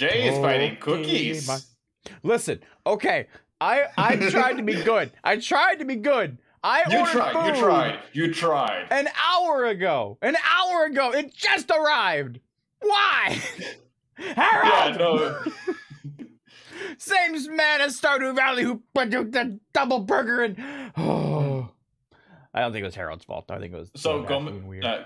Jay is fighting cookies. Listen, okay. I I tried to be good. I tried to be good. I You ordered tried. You food tried. You tried. An hour ago. An hour ago. It just arrived. Why? Harold. Yeah, no. Same man as Stardew Valley who produced the double burger and oh. I don't think it was Harold's fault. I think it was So Gomez, uh,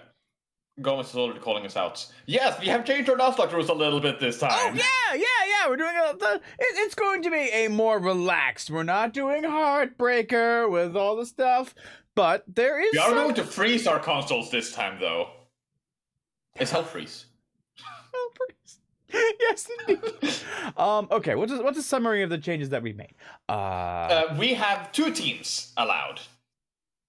Gomez is already calling us out. Yes, we have changed our Nuzlocke rules a little bit this time. Oh yeah, yeah, yeah. We're doing a. The, it, it's going to be a more relaxed. We're not doing Heartbreaker with all the stuff, but there is. We are some- going to freeze our consoles this time, though. It's hell freeze. yes, indeed. um. Okay. What's a, what's a summary of the changes that we made? Uh. Uh, we have two teams allowed.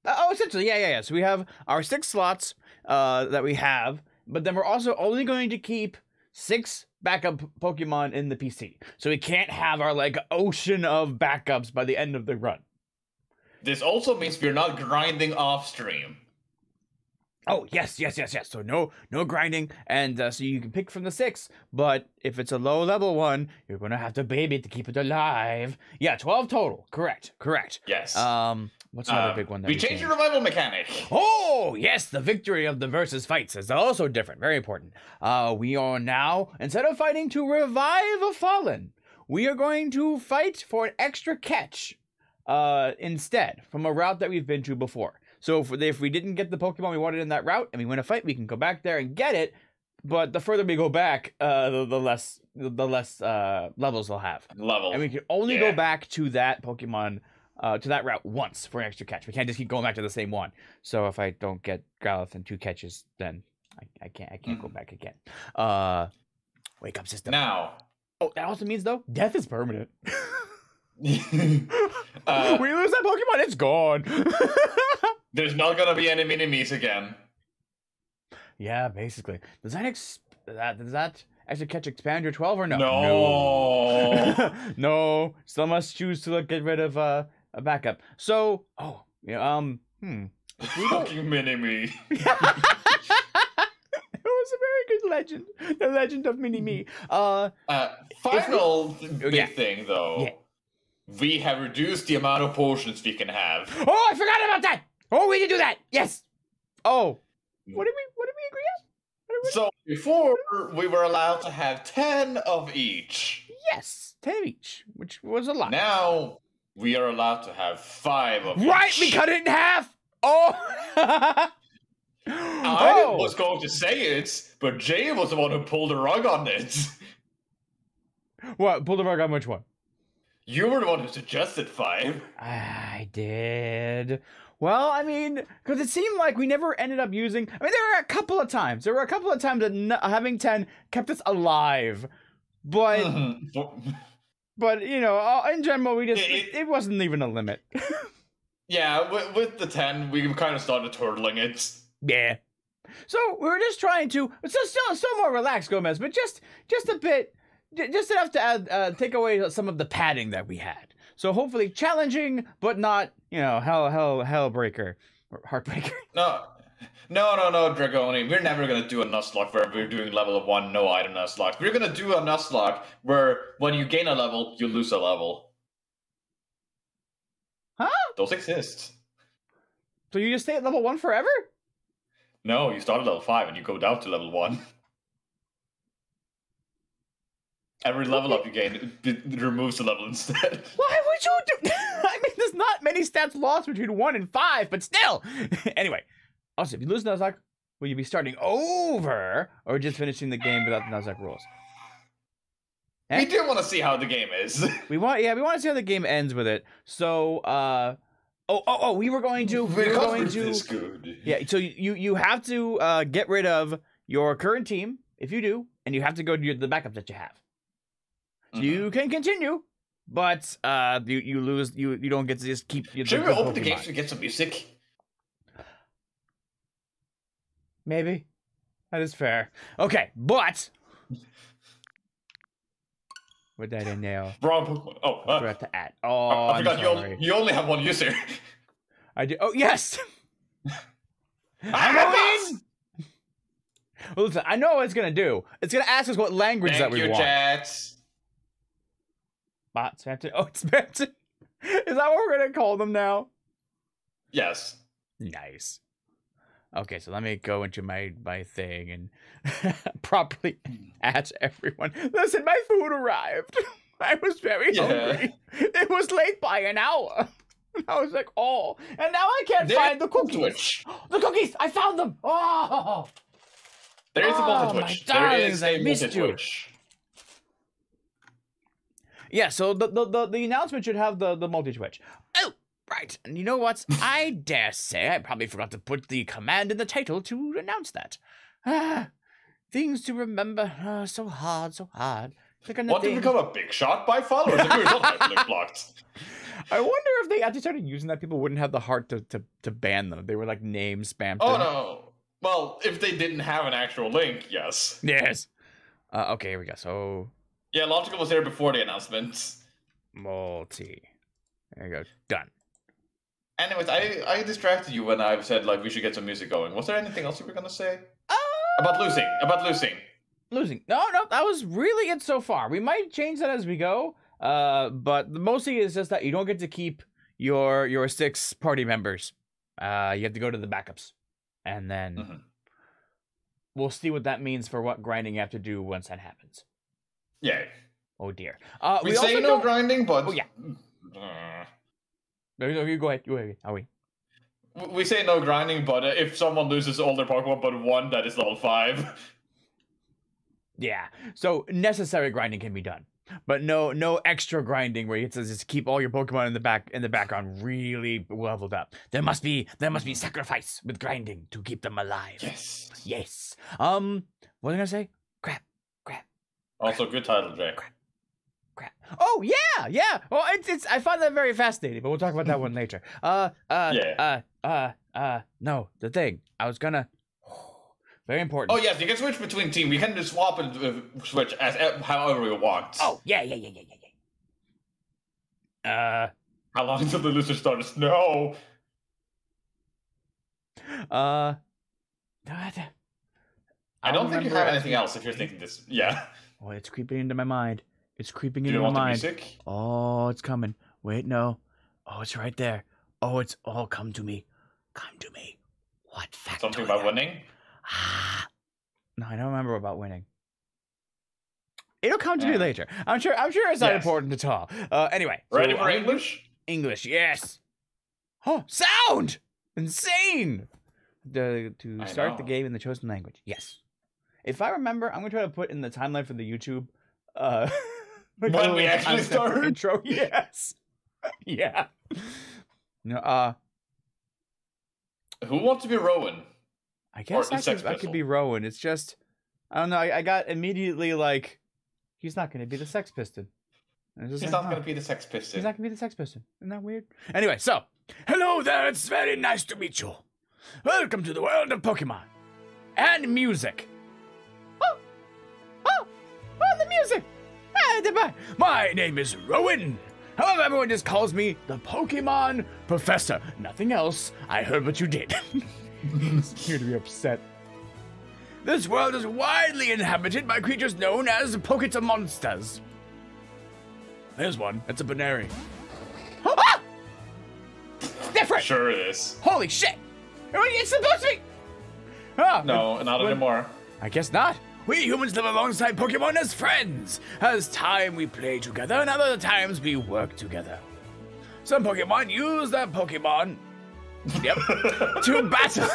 oh, essentially, yeah, yeah, yeah. So we have our six slots. Uh, that we have, but then we're also only going to keep six backup Pokemon in the PC. So we can't have our like ocean of backups by the end of the run. This also means we're not grinding off stream. Oh yes, yes, yes, yes. So no, no grinding, and uh, so you can pick from the six. But if it's a low level one, you're gonna have to baby it to keep it alive. Yeah, twelve total. Correct, correct. Yes. Um, what's another Um, big one that we we changed the revival mechanic. Oh yes, the victory of the versus fights is also different. Very important. Uh, we are now instead of fighting to revive a fallen, we are going to fight for an extra catch. Uh, instead from a route that we've been to before. So if, if we didn't get the Pokemon we wanted in that route and we win a fight, we can go back there and get it. But the further we go back, uh, the, the less the less uh levels we'll have, Level. and we can only Yeah. go back to that Pokemon. Uh, to that route once for an extra catch. We can't just keep going back to the same one. So if I don't get Growlithe in two catches, then I, I can't I can't go back again. Uh, wake up system. now. Oh, that also means though death is permanent. uh, we lose that Pokemon, it's gone. there's not gonna be any mini-me's again. yeah, basically. Does that ex- that does that extra catch expand your twelve or no? No. No. no. Still must choose to like, get rid of uh, a backup. So, oh, yeah, um, hmm. Fucking mini-me. it was a very good legend. The legend of Mini Me. Uh, Uh, final big yeah. thing, though. Yeah. We have reduced the amount of potions we can have. oh, I forgot about that. Oh, we did do that. Yes. Oh, what did we? What did we agree on? We- So before we were allowed to have ten of each. yes, ten each, which was a lot. Now we are allowed to have five of right, each. we cut it in half. Oh. I oh. was going to say it, but Jay was the one who pulled the rug on it. What? Pull the rug on which one? You were the one who suggested five. I did. Well, I mean, because it seemed like we never ended up using. I mean, there were a couple of times. There were a couple of times that n- having ten kept us alive, but. but you know, uh, in general, we just It- it, it- it wasn't even a limit. yeah, with, with the ten, we kind of started turtling it. yeah. So we were just trying to, so still still more relaxed, Gomez, but just just a bit, just enough to add, uh, take away some of the padding that we had. So hopefully challenging, but not you know hell hell hellbreaker or heartbreaker. No, no, no, no, Dragoni. We're never gonna do a Nuzlocke where we're doing level of one, no item Nuzlocke. We're gonna do a Nuzlocke where when you gain a level, you lose a level. Huh? Those exist. So you just stay at level one forever? No, you start at level five and you go down to level one. Every level up you gain, it, it removes a level instead. Why would you do? I mean, there's not many stats lost between one and five, but still. anyway, also, if you lose Nuzlocke, will you be starting over or just finishing the game without the Nuzlocke rules? Eh? We do want to see how the game is. We want, yeah, we want to see how the game ends with it. So, uh, oh, oh, oh, we were going to, we were going to, good. yeah. So you you have to uh, get rid of your current team if you do, and you have to go to your, the backups that you have. Mhm. you can continue, but uh, you you lose you you don't get to just keep. Your, Should we open the game we get some music? Maybe that is fair. Okay, but what did I nail? Wrong Pokemon. Oh, I uh, forgot to add. Oh, I, I I'm forgot you only, you only have one user. I do. Oh yes. I going. Well, listen, I know what it's gonna do. It's gonna ask us what language that Thank we you, want. chats. Bots, Hampton. Oh, it's Hampton. Is that what we're gonna call them now? Yes. Nice. Okay, so let me go into my my thing and properly hmm. ask everyone. Listen, my food arrived. I was very Yeah. hungry. It was late by an hour. I was like, oh, and now I can't There find the cookies. Twitch. The cookies! I found them! Oh! There is a Oh, multi my Twitch. There darlings, is I a missed multi you. Twitch. Yeah, so the, the, the, the announcement should have the, the multi twitch. Oh, right. And you know what? I dare say I probably forgot to put the command in the title to announce that. Ah, things to remember. Ah, so hard, so hard. Click on the Want to become a big shot by followers if you're not blocked. I wonder if they actually started using that, people wouldn't have the heart to, to, to ban them. They were like name spam. Oh no. Well, if they didn't have an actual link, yes. Yes. Uh, okay, here we go. So Yeah, Logical was there before the announcement. multi. There you go. Done. Anyways, I, I distracted you when I said like we should get some music going. Was there anything else you were gonna say? About losing. About losing. losing. No, no, that was really it so far. We might change that as we go. Uh, but mostly it's just that you don't get to keep your your six party members. Uh, you have to go to the backups, and then Mhm. we'll see what that means for what grinding you have to do once that happens. Yeah. Oh dear. Uh, We, we, say also no grinding, but Oh, yeah. No, no, you go ahead. You go ahead. Are we? we say no grinding, but if someone loses all their Pokemon but one that is level five, Yeah. So necessary grinding can be done, but no no extra grinding where you have to just keep all your Pokemon in the back in the background really leveled up. There must be there must be sacrifice with grinding to keep them alive. yes. Yes. Um. What was I gonna say? Crap. Crap. Also, good title, Jay. Crap. Oh yeah, yeah. Well, it's it's. I find that very fascinating, but we'll talk about that one later. Uh. Uh. Yeah. Uh. Uh. Uh. No, the thing I was gonna. Very important. Oh yes, you can switch between team. We can just swap and uh, switch as uh, however we want. Oh yeah yeah yeah yeah yeah yeah. Uh. How long until the loser starts? No. Uh, what? I don't think you have anything else if you're thinking this. Yeah. Oh, it's creeping into my mind. It's creeping Do into my mind. Oh, it's coming. Wait, no. Oh, it's right there. Oh, it's all come to me. Come to me. What factoid? Something about winning? Ah. No, I don't remember about winning. It'll come to me later. I'm sure. I'm sure it's not Yes. important at all. Uh, anyway. so Ready for I'm English? English, yes. Oh, sound! Insane! The, to I start the game in the chosen language. Yes. If I remember, I'm gonna try to put in the timeline for the YouTube. Uh, When we actually timestamp start? Intro. Yes. yeah. No. Uh, Who wants to be Rowan? I guess I could, I could be Rowan. It's just, I don't know. I, I got immediately like, he's not gonna be the Sex Piston. Just He's like, not huh. gonna be the Sex Piston. He's not gonna be the Sex Piston. Isn't that weird? Anyway, so hello there. It's very nice to meet you. Welcome to the world of Pokemon and music. Oh, oh, oh, the music. My name is Rowan. However, everyone just calls me the Pokemon Professor. Nothing else. I heard what you did. Here to be upset. This world is widely inhabited by creatures known as Pokemonsters. There's one. It's a Buneary. Ah! Different. Sure it is. Holy shit! It's supposed to be. Ah, No, not when- anymore. I guess not. We humans live alongside Pokemon as friends. As time we play together, and other times we work together. Some Pokemon use their Pokemon. Yep. to battle.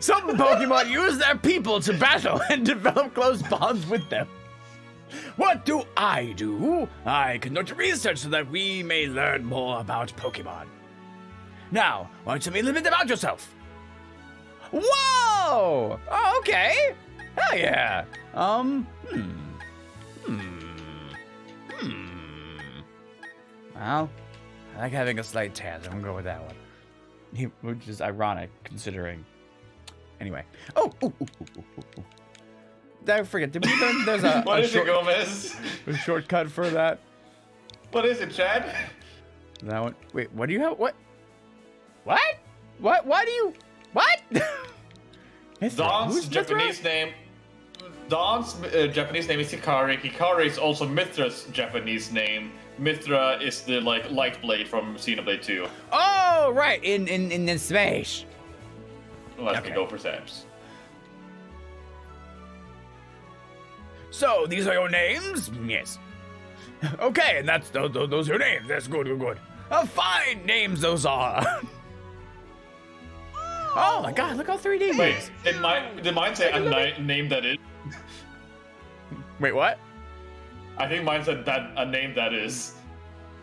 Some Pokemon use their people to battle and develop close bonds with them. What do I do? I conduct research so that we may learn more about Pokemon. Now, why don't you tell me a little bit about yourself? Whoa! Oh, okay. Hell yeah. Um, hmm. Hmm. Hmm. Well, I like having a slight tan. so I'm gonna go with that one. He- Which is ironic, considering. Anyway. Oh! Ooh, ooh, ooh, I forget? Did we learn there's a, What a, is short- it, Gomez? a shortcut for that? What is it, Chad? That one. Wait, what do you have? What? What? What? Why do you? What? Mythra? Dawn's Who's Mythra? Japanese name. Dawn's uh, Japanese name is Hikari. Hikari is also Mythra's Japanese name. Mythra is the like light blade from Xenoblade 2. Oh, right, in in in, in space. Let Okay. me go for Sam's. So these are your names? Yes. Okay, and that's those, those are your names. That's good, good, good. Uh, fine names those are. oh my God! Look how 3D. Wait, did mine did mine say a ni- name that is? Wait, what? I think mine said that a name that is.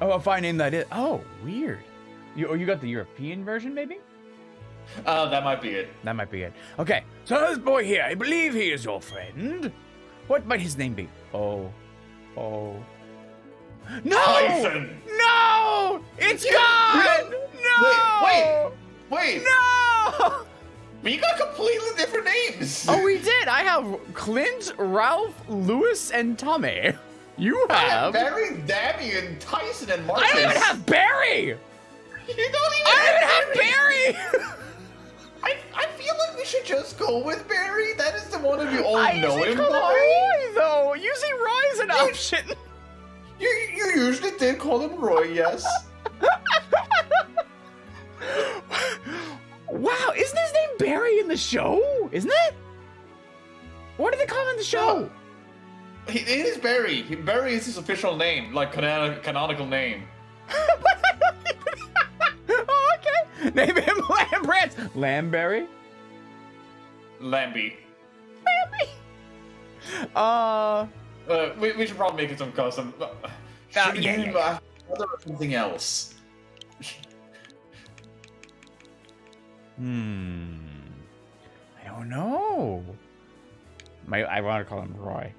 Oh, a fine name that is. Oh, weird. You, oh, you got the European version, maybe? Uh, that might be it. That might be it. Okay, so this boy here, I believe he is your friend. What might his name be? Oh, oh. No! Tyson. No! It's gone! No! Wait, Wait, No! We got completely different names. Oh, we did. I have Clint, Ralph, Lewis, and Tommy. You have have. Barry, Dammy, and Tyson, and Marcus. I don't even have Barry. You don't even I don't have even have Barry. I, I feel like we should just go with Barry. That is the one that we all I know him call him by. Roy, though. Usually Roy's an option. You, you usually did call him Roy, yes. wow, isn't his Barry in the show? Isn't it? What do they call him in the show? He, it is Barry. He, Barry is his official name, like canon, canonical name. oh, okay. Name him Lambrance. Lamberry? Lambie. Lamby. Uh, Uh, we, we should probably make it some custom. Uh, should yeah, we yeah, uh, other- something else? hmm. I. My, I want to call him Roy,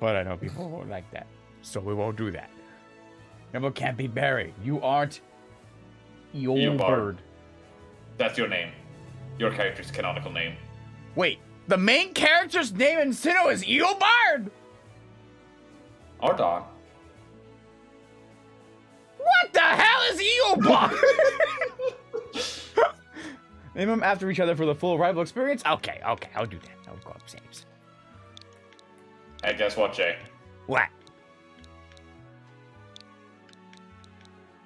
but I know people won't like that, so we won't do that. Remember, can't be Barry. You aren't your You are. bird. That's your name. Your character's canonical name. Wait, the main character's name in Sinnoh is Eobard. Or dog. What the hell is Eobard? Name them after each other for the full rival experience. Okay, okay, I'll do that. I'll go up saves. Hey, guess what, Jay? What?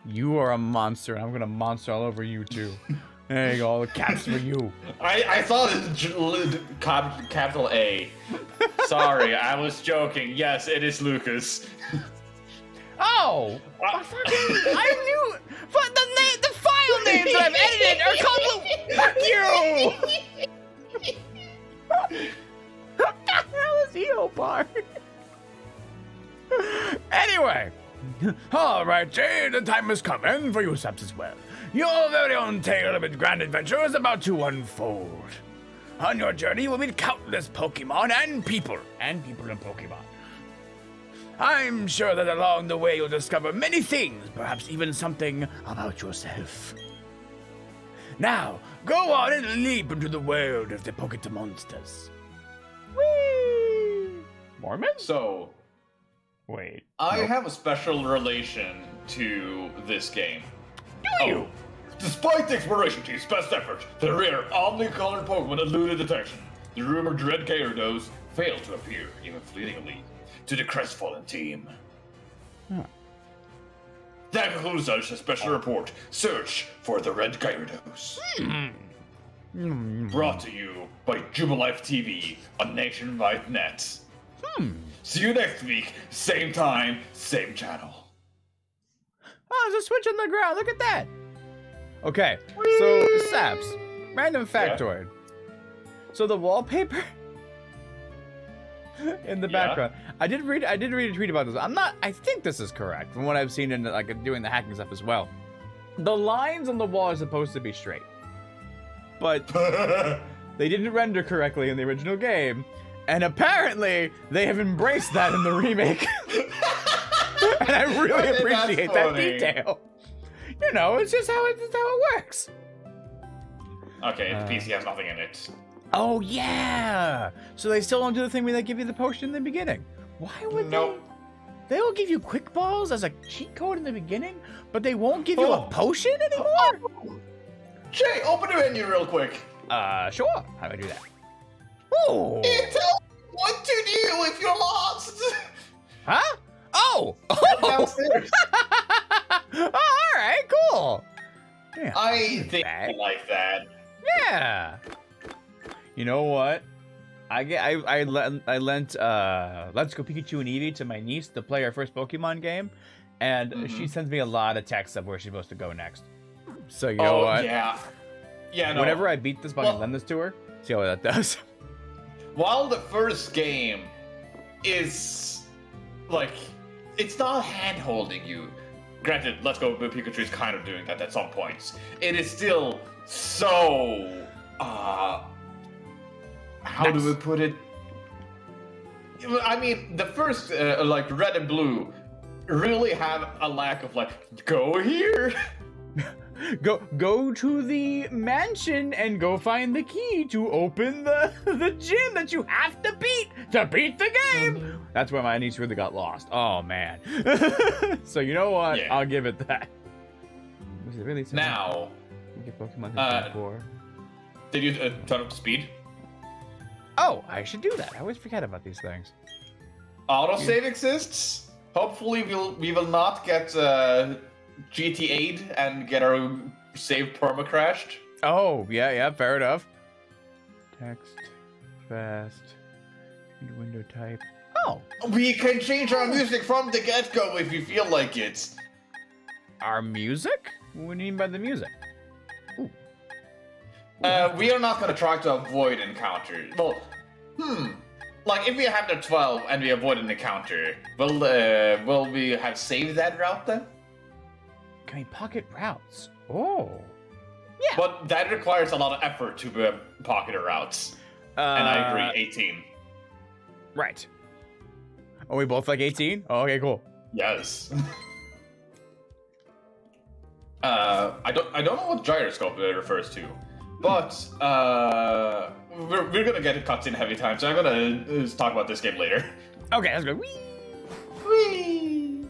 You are a monster, and I'm gonna monster all over you too. There you go, all the caps for you. I, I thought it was j- l- cap, capital A. Sorry, I was joking. Yes, it is Lucas. Oh, uh, I fucking, I knew. But the name, the file names that I've edited are called. Fuck you. the hell is Eobard? anyway, all right, Jay, the time has come, and for you subs as well. Your very own tale of a grand adventure is about to unfold. On your journey, you will meet countless Pokemon and people, and people and Pokemon. I'm sure that along the way you'll discover many things, perhaps even something about yourself. Now, go on and leap into the world of the Pokemon monsters. Whee! Mormon? So, Wait. I Nope. have a special relation to this game. Do you? Oh. Despite the exploration team's best efforts, the rare omnicolored Pokemon eluded detection. The rumored Red Gyarados failed to appear, even fleetingly, to the crestfallen team. Huh. That concludes our special report. Search for the Red Gyarados. Hmm. Brought to you by Jubilife TV on Nationwide Net. Hmm. See you next week, same time, same channel. Oh, there's a switch on the ground. Look at that. Okay, so Saps, random factoid. So the wallpaper in the Yeah. background. I did read. I did read a tweet about this. I'm not. I think this is correct from what I've seen in like doing the hacking stuff as well. The lines on the wall are supposed to be straight, but they didn't render correctly in the original game, and apparently they have embraced that in the remake. and I really Okay, appreciate that detail. You know, it's just how it, it's how it works. okay, Uh, the PC has nothing in it. Oh yeah. So they still don't do the thing where they give you the potion in the beginning. Why would Nope. they? They will give you quick balls as a cheat code in the beginning, but they won't give you Oh. a potion anymore. Jay, open the menu real quick. Uh, sure. How do I do that? Oh. It tells What to do if you're lost? Huh? Oh! Downstairs. oh, all right, cool. Yeah, I think I like that. yeah. You know what? I get I I lent I lent uh Let's Go Pikachu and Eevee to my niece to play our first Pokemon game, and she Mhm. sends me a lot of texts of where she's supposed to go next. So you know oh what? yeah, yeah. No. Whenever I beat this, I Well- lend this to her. See how that does. while the first game is like it's not hand holding you granted let's go pikachu is kind of doing that at some points it is still so uh how Nice. do we put it i mean the first uh, like red and blue really have a lack of like go here go go to the mansion and go find the key to open the the gym that you have to beat to beat the game. That's where my niece really got lost. Oh man. so you know what? Yeah. I'll give it that. Was it really something- now get Pokemon uh, did you uh, turn up speed Oh, I should do that. I always forget about these things. autosave exists. Hopefully, we'll we will not get uh, GTA'd and get our save perma crashed. Oh yeah, yeah, fair enough. Text, fast, window type. Oh, We can change our music from the get go if we feel like it. our music? What do you mean by the music? Uh, we are not gonna try to avoid encounters. Well, hmm. Like if we have the 12 and we avoid an encounter, will uh, will we have saved that route then? Can we pocket routes? Oh. Yeah. But that requires a lot of effort to uh, pocket routes. And I Uh, agree, 18. Right. Are we both like 18? Oh, okay, cool. Yes. uh, I don't I don't know what gyroscope it refers to, but uh, we're, we're gonna get a cutscene heavy time, so I'm gonna uh, talk about this game later. Okay, let's go. Whee! Whee!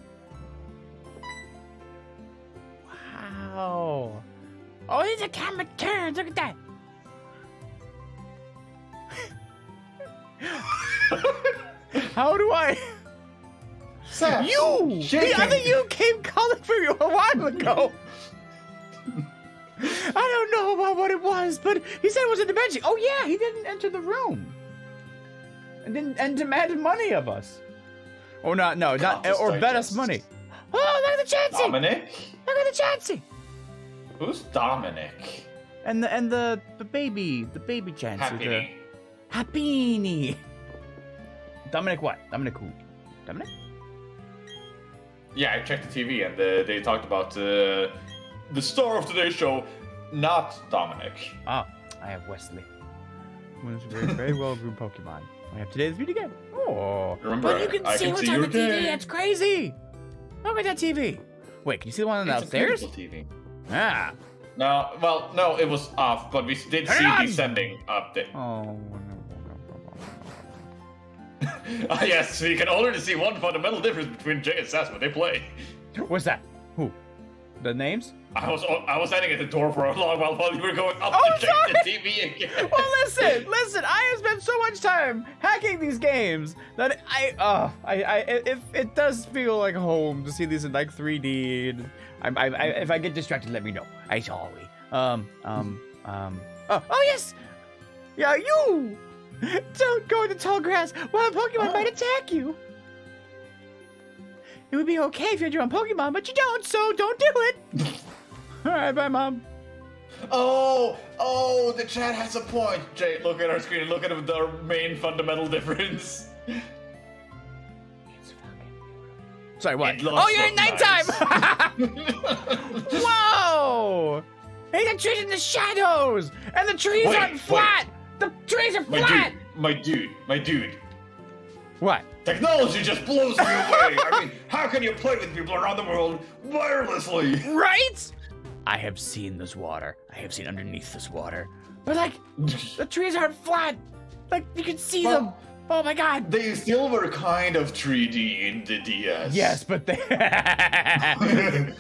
Wow. Oh, there's a camera turns. Look at that. How do I? Sam, You! shaking. The other you came calling for you a while ago. I don't know about what it was, but he said it was a dimension. Oh yeah, he didn't enter the room. And didn't and demanded money of us. Or not no, not Conscious or bet us money. Oh look at the Chansey! Dominic? Look at the Chansey! Who's Dominic? And the and the the baby, the baby Chansey. Happy. The Happiny. Dominic what? Dominic who? Dominic? Yeah, I checked the TV and uh, they talked about uh, the star of today's show, not Dominic. Ah, I have Wesley. One of the very, very well groomed Pokemon. I have today's video game. Oh, Remember, but you can I see can what's see on your the TV. game. That's crazy. Look at that TV. Wait, can you see the one on It's a downstairs? beautiful TV. Ah. No, well, no, it was off, but we did Turn see it on! descending up there. Oh. no, no, Ah, yes, we can already see one fundamental difference between Jay and Saps when they play. What's that? Who? The names? I was I was standing at the door for a long while while you were going up Oh, to check sorry! the TV again. well, listen, listen. I have spent so much time hacking these games that I, uh, I, I, if it does feel like home to see these in like 3D. And I, I, if I get distracted, let me know. I sorry. Um, um, um. Oh, oh yes. Yeah, you. Don't go into tall grass. While a Pokemon might attack you. It would be okay if you had your own Pokemon, but you don't, so don't do it. All right, bye, mom. Oh, oh, the chat has a point. Jay, look at our screen look at the main fundamental difference. It's fucking beautiful. Sorry, what? Oh, you're in nighttime! Whoa! Hey, the trees in the shadows! And the trees Wait, aren't wait. flat! The trees are my flat! dude, my dude, my dude. What? Technology just blows me away. I mean, how can you play with people around the world wirelessly? Right? I have seen this water. I have seen underneath this water. But, like, the trees aren't flat! Like, you can see them! Oh my god! They still were kind of 3D in the DS. Yes, but they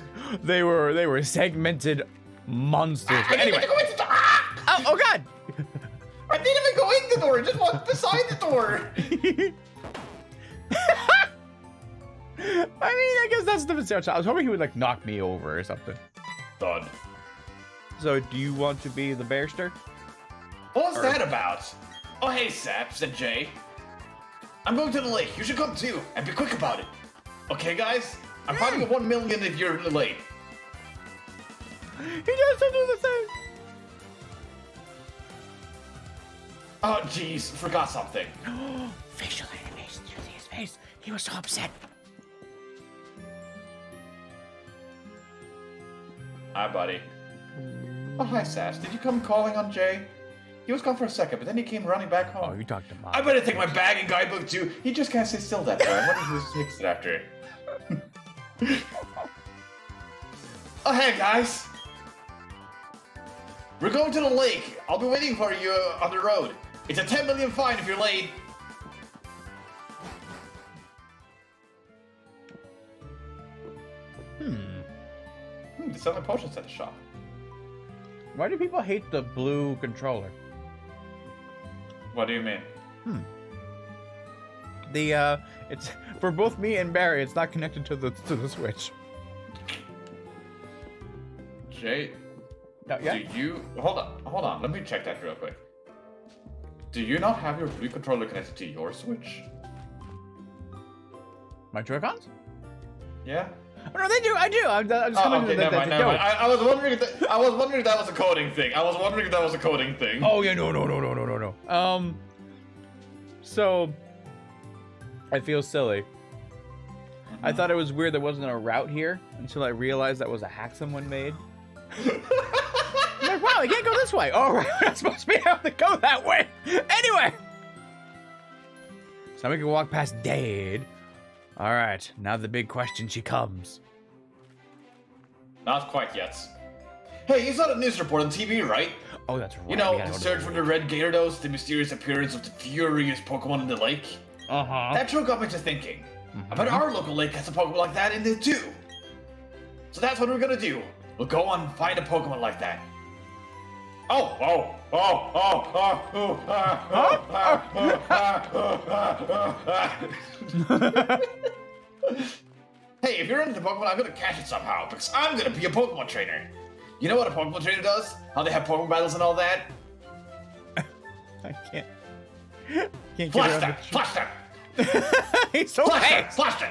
they were they were segmented monsters. Ah, but anyway, ah! oh, oh god! didn't even go in the door. I just walked beside the door. I mean, I guess that's the mistake. I was hoping he would like knock me over or something. Done. So, do you want to be the bearster? What was that about? Oh, hey, Sap, said Jay. I'm going to the lake. You should come too, and be quick about it. Okay, guys? I'm finding a one million if you're late. He does to do the same. Oh, jeez, forgot something. Facial animation. through see his face. He was so upset. Hi, buddy. Oh, hi, Saps. Did you come calling on Jay? He was gone for a second, but then he came running back home. Oh, you talked to mom. I better take my bag and guidebook too. He just can't sit still that way. I wonder who takes it after. oh, hey, guys. We're going to the lake. I'll be waiting for you uh, on the road. It's a 10 million fine if you're late. Hmm, they're selling potions at the shop. Why do people hate the blue controller? What do you mean? The uh, it's for both me and Barry. It's not connected to the to the switch. Jay, No, yeah. do you... Hold on, hold on. Let me check that real quick. Do you not have your blue controller connected to your Switch? My Joy-Cons? Yeah? Oh, no, they do. I do. I'm, I'm just Oh, coming okay, to the, mind, the- mind. I, I was wondering if that, I was wondering if that was a coding thing. I was wondering if that was a coding thing. Oh yeah, no, no, no, no, no, no, no. Um, so I feel silly. I thought it was weird there wasn't a route here until I realized that was a hack someone made. I'm like, wow, I can't go this way. Oh, right, we're not supposed to be able to go that way. Anyway, so we can walk past Dade. All right, now the big question she comes. Not quite yet. Hey, you saw a news report on TV, right? Oh, that's right. You know, the search for the red Gyarados, the mysterious appearance of the furious Pokemon in the lake. Uh huh. That sure got me to thinking. I bet our local lake has a Pokemon like that in there too. So that's what we're gonna do. We'll go and find a Pokemon like that. Oh, oh, oh, oh, oh, oh, oh. Hey, if you're into Pokemon, I'm gonna catch it somehow, because I'm gonna be a Pokemon trainer. You know what a Pokemon trainer does? How they have Pokemon battles and all that? I can't. Can't Flash that! Flash that! the- He's so bad. Flash!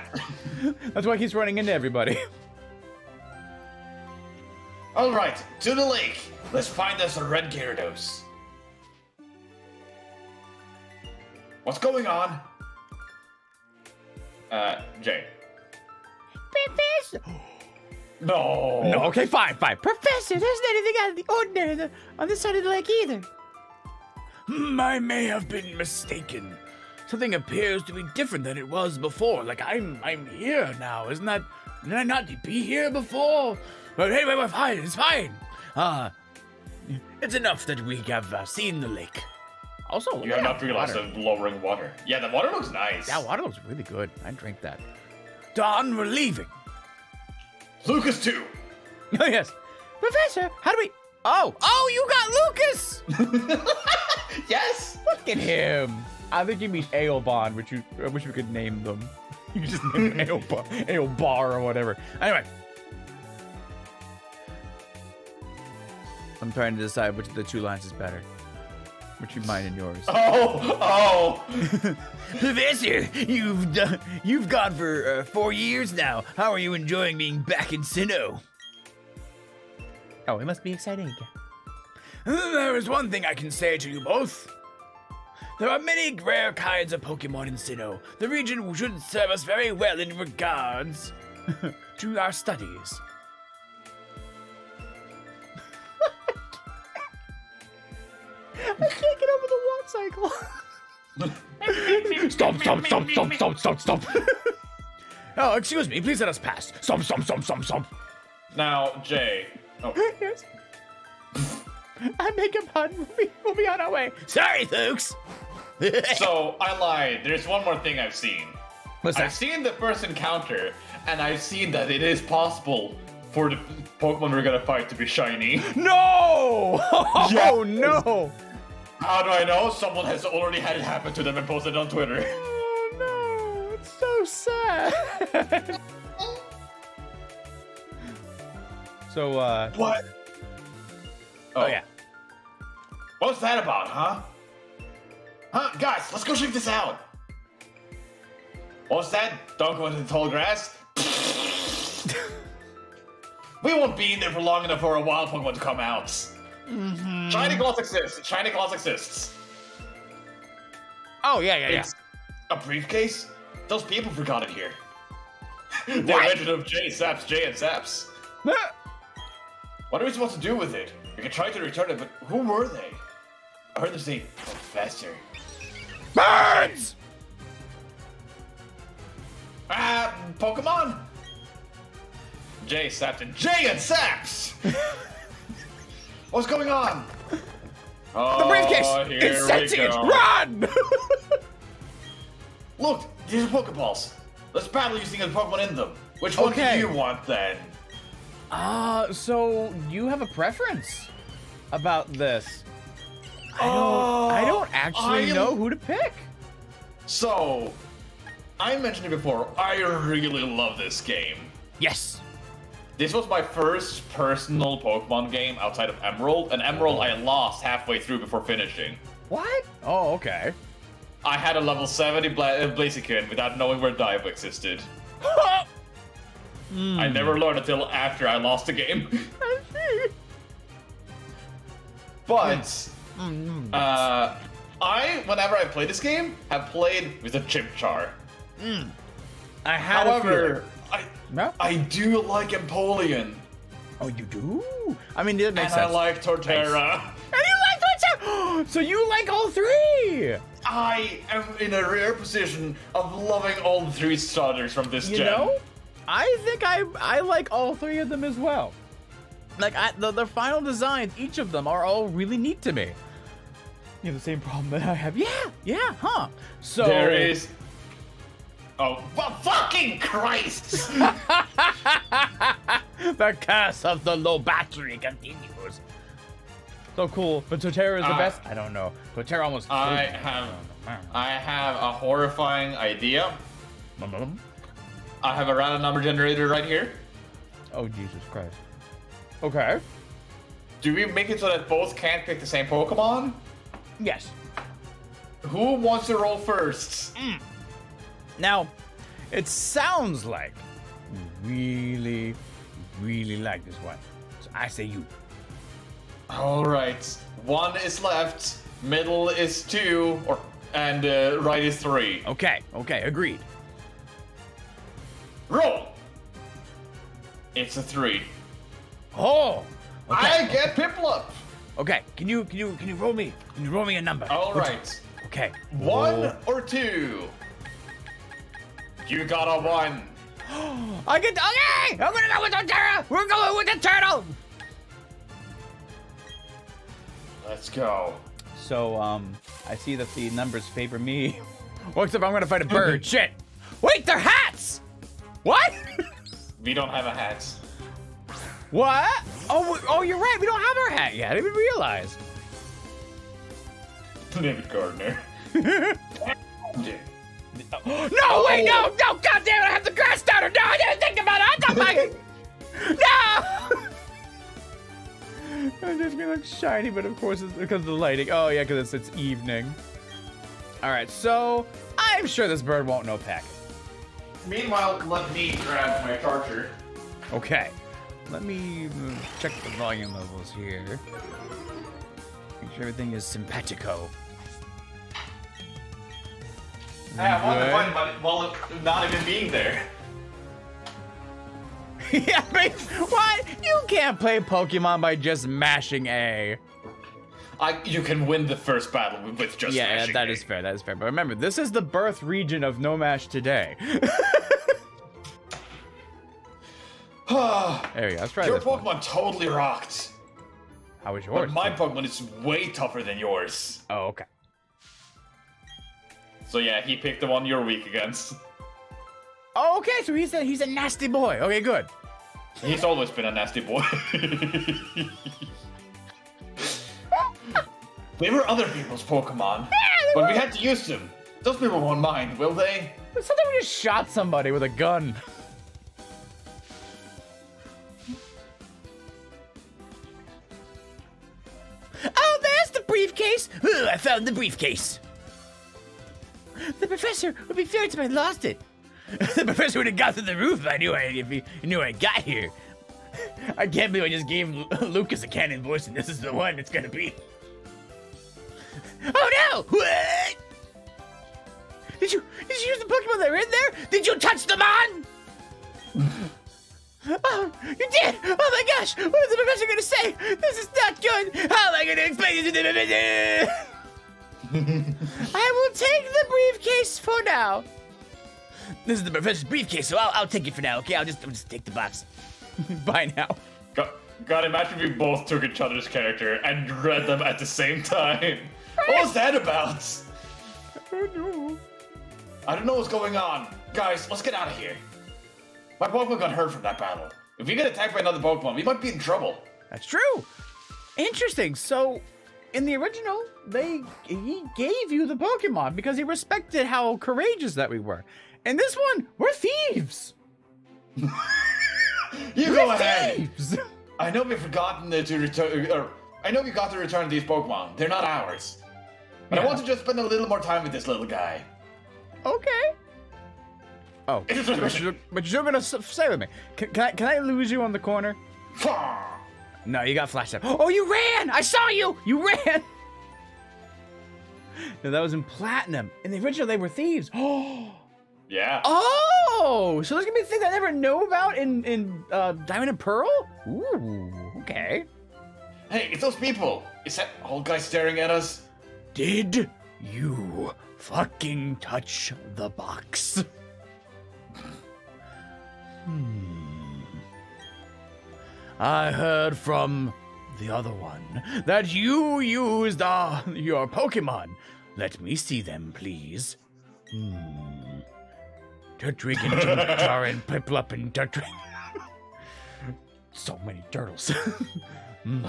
That's why he's running into everybody. Alright, to the lake. Let's find us a red Gyarados. What's going on? Uh, Jay. Professor. No. No, okay, fine, fine. Professor, there's anything out of the ordinary on this side of the lake either. Hmm, I may have been mistaken. Something appears to be different than it was before. Like I'm, I'm here now. Isn't that? Did I not be here before? But anyway, we're fine. It's fine. Uh, it's enough that we have uh, seen the lake. Also, You have not realized water. the lowering water. Yeah, the water looks nice. That water looks really good. I drink that. Dawn, we're leaving. Lucas too. Oh yes, Professor. How do we? Oh, oh, you got Lucas. Yes. Look at him. I think you mean Aelbon, which you I wish we could name them. You just name him Aelbar, Aelbar or whatever. Anyway. I'm trying to decide which of the two lines is better. Which you mine and yours. Oh, oh. Professor, you've done, you've gone for uh, four years now. How are you enjoying being back in Sinnoh? Oh, it must be exciting again. There is one thing I can say to you both. There are many rare kinds of Pokemon in Sinnoh. The region should serve us very well in regards to our studies. Can't get over the walk cycle. Stop, stop, stop, stop, stop, stop, stop. oh, excuse me. Please let us pass. Stop, stop, stop, stop, stop. Now, Jay. Oh, Yes. I make a pun. We'll be, we'll be on our way. Sorry, folks. so I lied. There's one more thing I've seen. What's that? I've seen the first encounter, and I've seen that it is possible for the Pokemon we're gonna fight to be shiny. No! Oh Yes. no! How do I know? Someone has already had it happen to them and posted it on Twitter. Oh no, it's so sad. so, uh, What? oh yeah. What's that about, huh? Huh? Guys, let's go check this out. What's that? Don't go into the tall grass? we won't be in there for long enough for a wild Pokemon to come out. Shiny Gloss exists. Shiny Gloss exists. Oh yeah, yeah, yeah. It's a briefcase? Those people forgot it here. the legend of Jay Saps, Jay and Saps. What are we supposed to do with it? We can try to return it, but who were they? I heard them say professor. Birds. Ah, Pokemon! Jay Saps and Jay and Saps! What's going on? Oh, The briefcase. Here It's we sentient. go. Run. Look, these are Pokeballs. Let's battle using the Pokemon in them. Which one Okay. do you want then? Uh, so you have a preference about this? I don't. Oh, I don't actually I- know who to pick. So, I mentioned it before, I really love this game. Yes. This was my first personal Pokemon game outside of Emerald, and Emerald I lost halfway through before finishing. What? Oh, okay. I had a level 70 Bla- uh, Blaziken without knowing where Dive existed. Hmm. I never learned until after I lost the game. but, Hmm. uh, I, whenever I play this game, have played with a Chimchar. I had a. However, I, No? I do like Empoleon, Oh, you do? I mean, it makes and I sense. like Torterra. And you like Twitch? So you like all three? I am in a rare position of loving all the three starters from this You gen. know, I think I I like all three of them as well. Like I, the the final designs, each of them are all really neat to me. You have the same problem that I have. Yeah, yeah, huh? So There is. Oh, fu- fucking Christ! the curse of the low battery continues. So cool, but Torterra is the Uh, best. I don't know. Torterra almost. I have, I I have a horrifying idea. I have a random number generator right here. Oh Jesus Christ. Okay. Do we make it so that both can't pick the same Pokemon? Yes. Who wants to roll first? Now, it sounds like you really, really like this one. So I say you. All right, one is left, middle is two, or and uh, right is three. Okay, okay, agreed. Roll. It's a three. Oh. I get Piplup. Okay, can you can you can you roll me? Can you roll me a number? All Which- right. Okay. One Roll. or two? You got a one. I get okay. I'm gonna go with the turtle. We're going with the turtle. Let's go. So um, I see that the numbers favor me. Well, except I'm gonna fight a bird. Shit. Wait, they're hats. What? We don't have a hat. what? Oh, oh, you're right. We don't have our hat yet. I didn't even realize. David Gardner. No, wait, no, no, god damn it, I have the grass starter. No, I didn't think about it. I thought my. no! it just me look shiny, but of course it's because of the lighting. Oh, yeah, because it's, it's evening. All right, so I'm sure this bird won't know peck. Meanwhile, let me grab my charger. Okay, let me uh, check the volume levels here. Make sure everything is simpatico. I have one to find but while not even being there. yeah, but what? You can't play Pokemon by just mashing A. I, you can win the first battle with- just yeah, mashing that it. is fair. That is fair. But remember, this is the birth region of No Mash today. there we go. Let's try Your this one. Pokemon totally rocked. How was But yours? my Pokemon is way tougher than yours. oh, okay. So yeah, he picked the one you're weak against. Oh, okay. So he's a he's a nasty boy. Okay, good. He's always been a nasty boy. They were other people's Pokemon, but we had to use them. Those people won't mind, will they? Sometimes we just shot somebody with a gun. Oh, there's the briefcase! Ooh, I found the briefcase. The professor would be furious if I lost it. the professor would have got through the roof if I knew I if he knew I got here. I can't believe I just gave Lucas a canon voice, and this is the one it's gonna be. Oh no! What? Did you did you use the Pokemon that were in there? Did you touch them on? oh, you did! Oh my gosh! What is the professor gonna say? This is not good! How am I gonna explain this to the professor? I will take the briefcase for now. This is the professor's briefcase, so I'll, I'll take it for now, okay? I'll just, I'll just take the box. Bye now. God, God, imagine if we both took each other's character and read them at the same time. What was that about? Oh no. I don't know what's going on. Guys, let's get out of here. My Pokemon got hurt from that battle. If we get attacked by another Pokemon, we might be in trouble. That's true. Interesting. So, in the original, they he gave you the Pokemon because he respected how courageous that we were. In this one, we're thieves. You We're go ahead. thieves. I know we've forgotten to return. Or I know we got to return these Pokemon. They're not ours. But I want to just spend a little more time with this little guy. Okay. Oh, It is a but you're, but you're gonna stay with me. Can, can I can I lose you on the corner? No, you got flashed up. Oh, you ran! I saw you. You ran. No, that was in platinum. In the original, they were thieves. Oh. Yeah. Oh, so there's gonna be things I never know about in in uh, Diamond and Pearl. Ooh, okay. Hey, it's those people. Is that old guy staring at us? Did you fucking touch the box? hmm. I heard from the other one that you used uh, your Pokemon. Let me see them, please. Hmm. Turtwig and Jar and Piplup and Turtwig. so many turtles. Hmm.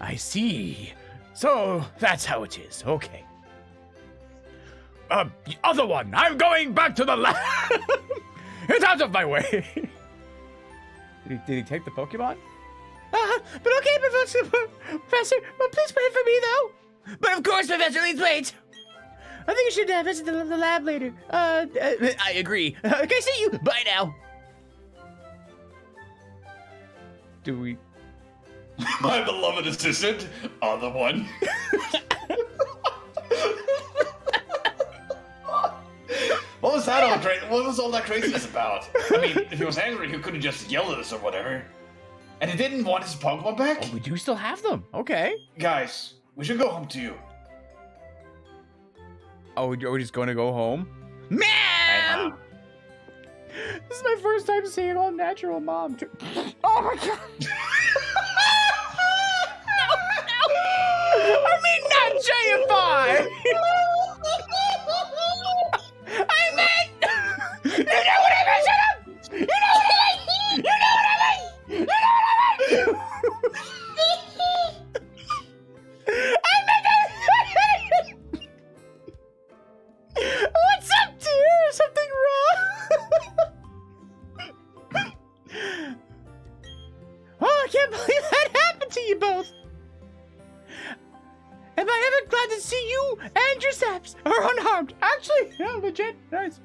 I see. So that's how it is. Okay. Uh, the other one. I'm going back to the lab. it's out of my way. Did, he, did he take the Pokemon? Uh, but okay, Professor. Professor, well, please wait for me, though. But of course, Professor, please wait. I think you should uh, visit the, the lab later. Uh, uh, I agree. okay, see you. Bye now. Do we? My beloved assistant, other one. what was that all cra- What was all that craziness about? I mean, if he was angry, he could have just yelled at us or whatever. And he didn't want his Pokemon back? Oh, we do still have them. Okay. Guys, we should go home too. Oh, we- are we just going to go home? Man! This is my first time seeing all natural mom. tr- Oh my god! no, no! I mean, not JFI! You know what I meant! You know what I meant! You know what I meant! I! What's up, dear? Something wrong? oh, I can't believe that happened to you both. Am I ever glad to see you and your saps are unharmed? Actually, yeah, legit, nice.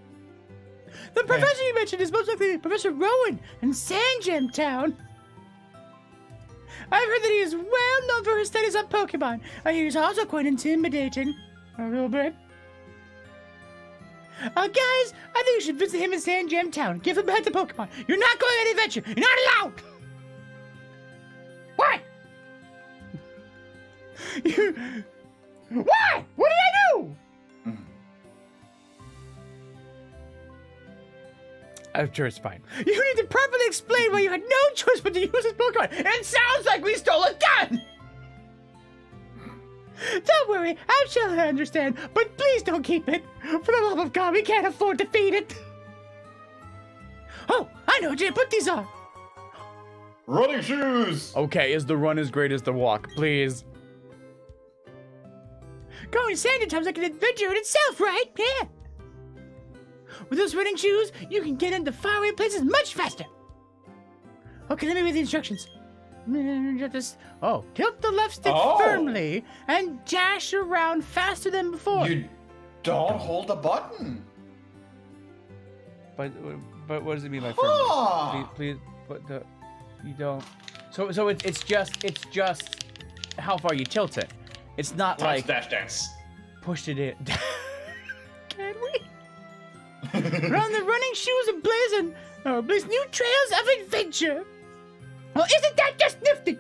The professor you mentioned is most likely Professor Rowan in Sandgem Town. I've heard that he is well known for his studies on Pokemon. and He is also quite intimidating. A little bit. Uh, guys, I think you should visit him in Sandgem Town. Give him back the Pokemon. You're not going on an adventure. You're not allowed. Why? you... Why? What did I do? I'm sure it's fine. You need to properly explain why you had no choice but to use his Pokemon. It sounds like we stole a gun. Don't worry, I'm sure I understand, but please don't keep it. For the love of God, we can't afford to feed it. Oh, I know what you put these on. Running shoes! Okay, is the run as great as the walk, please? Going sand time's like an adventure in itself, right? Yeah. With those running shoes, you can get into faraway places much faster. Okay, let me read the instructions. Get. Oh, tilt the left stick Oh. firmly and dash around faster than before. You don't hold the button. But but what does it mean by Huh. Please, please, but the you don't. So so it's it's just it's just how far you tilt it. It's not Times like dash dance. pushed it in. Can we? Run the running shoes of Blazing, uh, blaze new trails of adventure. Well, isn't that just nifty?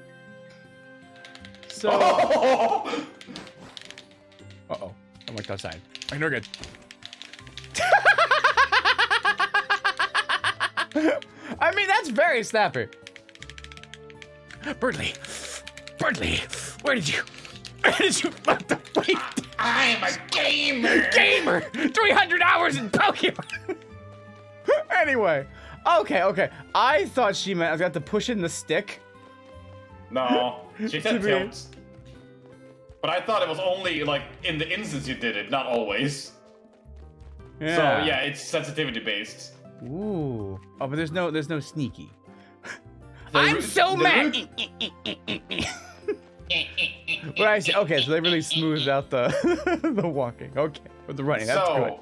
So. Oh! Uh oh. I went outside. I know good. I mean, that's very snappy. Birdly. Birdly. Where did you. Where did you. What the. Wait. I'm a gamer. Gamer! 300 hours in Pokemon! anyway. Okay, okay. I thought she meant I was going to push in the stick. No, she To said tilt. But I thought it was only like in the instance you did it, not always. So yeah, it's sensitivity based. Ooh. Oh, but there's no there's no sneaky. The I'm so the mad. Eh, eh, eh, I see. Okay, so they really smoothed out the the walking. Okay, with the running. That's so good.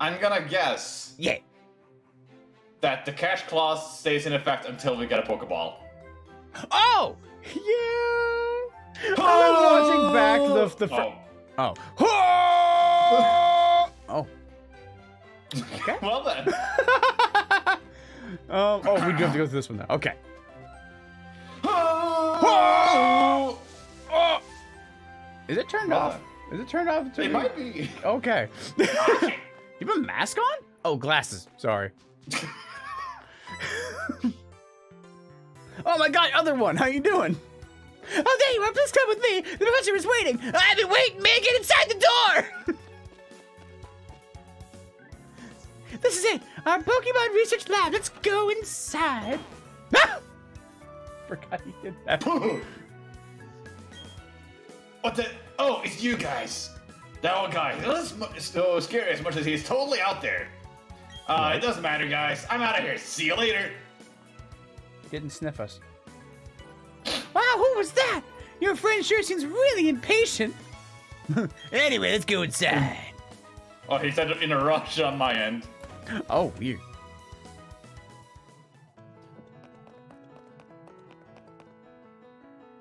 I'm gonna guess Yeah. that the cash clause stays in effect until we get a Pokeball. Oh. Yeah. Oh! I'm watching back the the. Fr- Oh. oh. oh. Okay. Well then. um. Oh, we do have to go through this one now. Okay. oh! Oh. Is it turned off? Is it turned off? It might be. Okay. you have a mask on? Oh, glasses. Sorry. oh my god, other one. How you doing? Oh, there you are. Please come with me. The professor is waiting. I've been waiting, man. Get inside the door. this is it. Our Pokemon research lab. Let's go inside. Ah! Forgot you did that. What the? Oh, it's you guys. That one guy. He looks so scary as much as he's totally out there. Uh, it doesn't matter, guys. I'm out of here. See you later. Didn't sniff us. Wow, who was that? Your friend sure seems really impatient. anyway, let's go inside. Oh, he said it in a rush on my end. Oh, weird.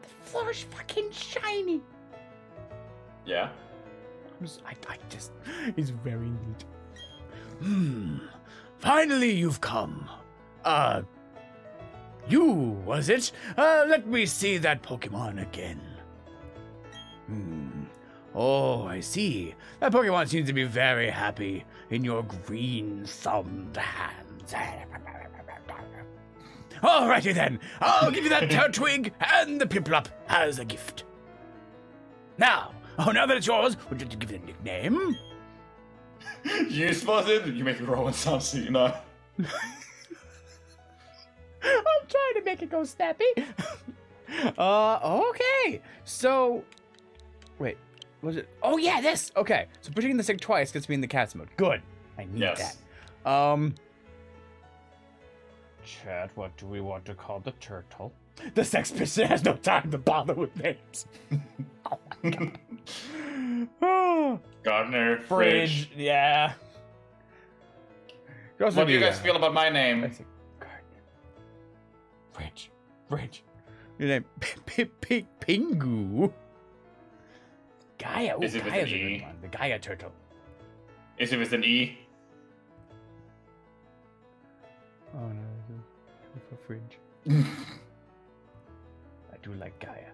The floor's fucking shiny. Yeah. I, I just, he's very neat. Hmm. Finally, you've come. Uh, you, was it? Uh, let me see that Pokemon again. Hmm. Oh, I see. That Pokemon seems to be very happy in your green thumbed hands. Alrighty then, I'll give you that Turtwig and the Piplup as a gift. Now, oh, now that it's yours, would you give it a nickname? You supposed to? You make it roll and sound so you know. I'm trying to make it go snappy. uh, okay. So, wait, was it? Oh yeah, this. Okay, so pushing the stick twice gets me in the cat's mode. Good. I need Yes. that. Um, Chad, what do we want to call the turtle? The sex person has no time to bother with names. oh my god. Gardner, fridge. fridge. Yeah. What do you guys feel about my name? Gardener. Fridge. Fridge. Your name? P- P- Pingu. Gaia. Ooh, Is it with an a good E? one. The Gaia turtle. Is it with an E? Oh no, for fridge. Like Gaia.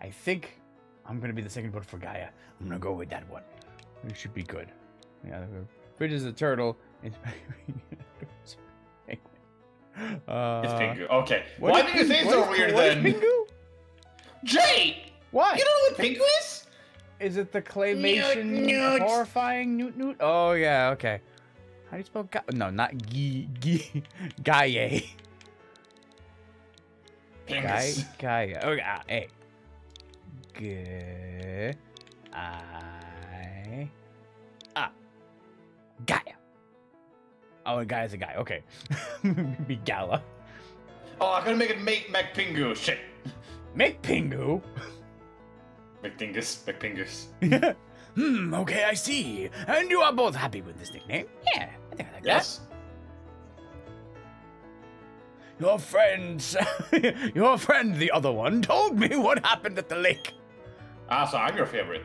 I think I'm gonna be the second vote for Gaia. I'm gonna go with that one. It should be good. Yeah, the fridge is a turtle. It's penguin. Uh, It's Pingu. Okay. what Why do you say so what is- weird what is then? Pingu? Jay! Why? You don't know what Pingu is? Is it the claymation Newt, horrifying Newt Newt? Oh yeah, okay. How do you spell Ga- No, not Gi Gi Gaia. Pingus. Gaia. Oh yeah, hey. G I. Ah. Gaia. Oh, a guy is a guy. Okay. Be Gala. Oh, I gotta make it make Macpingu. Shit. Make Pingu. McDingus. McPingus. hmm, okay, I see. And you are both happy with this nickname? Yeah, I think I like Yes. that. Your friends, your friend, the other one, told me what happened at the lake. Ah, so I'm your favorite.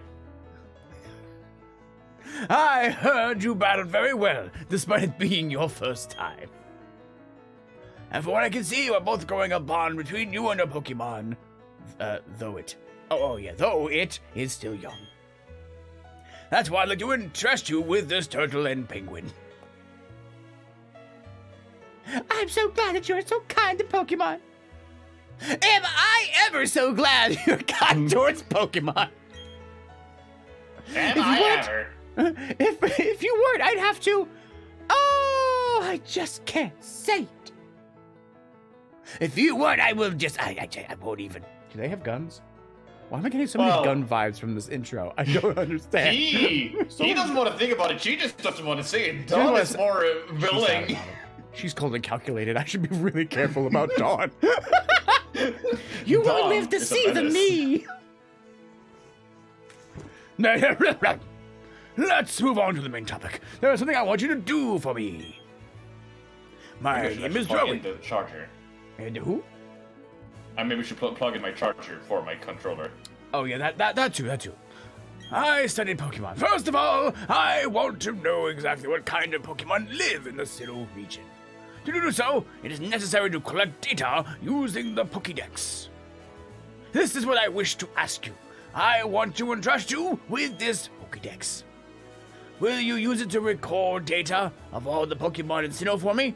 I heard you battled very well, despite it being your first time. And from what I can see, you are both growing a bond between you and your Pokemon. Uh, though it. Oh, oh, yeah, though it is still young. That's why I'd like to entrust you with this turtle and penguin. I'm so glad that you're so kind to Pokemon. Am I ever so glad you're kind mm. towards Pokemon? Am If I ever? if if you weren't, I'd have to. Oh, I just can't say it. If you weren't, I will just. I, I, I won't even. Do they have guns? Why am I getting so many Well- gun vibes from this intro? I don't understand. He So he doesn't want to think about it. She just doesn't want to see it. Dawn is more willing. About it. She's cold and calculated. I should be really careful about Dawn. you won't live to see the me. Let's move on to the main topic. There is something I want you to do for me. My I name is plug in Joey. the charger. And who? I maybe we should pl- plug in my charger for my controller. Oh yeah, that that that too, that too. I studied Pokemon. First of all, I want to know exactly what kind of Pokemon live in the Sinnoh region. To do so, it is necessary to collect data using the Pokédex. This is what I wish to ask you. I want to entrust you with this Pokédex. Will you use it to record data of all the Pokemon in Sinnoh for me?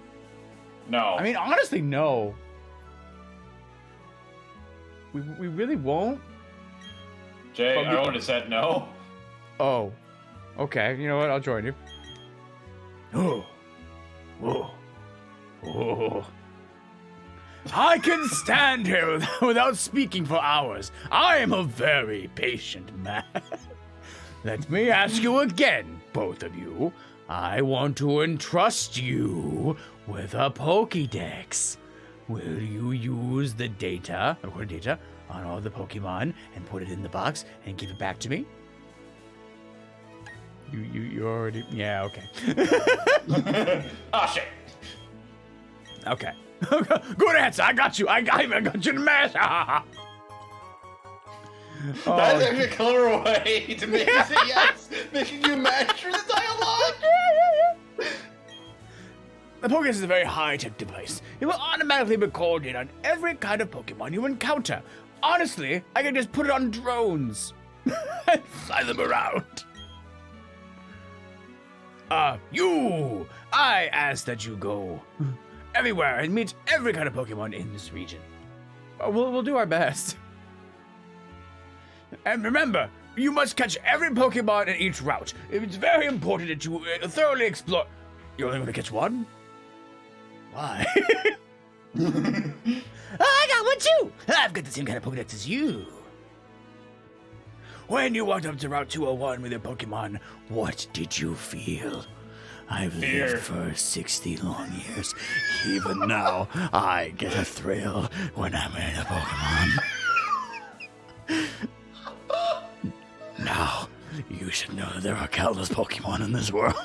No. I mean, honestly, no. We, we really won't? Jay, but I we- already said no. Oh. Okay, you know what? I'll join you. Oh. Oh. Oh. I can stand here without speaking for hours. I am a very patient man. Let me ask you again, both of you. I want to entrust you with a Pokédex. Will you use the data, or data, on all the Pokemon and put it in the box and give it back to me? You, you, you already, yeah, okay. Ah, shit. Okay. Good answer. I got you. I got, I got you in the mash. That's oh, actually a clever to make you say yes, making you master the dialogue. the Pokédex is a very high-tech device. It will automatically record it on every kind of Pokemon you encounter. Honestly, I can just put it on drones and fly them around. Uh, you! I ask that you go everywhere and meet every kind of Pokemon in this region. We'll, we'll do our best. And remember, you must catch every Pokemon in each route. It's very important that you uh, thoroughly explore. You're only going to catch one? Why? I got one too! I've got the same kind of Pokedex as you. When you walked up to Route 201 with your Pokemon, what did you feel? I've Fear. lived for 60 long years. Even now, I get a thrill when I'm in a Pokemon. now, you should know that there are countless Pokemon in this world.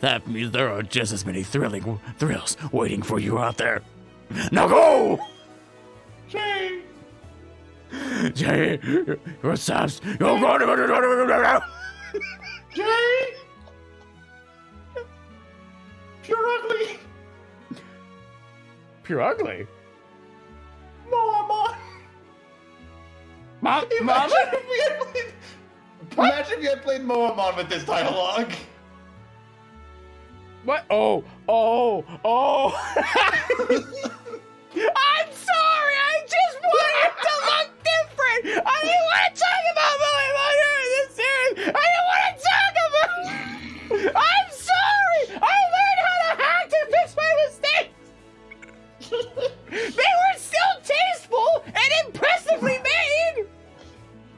That means there are just as many thrilling thrills waiting for you out there. Now go! Jay. Jay, your subs, you're going to. Jay. You're ugly. Pure ugly. Mama. Mom, Imagine mama? if we had played. Imagine if you had played Moamon with this dialogue. What? Oh, oh, oh. I'm sorry. I just wanted to look different. I didn't want to talk about Pokemon here in this series. I didn't want to talk about. I'm they were still tasteful and impressively made!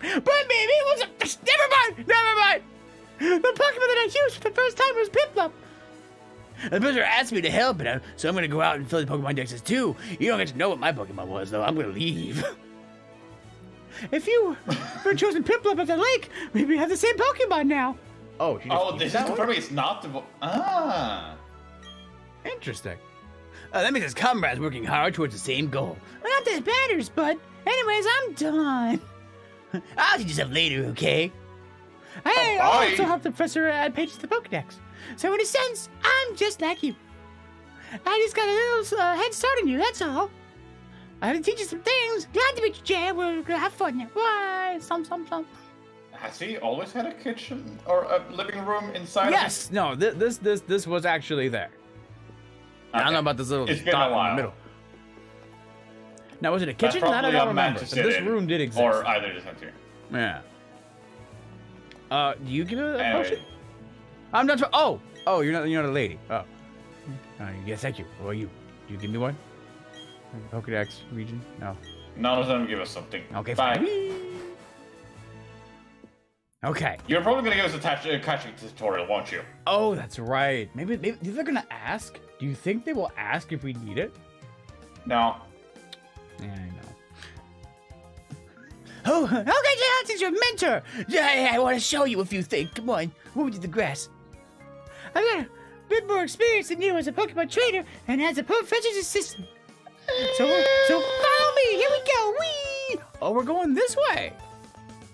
But maybe it was a, never mind, never mind. The Pokemon that I used for the first time was Piplup. The professor asked me to help, and I, uh, so I'm gonna go out and fill the Pokemon dexes too. You don't get to know what my Pokemon was, though. I'm gonna leave. if you were chosen Piplup at the lake, maybe we have the same Pokemon now. Oh, oh, this is confirming it's not the. Ah. Interesting. Uh, that means his comrades working hard towards the same goal. Well, not that it matters, but anyways, I'm done. I'll teach you stuff later, okay? Hey, Oh, I bye. also helped the professor add pages to the Pokedex. So in a sense, I'm just like you. I just got a little uh, head start on you, that's all. I have to teach you some things. Glad to meet you, Jay. We're gonna have fun now. Why? Some, some, some. Has he always had a kitchen or a living room inside? Yes. No. Th- this, this, this was actually there. I don't know about this little It's been dot a in the middle. Now, was it a That's kitchen? That I don't a remember. But this room did exist. Or either the center. yeah. Uh, do you give it a Anyway, potion? I'm not. tr- Oh, oh, you're not. You're not a lady. Oh. Uh, yes, thank you. Well, you. Do you give me one? Pokedex region? No. none of them give us something. Okay. Bye. Fine. Okay. You're probably gonna give us a touch, uh, catching tutorial, won't you? Oh, that's right. Maybe, maybe they're gonna ask. Do you think they will ask if we need it? No. Yeah, I know. Oh, okay, Johnson's your mentor. I, I want to show you a few things. Come on, move to the grass. I've got a bit more experience than you as a Pokemon trainer and as a professor's assistant. So, so follow me. Here we go. Wee! Oh, we're going this way.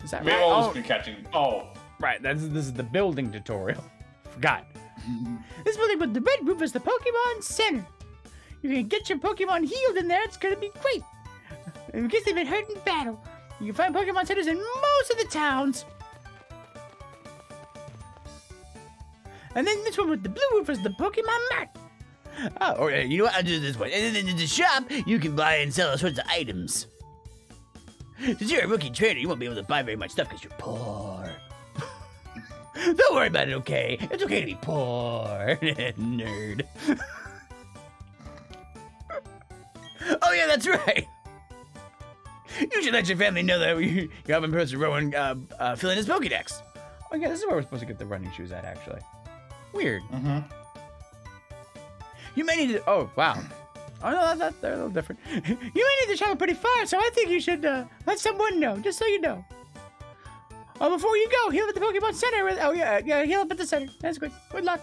Is that right? We've right? always Oh, been catching. Oh. right. That's this is the building tutorial. Forgot. this building with the red roof is the Pokemon Center. You can get your Pokemon healed in there. It's gonna be great. In case they've been hurt in battle, you can find Pokemon centers in most of the towns. And then this one with the blue roof is the Pokemon Mart. Oh, or you know what? I'll do this one. And then in the shop, you can buy and sell all sorts of items. Since you're a rookie trainer, you won't be able to buy very much stuff because you're poor. Don't worry about it, okay? It's okay to be poor. Nerd. oh, yeah, that's right. You should let your family know that you- you're helping Professor Rowan uh, uh, fill in his Pokedex. Oh, yeah, this is where we're supposed to get the running shoes at, actually. Weird. Mm-hmm. You may need to. Oh, wow. Oh, no, that, that, they're a little different. you may need to travel pretty far, so I think you should uh, let someone know, just so you know. Oh, before you go, heal at the Pokemon Center. with- Oh, yeah, yeah, heal up at the center. That's good. Good luck.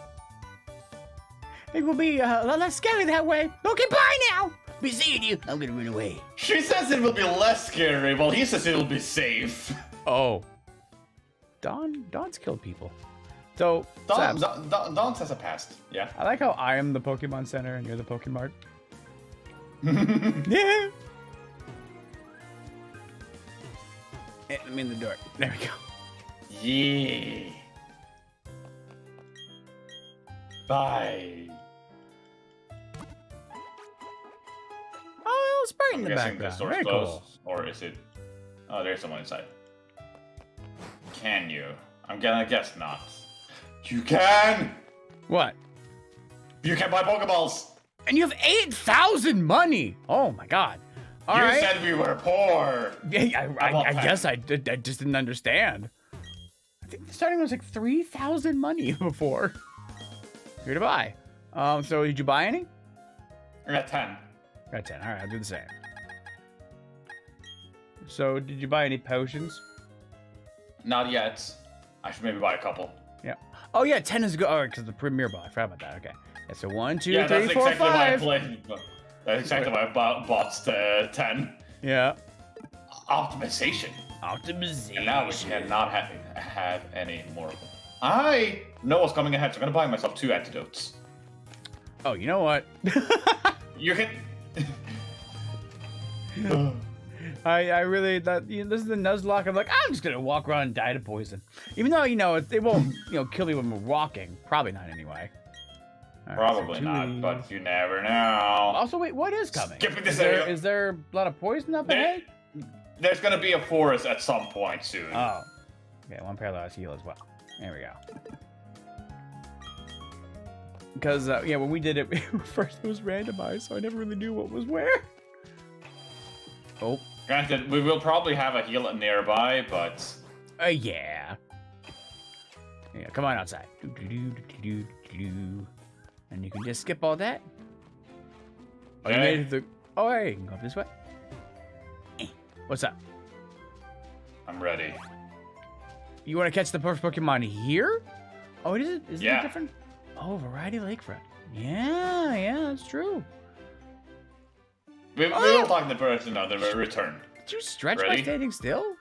It will be uh, a lot less scary that way. Okay, bye now. Be seeing you. I'm gonna run away. She says it will be less scary, while he says it'll be safe. Oh. Dawn, Dawn's killed people. So, Dawn, Sam, Dawn, Dawn, Dawn says a past. Yeah. I like how I am the Pokemon Center and you're the Pokemart. yeah. I'm in the door. There we go. Yeah. Bye. Oh, it's bright in I'm the guessing the background. Very closed. cool. Or is it? Oh, there's someone inside. Can you? I'm gonna guess not. You can! What? You can buy Pokeballs! And you have 8,000 money. Oh my god. All you right. said we were poor! Yeah, I, I, I guess I, did, I just didn't understand. I think the starting was like 3,000 money before. Here to buy. Um, so did you buy any? I got 10. Got 10. All right, I'll do the same. So did you buy any potions? Not yet. I should maybe buy a couple. Yeah. Oh yeah, 10 is good. Oh, because the Premier Ball. I forgot about that. Okay. Yeah, so one, two, yeah, three, four, exactly five. Why I played. That's exactly why I bought, bought the 10. Yeah. Optimization. Optimization. And now we cannot have, have any more of them. I know what's coming ahead, so I'm gonna buy myself two antidotes. Oh, you know what? You can. I, I really that you know, this is the Nuzlocke. I'm like I'm just gonna walk around and die to poison, even though you know it, it won't you know kill me when we're walking. Probably not anyway. All right, so Probably two not, leaves. but you never know. also wait, what is coming? Skipping this is there, area. is there a lot of poison up There- ahead? There's gonna be a forest at some point soon. Oh, okay, one paralyzed heal as well. There we go. Because uh, yeah, when we did it, first it was randomized, so I never really knew what was where. Oh, Granted, we will probably have a heal nearby, but Uh, yeah. Yeah, come on outside. Do, do, do, do, do, do, do. And you can just skip all that. Oh, you made it the. Oh, hey, you can go up this way. Eh. What's up? I'm ready. You want to catch the first Pokemon here? Oh, it is it? Is it Yeah. different? Oh, Verity Lakefront. Yeah, yeah, that's true. We, we Oh! will talk to the person on the return. Did you stretch by Ready? standing still?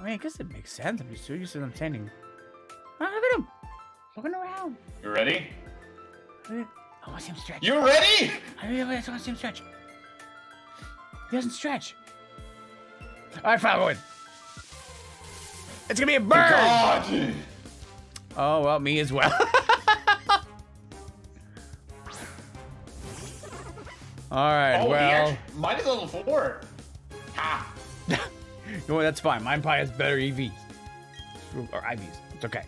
I mean, I guess it makes sense. I'm just so used to them standing. Oh, look at him! Looking around. You ready? I want to see him stretch. You ready? I really want to see him stretch. He doesn't stretch. I found one. It's gonna be a bird. God. Oh well, me as well. All right. Oh, well, well. mine is level four. Ha. know? That's fine. Mine probably has better EVs or IVs. It's okay.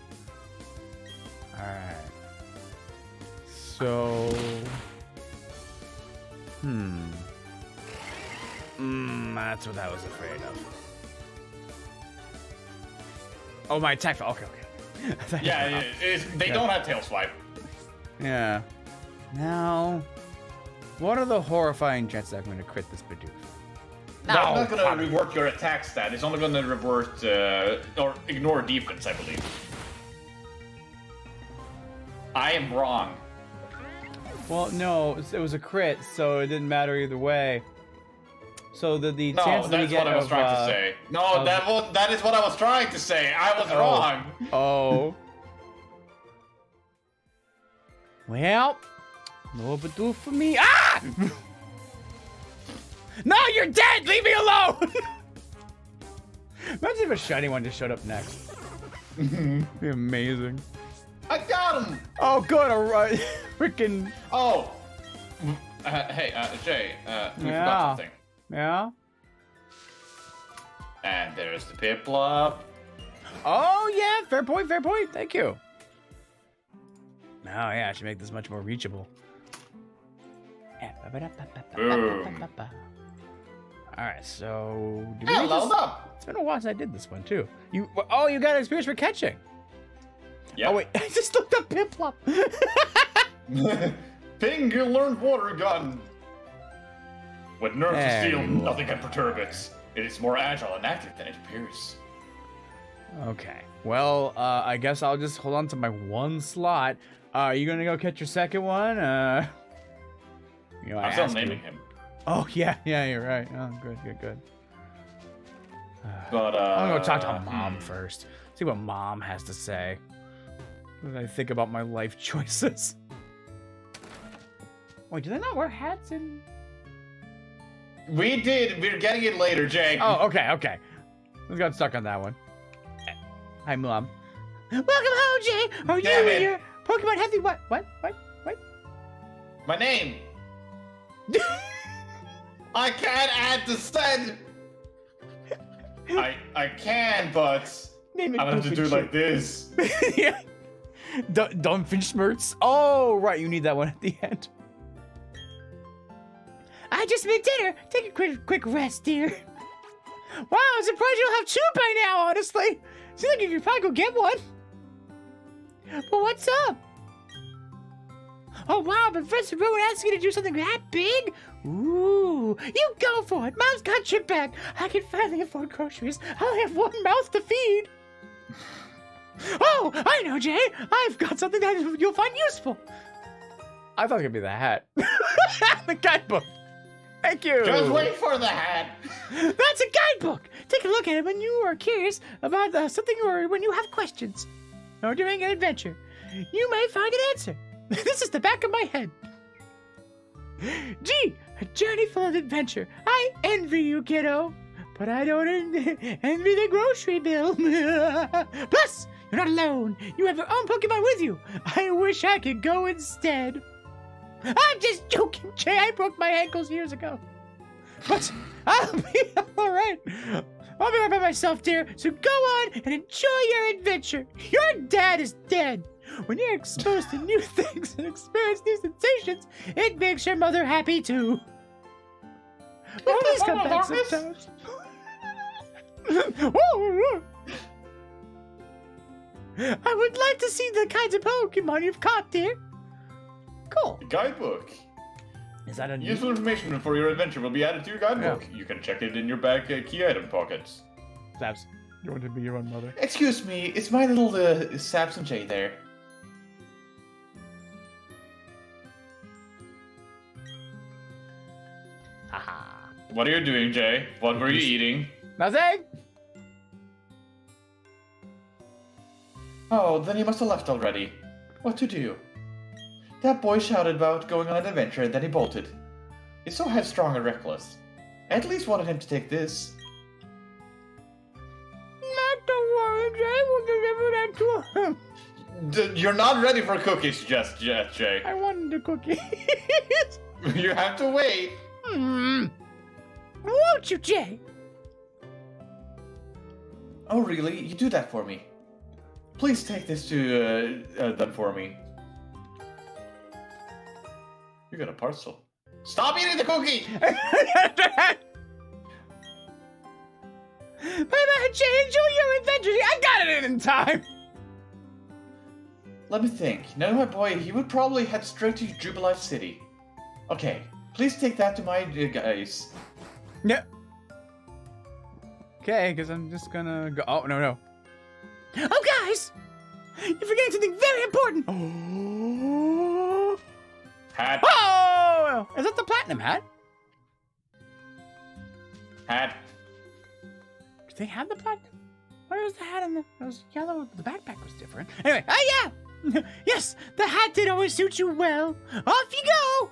All right. So, hmm. Hmm. That's what I was afraid of. Oh, my attack. fell- Okay. Okay. Yeah, it, it's, they Yeah. don't have tail swipe. Yeah. Now, what are the horrifying chances I'm going to crit this Bidoof? That's not gonna revert your attack stat. It's only gonna revert uh, or ignore defense, I believe. I am wrong. Well, no, it was- a crit, so it didn't matter either way. So the the No, chances that that's get what I was of, trying uh, to say. No, of- that was, that is what I was trying to say. I was Oh. wrong. Oh. well, no Bidoof for me. Ah! no, you're dead. Leave me alone. Imagine if a shiny one just showed up next. be amazing. I got him. Oh, good. All right. Freaking. Oh. Uh, hey, uh, Jay, uh, we Yeah. forgot something. Yeah. And there's the Piplup. Oh yeah, fair point, fair point. Thank you. Now, yeah, I should make this much more reachable. Boom. All right, so did we Yeah, just- up. It's been a while since I did this one too. You oh, you got experience for catching. Yeah. Oh wait, I just looked up Piplup. Ping, you learned water gun. With nerves There of steel, nothing can perturb it. It is more agile and active than it appears. okay, well, uh, I guess I'll just hold on to my one slot. Uh, are you gonna go catch your second one? Uh, you know, I I'm still asked you. naming him. Oh yeah, yeah, you're right. Oh, good, good, good. But, uh. I'm gonna go talk to mom hmm. first. See what mom has to say. What I think about my life choices? Wait, do they not wear hats in? We did. We're getting it later, Jake. Oh, okay, okay. I got stuck on that one. Hi, mom. Welcome home, Jay. Are Damn you it. here? Pokemon Heavy? What? What? What? What? My name. I can't add the send. I I can, but Name it I'm gonna have to do it like this. yeah. D- Doofenshmirtz. Oh, right. You need that one at the end. I just made dinner. Take a quick, quick rest, dear. Wow, I'm surprised you don't have two by now, honestly. Seems like you could probably go get one. But what's up? Oh, wow, but Professor Rowan asked you to do something that big? Ooh, you go for it. Mom's got your back. I can finally afford groceries. I'll have one mouth to feed. Oh, I know, Jay. I've got something that you'll find useful. I thought it could be the hat. the guidebook. Thank you. Just wait for the hat. That's a guidebook. Take a look at it when you are curious about uh, something or when you have questions or during an adventure. You may find an answer. this is the back of my head. Gee, a journey full of adventure. I envy you, kiddo. But I don't en- envy the grocery bill. Plus, you're not alone. You have your own Pokemon with you. I wish I could go instead. I'm just joking, Jay. I broke my ankles years ago. But I'll be all right. I'll be right by myself, dear. So go on and enjoy your adventure. Your dad is dead. When you're exposed to new things and experience new sensations, it makes your mother happy too. Please come back sometimes. Oh, I would like to see the kinds of Pokemon you've caught, dear. Cool. Guidebook. Is that a new? Useful information for your adventure will be added to your guidebook. You can check it in your back uh, key item pockets. Saps, you want to be your own mother? Excuse me, it's my little uh, Saps and Jay there. Haha. What are you doing, Jay? What were you eating? Nothing. Oh, then he must have left already. What to do? That boy shouted about going on an adventure and then he bolted. He's so headstrong and reckless. I at least wanted him to take this. Not to worry, Jay. We'll deliver that to him. D- you're not ready for cookies just yet, Jay. I wanted the cookies. you have to wait. Hmm. Won't you, Jay? Oh, really? You do that for me? Please take this to uh, uh, them for me. You got a parcel. Stop eating the cookie! Jay. Enjoy your adventure. I got it in time. Let me think. Now, my boy, he would probably head straight to Jubilife City. Okay, please take that to my uh, guys. Yeah. Okay, because I'm just gonna go. Oh no no. Oh guys, you're forgetting something very important. Oh. Hat, Oh, is that the platinum hat? hat. Do they have the platinum? Where was the hat in the? It was yellow. The backpack was different. Anyway, oh yeah, yes, the hat did always suit you well. Off you go.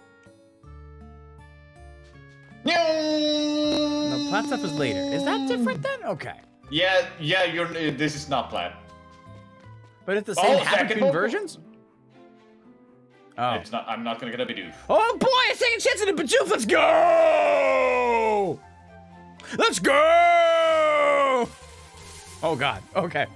The The plat stuff is later. Is that different then? Okay. Yeah, yeah. You're. Uh, this is not planned. But it's the same Oh, second between versions? Oh. It's not. I'm not gonna get a Bidoof. Oh boy, a second chance at a Bidoof. Let's go! Let's go! Oh god. Okay.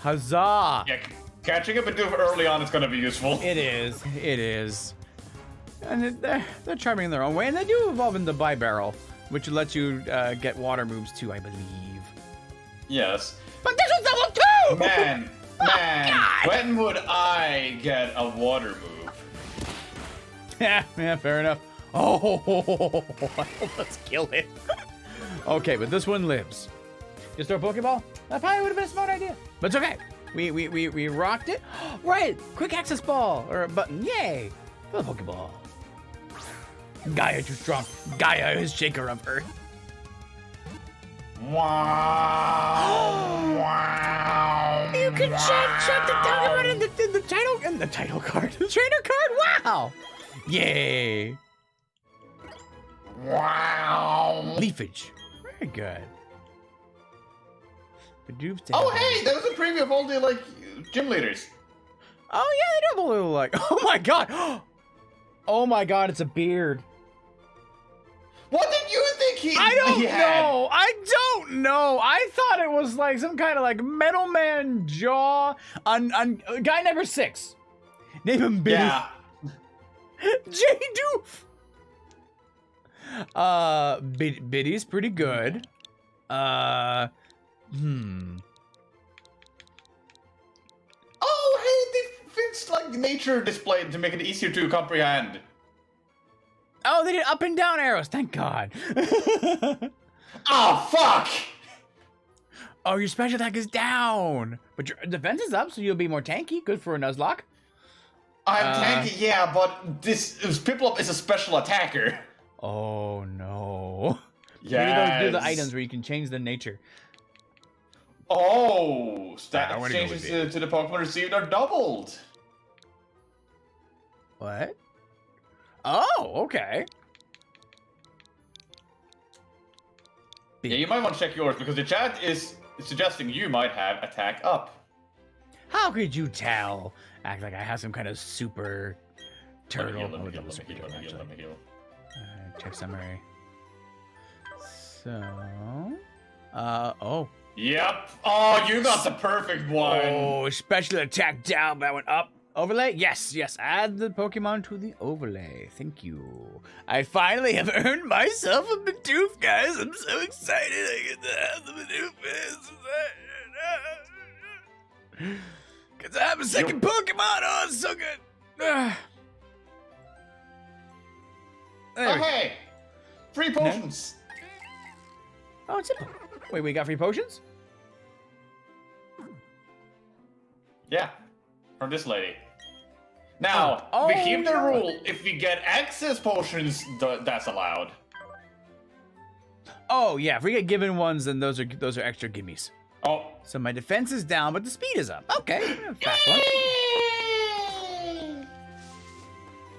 Huzzah! Yeah, catching a Bidoof early on is gonna be useful. It is. It is. And it, they're, they're charming in their own way, and they do evolve into Bibarel, which lets you uh, get water moves too, I believe. Yes. But this was level two! Man, man, God. when would I get a water move? yeah, yeah, fair enough. Oh, let's kill it. okay, but this one lives. Just throw a Pokeball? That probably would have been a smart idea. But it's okay. We we we, we rocked it. right, quick access ball or a button. Yay! The Pokeball. Gaia too strong. Gaia is shaker of earth. Wow! wow! You can check check the Pokemon in the, in the title in the title card. The trainer card. Wow! Yay! Wow! Leafage. Very good. Oh, hey, that was a preview of all the like gym leaders. Oh yeah, they do have a little like. Oh my god. Oh my god, it's a beard. What did you think he? I don't he know. I don't know. I thought it was like some kind of like Metal Man jaw on on guy number six. Name him Bidoof. Yeah. J Doof. Uh, Bid- Biddy's pretty good. Uh, hmm. Oh, hey, they fixed like nature display to make it easier to comprehend. Oh, they did up and down arrows. Thank God. Oh, fuck! oh, your special attack is down, but your defense is up, so you'll be more tanky. Good for a Nuzlocke. I'm Uh, tanky, yeah, but this Piplup is a special attacker. Oh no. Yeah. Do the items where you can change the nature. Oh, stat exchanges to, to the Pokemon received are doubled. What? Oh, okay. Yeah, you might want to check yours because the chat is suggesting you might have attack up. How could you tell? Act like I have some kind of super turtle. let me heal, let me heal, let me heal, let me heal. Uh, check summary. So, uh, oh. Yep. Oh, you got the perfect one. Oh, special attack down, but I went up. Overlay? Yes, yes. Add the Pokemon to the overlay. Thank you. I finally have earned myself a Bidoof, guys. I'm so excited I get to have the Bidoof. Because I have a second Pokemon. Oh, it's so good. Oh, hey! Free potions! Oh, it's simple. Wait, we got free potions? Yeah, from this lady. Now, Oh. we Oh, keep the rule if we get excess potions, th- that's allowed. Oh yeah, if we get given ones, then those are those are extra gimmies. Oh. So my defense is down, but the speed is up. Okay, fast one.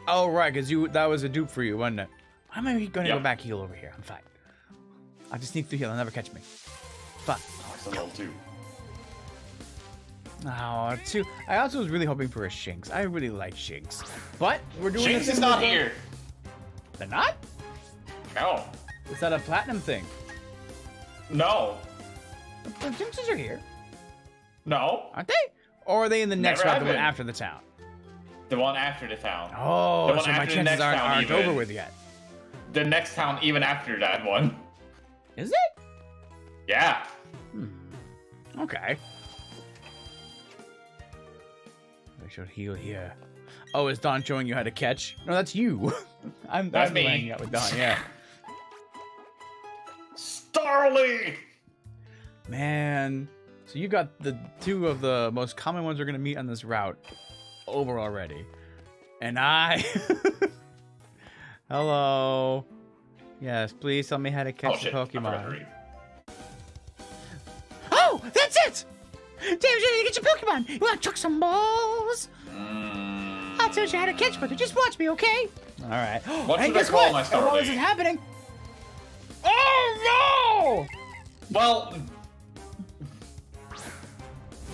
Oh right, because you that was a dupe for you, wasn't it? Why am I going to go back heal over here? I'm fine. I'll just need to heal. They'll never catch me. Fun. Oh, it's a level two. Oh, two. I also was really hoping for a Shinx. I really like Shinx, but we're doing this is not here. They're not. No. Is that a platinum thing? No. The Jinxes are here, No. aren't they? Or are they in the next round, the one after the town? The one after the town. Oh, The one so my the chances next aren't, town aren't even. over with yet. The next town, even after that one. Is it? Yeah. Hmm. Okay. I should heal here. Oh, is Dawn showing you how to catch? No, that's you. I'm That's I'm me. hanging out with Dawn. Yeah. Starly! Man. So you got the two of the most common ones we're gonna meet on this route over already. And I Hello. Yes, please tell me how to Oh catch shit. the I forgot to Pokemon. read. Oh, that's it! Damn, you get your Pokemon! You wanna chuck some balls? Mm, I'll teach you how to catch, but just watch me, okay? Alright. What and should I guess call what? my And while this Starly? is happening. Oh no! Well!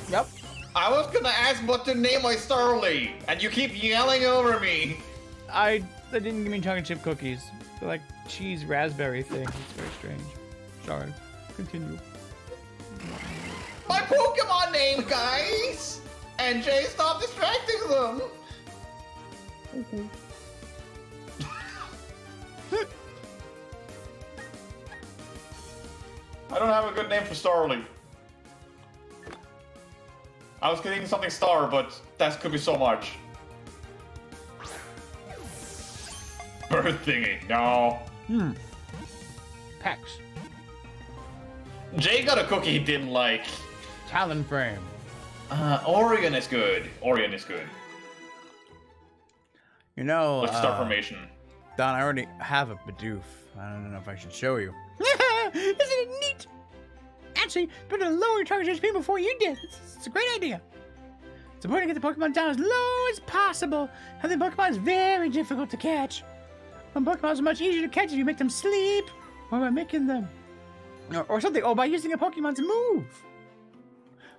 Yep. I was gonna ask what to name my Starly, and you keep yelling over me. I they didn't give me chocolate chip cookies. They're like cheese raspberry thing. It's very strange. Sorry. Continue. My Pokemon name, guys! And Jay, stop distracting them! Okay. I don't have a good name for Starly. I was getting something star, but that could be so much. Bird thingy, no. Hmm. Pex. Jay got a cookie he didn't like. Talon frame. Uh, Orion is good. Orion is good. You know, Let's start uh, formation. Dawn, I already have a Bidoof. I don't know if I should show you. Isn't it neat? Actually, better lower your target HP before you did. It's, it's a great idea. It's important to get the Pokemon down as low as possible. Having Pokemon is very difficult to catch. When Pokemon are much easier to catch if you make them sleep, or by making them, or, or something, or by using a Pokemon's move.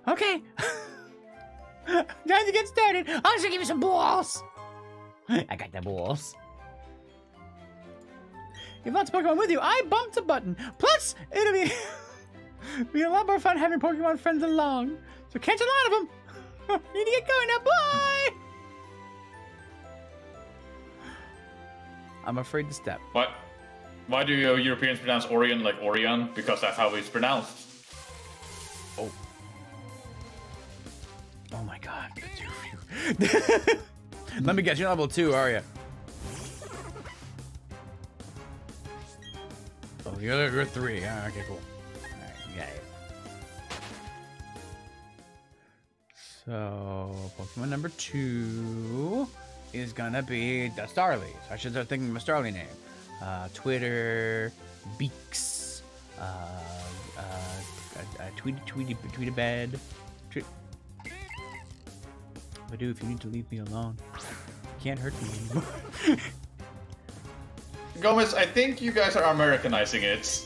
Okay. Time to get started. Just gonna give you some balls. I got the balls. If lots of Pokemon with you, I bumped a button. Plus, it'll be be a lot more fun having Pokemon friends along. So catch a lot of them. Need to get going now. Bye. I'm afraid to step. What? Why do Europeans pronounce Orion like Orion? Because that's how it's pronounced. Oh my god. Let me guess, you're level two, are you? Oh, you're, you're three. Ah, okay, cool. Alright, got it. So, Pokemon number two is gonna be the Starly. So I should start thinking of a Starly name. Uh, Twitter, Beaks, uh, uh, uh, Tweety, Tweety, Tweety Bed. Tweet. Badoo, if you need to leave me alone, you can't hurt me anymore. Gomez, I think you guys are Americanizing it.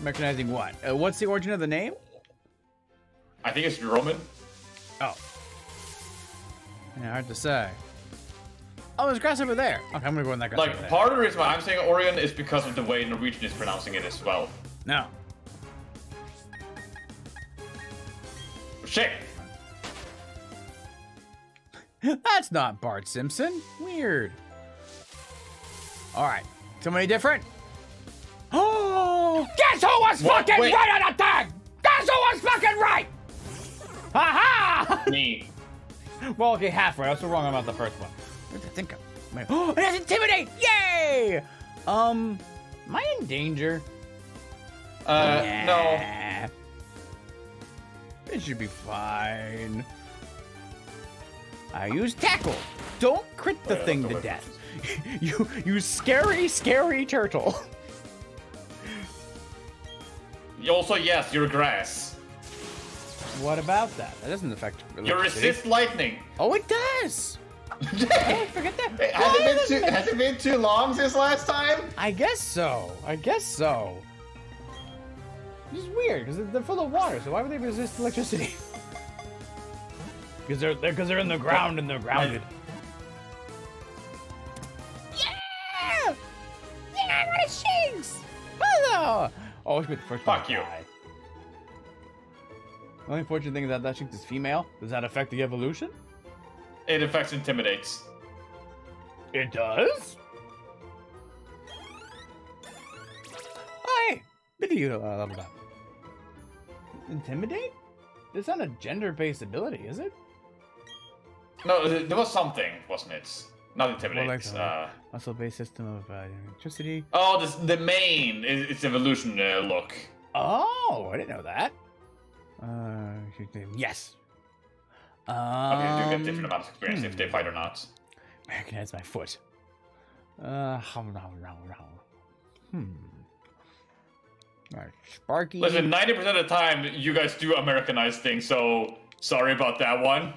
Americanizing what? Uh, what's the origin of the name? I think it's Roman. Oh. Yeah, hard to say. Oh, there's grass over there. Okay, I'm gonna go in that grass Like, part of the reason why I'm saying Orion is because of the way Norwegian is pronouncing it as well. No. Shit! That's not Bart Simpson. Weird. All right. Somebody different? Oh! Guess who was What? fucking Wait. right on the thing? Guess who was fucking right? Ha ha! Me. well, okay, half right. I was still wrong about the first one. What did I think of? Oh, it has intimidate! Yay! Um, am I in danger? Uh, no. It should be fine. I use tackle. Don't crit the Wait, thing to the death. you, you scary, scary turtle. Also, yes, you're grass. What about that? That doesn't affect You resist lightning. Oh, it does. Oh, forget that. Hey, has, it oh, been doesn't too, it- has it been too long since last time? I guess so. I guess so. This is weird because they're full of water. So why would they resist electricity? Because they're because they're in the ground and they're grounded. Yeah! Yeah, what a Shinx! Hello! Oh, it's with the first Fuck you. Die. The only fortunate thing is that that shinx is female. Does that affect the evolution? It affects intimidates. It does? Hi! What do you uh, level up? Intimidate? It's not a gender-based ability, is it? No, there was something, wasn't it? Not intimidate. Well, like, uh, Muscle-based system of uh, electricity. oh, this, the main its evolution uh, look. Oh, I didn't know that. Uh, yes. Um, Okay, you do get different amounts of experience if they fight or not. Recognize my foot. Uh, hum, hum, hum. hmm. Alright, Sparky. Listen, 90% of the time, you guys do Americanize things, so sorry about that one.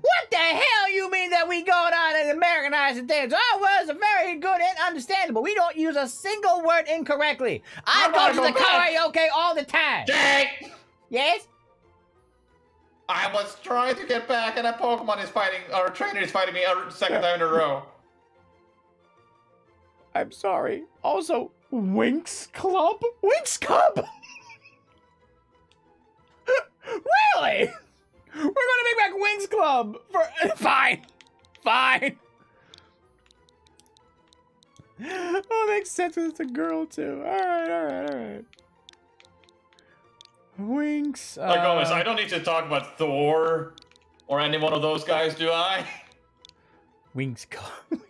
What the hell you mean that we going on and Americanizing things? Our words are very good and understandable. We don't use a single word incorrectly. I I'm go gonna the go back. karaoke all the time. Jake! Yes? I was trying to get back, and a Pokemon is fighting, or a trainer is fighting me a second time in a row. I'm sorry. Also, Winx Club? Winx Club? really? We're gonna make back Winx Club for fine. Fine. Oh, it makes sense it's a girl too. Alright, alright, alright. Winx. Like, uh, Gomez, I don't need to talk about Thor or any one of those guys, do I? Winx Club.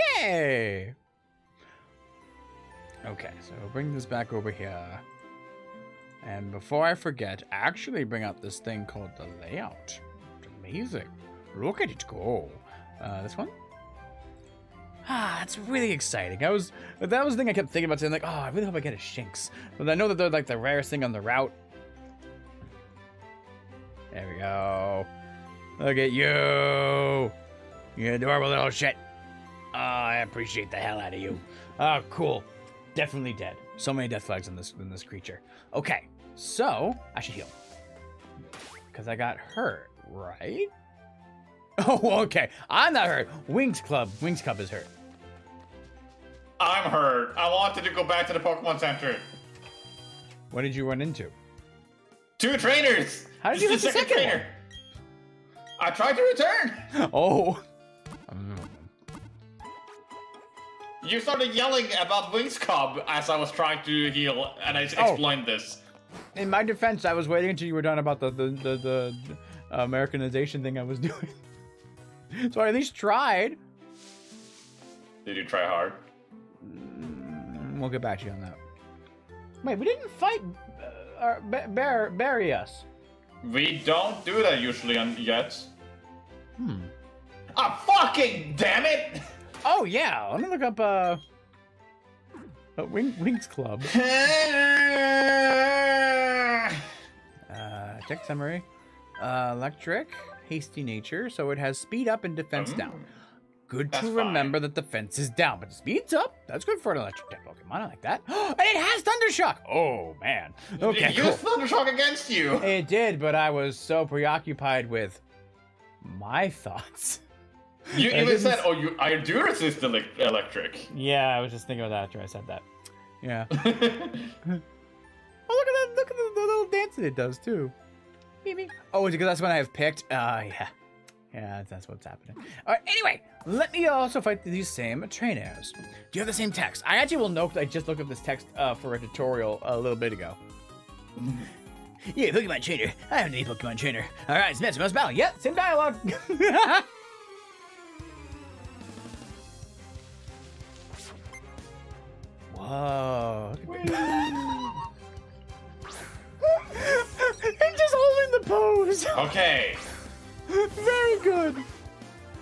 Yay! Okay, so bring this back over here. And before I forget, actually bring out this thing called the layout. It's amazing. Look at it go. Uh, this one? Ah, that's really exciting. I was that was the thing I kept thinking about saying like, oh, I really hope I get a Shinx. But I know that they're like the rarest thing on the route. There we go. Look at you. You adorable little shit. Oh, I appreciate the hell out of you. Oh, cool. Definitely dead. So many death flags in this in this creature. Okay, so I should heal. Because I got hurt, right? Oh, okay. I'm not hurt. Winx Club. Winx Club is hurt. I'm hurt. I wanted to go back to the Pokemon Center. What did you run into? Two trainers! How did This you is hit the second one? I tried to return! Oh. You started yelling about Winx Club as I was trying to heal, and I Oh. explained this. In my defense, I was waiting until you were done about the the, the, the Americanization thing I was doing. so I at least tried. Did you try hard? Mm, We'll get back to you on that. Wait, we didn't fight uh, uh, ba- bury us. We don't do that usually on yet. Hmm. Ah, fucking damn it! Oh yeah, let me look up uh, uh Wing Winx Club. Uh, check summary. Uh, electric, hasty nature, so it has speed up and defense Mm. down. Good That's to fine. remember that defense is down, but speed's up. That's good for an electric type Pokemon. I like that. and it has Thundershock. Oh man. Okay, It cool. used Thundershock against you! It did, but I was so preoccupied with my thoughts. You I even said, oh, you, I do resist elec- electric. Yeah, I was just thinking about that after I said that. Yeah. Oh, look at that! Look look at the, the little dance that it does too. Beep, beep. Oh, is it because that's when I have picked? Uh, yeah. Yeah, that's what's happening. All right, anyway, let me also fight these same trainers. Do you have the same text? I actually will know because I just looked up this text uh, for a tutorial a little bit ago. yeah, Pokemon trainer. I have a Pokemon trainer. All right, it's Smash Mouse Battle. Yep, same dialogue. Whoa. He's just holding the pose. Okay. Very good.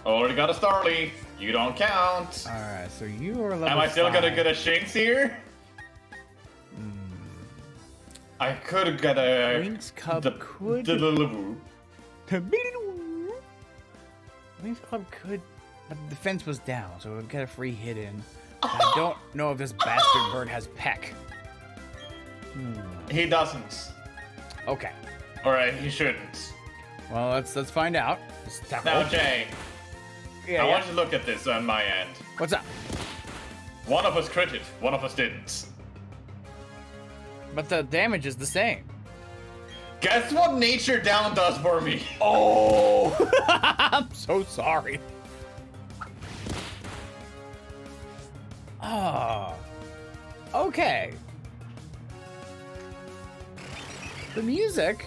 Already got a Starly. You don't count. All right, so you are level Am I still gonna get a Shinx here? Hmm. I could get a. Lynx Cub the, could- the Liliboo. Winx Club could, but the defense was down, so it would get a free hit in. I don't know if this bastard bird has peck. Hmm. He doesn't. Okay. Alright, he shouldn't. Well, let's let's find out. Let's. Now, Jay, yeah, I yeah. want you to look at this on my end. What's up? One of us critted, one of us didn't. But the damage is the same. Guess what Nature Down does for me? Oh! I'm so sorry. Ah. Okay. The music.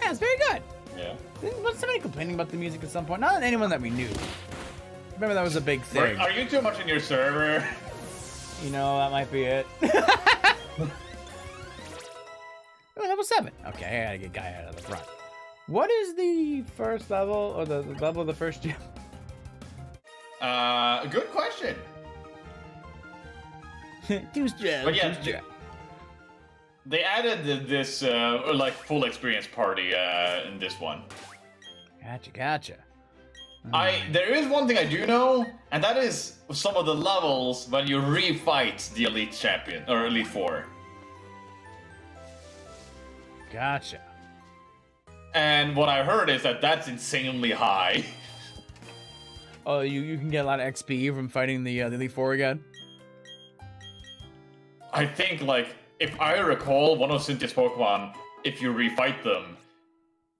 Yeah, it's very good. Yeah. Was somebody complaining about the music at some point? Not anyone that we knew. Remember that was a big thing. Are you too much in your server? You know, that might be it. oh, level 7. Okay, I gotta get guy out of the front. What is the first level, or the, the level of the first gym? Uh, good question. strap. But yeah, strap. They added this uh, like full experience party uh, in this one. Gotcha, gotcha. I there is one thing I do know, and that is some of the levels when you refight the elite champion or elite four. Gotcha. And what I heard is that that's insanely high. Oh, you, you can get a lot of XP from fighting the, uh, the Elite Four again? I think like if I recall, one of Cynthia's Pokemon, if you refight them,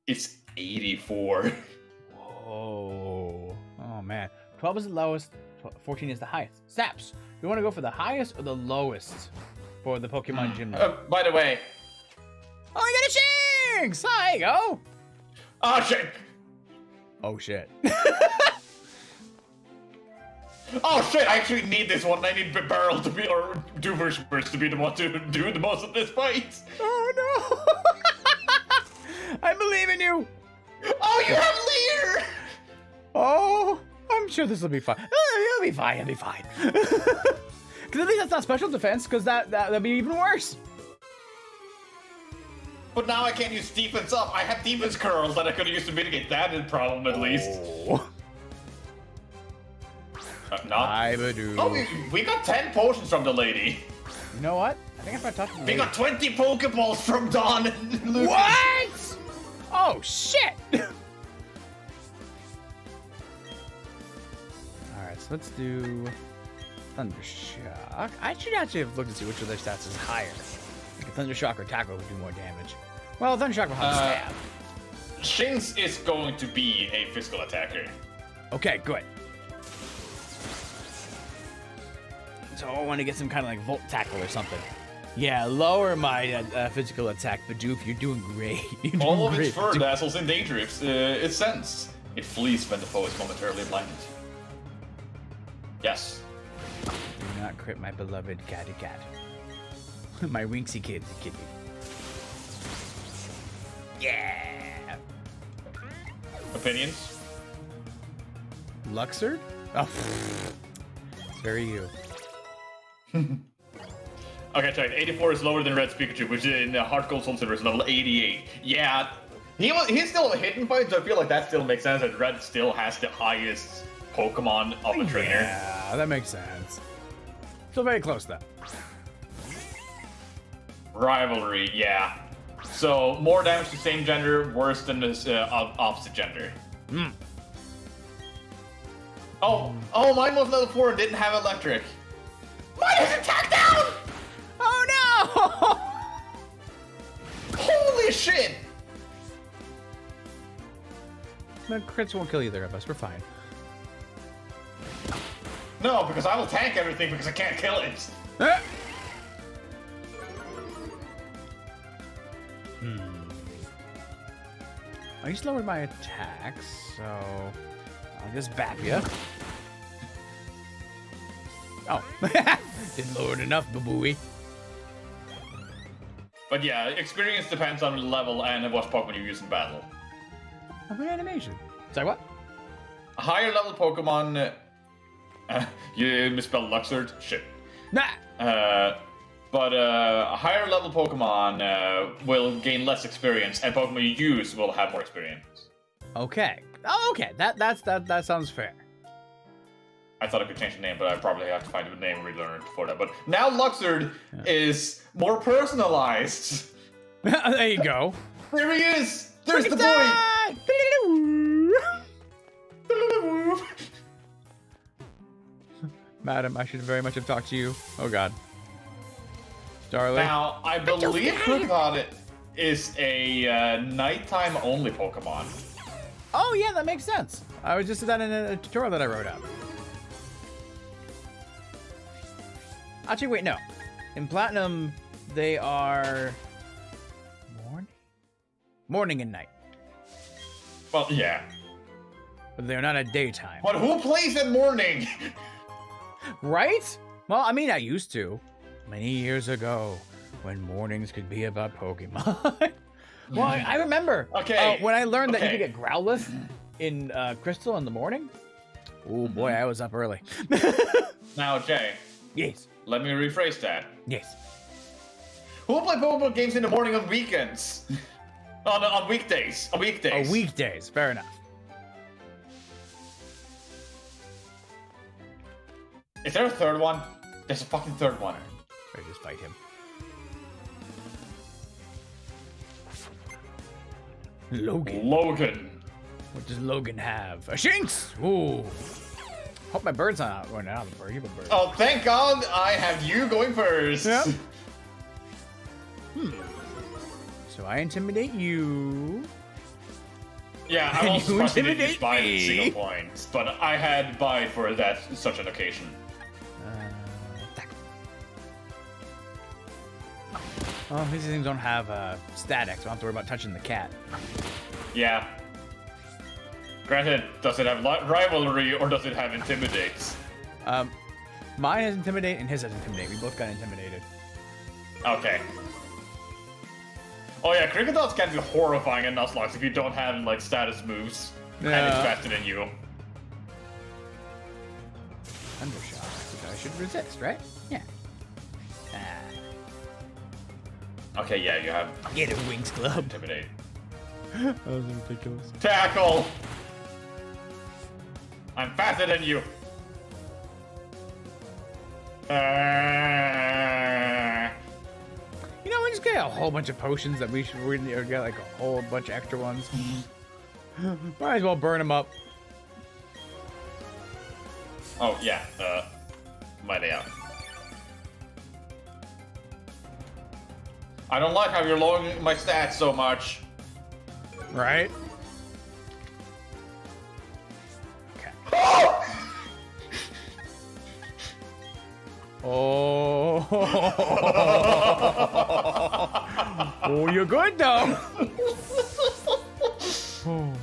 it's 84. Whoa. Oh, man. 12 is the lowest, tw- 14 is the highest. Saps, you want to go for the highest or the lowest for the Pokemon Gym? Uh, by the way, Oh, I got a Shinx! Hi, there you go. oh shit, Oh, shit. oh shit! I actually need this one. I need Barrel to be or Doomer's to be the one to do the most of this fight. oh, no. I believe in you. Oh, you have Leer! Oh, I'm sure this will be fine. Oh, it'll be fine. It'll be fine. Because at least that's not special defense, because that, that, that'd be even worse. But now I can't use defense up. I have defense curls that I could have used to mitigate that problem at least. Oh. Uh, not. I would do. Oh, we, we got 10 potions from the lady. You know what? I think I might talk to the We got 20 Pokeballs from Dawn and Lucas. What? Oh shit! Alright, so let's do Thundershock. I should actually have looked to see which of their stats is higher. Like Thundershock or Tackle would do more damage. Well, Thundershock will have Uh, stab. Shinx is going to be a physical attacker. Okay, good. So I want to get some kind of like Volt Tackle or something. Yeah, lower my uh, uh, physical attack, Bidoof. You're doing great. You're doing All of its great. fur dazzles in danger. It's, uh, its sense. It flees when the foe is momentarily blinded. Yes. Do not crit my beloved catty cat. my Winksy kid, kitty. Yeah. Opinions? Luxord? Oh, it's very you. Okay, check. 84 is lower than Red's Pikachu, which is in uh, Heart Gold Soul Silver is level 88. Yeah, he was, he's still a hidden fight, so I feel like that still makes sense that Red still has the highest Pokemon of a trainer. Yeah, that makes sense. Still very close though. Rivalry, yeah. So more damage to same gender, worse than this uh, opposite gender. Hmm. Oh, oh, mine was level 4 and didn't have electric. Mine is attack down! Oh no! Holy shit! The crits won't kill either of us. We're fine. No, because I will tank everything because I can't kill it. Ah! Hmm. I just lowered my attacks, so I'll just bap you. Oh, didn't lower it enough, babooey. But yeah, experience depends on the level and what Pokemon you use in battle. Good animation. Sorry, what? A higher level Pokemon. Uh, you misspelled Luxord? Shit. Nah. Uh, but uh, a higher level Pokemon uh, will gain less experience, and Pokemon you use will have more experience. Okay. Oh, okay. That that's that that sounds fair. I thought I could change the name, but I probably have to find a name relearned for that. But now Luxord is more personalized. there you go. There he is! There's the boy! Die! Madam, I should very much have talked to you. Oh God. Darling. Now, I believe Krookodon is a uh, nighttime only Pokemon. Oh yeah, that makes sense. I was just that in a tutorial that I wrote up. Actually, wait, no. In Platinum, they are morning, morning and night, Well, yeah. but they're not at daytime, But who plays at morning? right? Well, I mean, I used to many years ago when mornings could be about Pokemon. well, I, I remember. Okay, uh, when I learned that you could get Growlithe in uh, Crystal in the morning. Oh boy, I was up early. now, Jay, yes, let me rephrase that. yes. Who will play Pokemon games in the morning on weekends? on, on weekdays. On Oh, weekdays. weekdays. Fair enough. Is there a third one? There's a fucking third one. Or just fight him. Logan. Logan. What does Logan have? A Shinx! Ooh. Hope my bird's not out going out of the bird. You have a bird. Oh, thank God I have you going first. Yep. So I intimidate you. Yeah, I'm And also you surprised I use intimidate Bide at me. single points, but I had Bide for that such an occasion. Uh. Oh, these things don't have uh, static, so I don't have to worry about touching the cat. Yeah. Granted, does it have rivalry or does it have intimidates? Um, mine has intimidate and his has intimidate. We both got intimidated. Okay. Oh yeah, Kricketots can be horrifying in Nuzlocke if you don't have like status moves and it's Yeah. faster than you. Undershot, which I should resist, right? Yeah. Ah, Okay, yeah, you have get it, Winx Club. intimidate. that was ridiculous. Tackle! I'm faster than you. Uh, You know, we just get a whole bunch of potions that we should or get like a whole bunch of extra ones. Might as well burn them up. oh yeah, uh, my day out. I don't like how you're lowering my stats so much. Right? Oh. oh, you're good though. oh.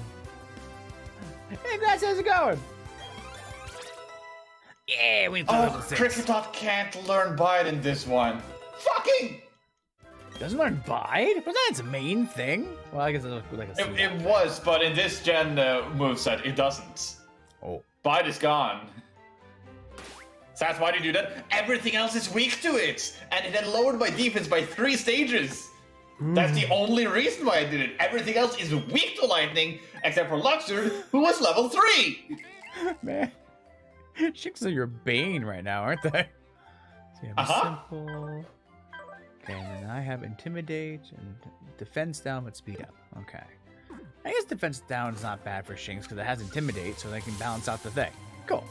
Hey, Grass, how's it going? Yeah, we put Oh, level six. Kricketot can't learn Bide in this one. Fucking! Doesn't learn bide? Was that its main thing? Well, I guess it's like a It, it was, but in this gen uh, moveset, it doesn't. Oh. Bide is gone. That's why you do that. Everything else is weak to it, and it had lowered my defense by three stages. That's the only reason why I did it. Everything else is weak to lightning, except for Luxor, who was level three. Man. Chicks are your bane right now, aren't they? So you have Uh-huh. simple. Okay, and then I have intimidate and defense down but speed up. Okay. I guess defense down is not bad for Shinx because it has intimidate, so they can balance out the thing. Cool.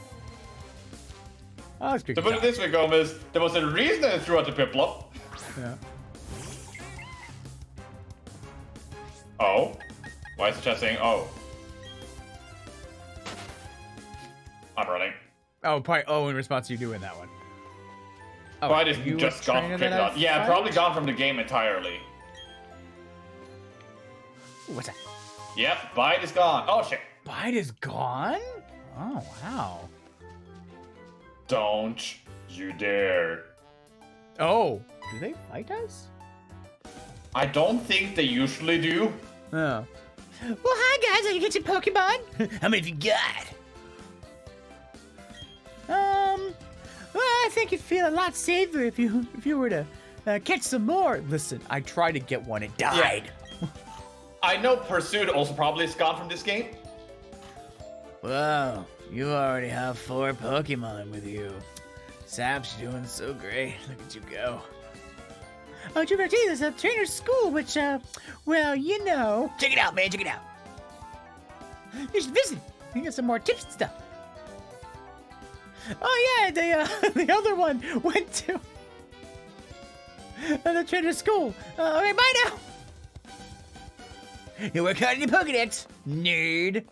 Oh, that's To put it this way, Gomez, there was a reason I threw out the Piplup. Yeah. Oh? Why is the chat saying oh? I'm running. Oh, probably. Oh, in response to you doing that one. Oh, Why did you just gone trainer kicked out? Yeah, probably gone from the game entirely. Ooh, What's that? Yep, Bide is gone. Oh shit. Bide is gone. Oh wow. Don't you dare. Oh, do they fight us? I don't think they usually do. Oh. Well, hi guys. Are you get your Pokemon? How many have you got? Um. Well, I think you'd feel a lot safer if you if you were to uh, catch some more. Listen, I tried to get one. It died. I know Pursuit also probably is gone from this game. Wow, you already have four Pokemon with you. Sap's doing so great. Look at you go. Oh, Jupiter T, there's a trainer's school, which, uh, well, you know. Check it out, man, check it out. You should visit. You get some more tips and stuff. Oh, yeah, the, uh, the other one went to uh, the trainer's school. Uh, okay, bye now. You work hard in your Pokedex, nerd.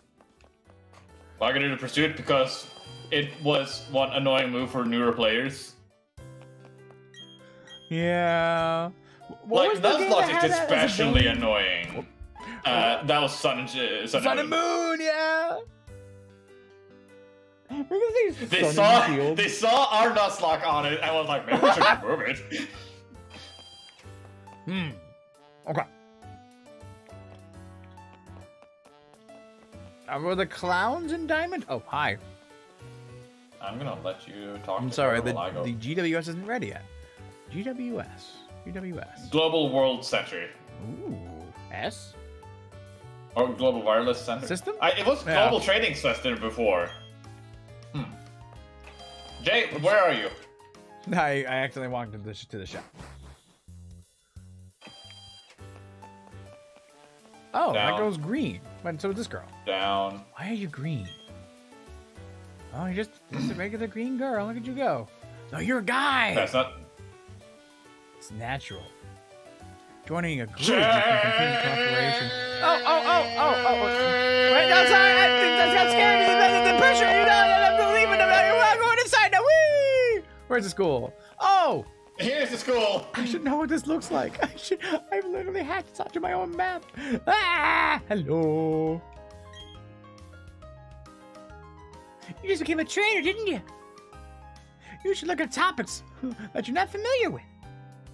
Why gonna do Pursuit? Because it was one annoying move for newer players. Yeah. What was like the game that especially annoying. Uh, that was Sun and uh, Sun, Sun and Moon. Yeah. We're gonna say it's They Sun saw they saw our Nuzlocke on it and was like, maybe we should remove it. Hmm. Okay. Uh, were the clowns in Diamond? Oh, hi. I'm gonna let you talk. I'm to sorry, the, while I go. the GWS isn't ready yet. GWS. GWS. Global World Center Ooh. S? or Global Wireless Center System? I, it was Yeah. Global Trading Center before. Hmm. Jay, where are you? I, I accidentally walked into the, to the shop. Oh, that Down. girl's green. But so is this girl. Down. Why are you green? Oh, you're just, just a regular green girl. Look at you go. No, you're a guy. That's not. It's natural. Joining a group you cooperation. Oh, oh, oh, oh, oh. oh. Wait, no, sorry. I think that's got scared me. The, pressure. You know, I'm not leaving. I'm going inside now. Whee! Where's the school? Oh, Here's the school. I should know what this looks like. I should. I've literally hatched such my own map. Ah, hello. You just became a trainer, didn't you? You should look at topics that you're not familiar with.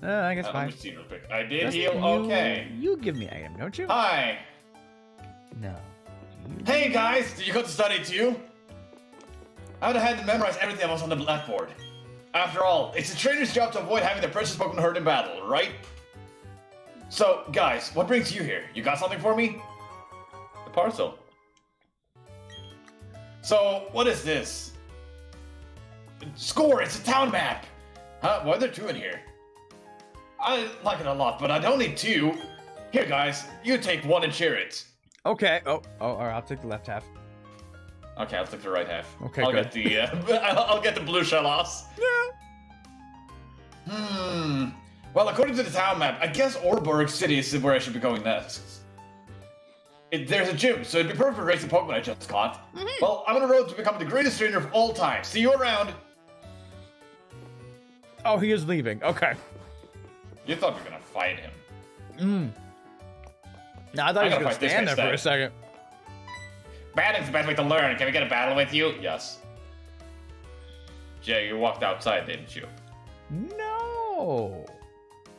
Uh, I guess Uh, fine. real quick. I did Just heal. you- Okay. You give me item, don't you? Hi. No. You- Hey guys, did you go to study too? I would have had to memorize everything that was on the blackboard. After all, it's a trainer's job to avoid having their precious Pokemon hurt in battle, right? So, guys, what brings you here? You got something for me? The parcel. So, what is this? Score, it's a town map! Huh? Why are there two in here? I like it a lot, but I don't need two. Here, guys, you take one and share it. Okay. Oh, oh, all right. I'll take the left half. Okay, I'll take the right half. Okay, I'll good. get the uh, I'll I'll get the blue shell off. Yeah. Hmm. Well, according to the town map, I guess Oreburgh City is where I should be going next. It, there's a gym, so it'd be perfect for racing Pokemon I just caught. Well, I'm on a road to become the greatest trainer of all time. See you around. Oh, he is leaving. Okay. You thought we were gonna fight him. Mm. No, I thought I he was gonna stand there guy for a second. Battling's the best way to learn. Can we get a battle with you? Yes. Jay, you walked outside, didn't you? No.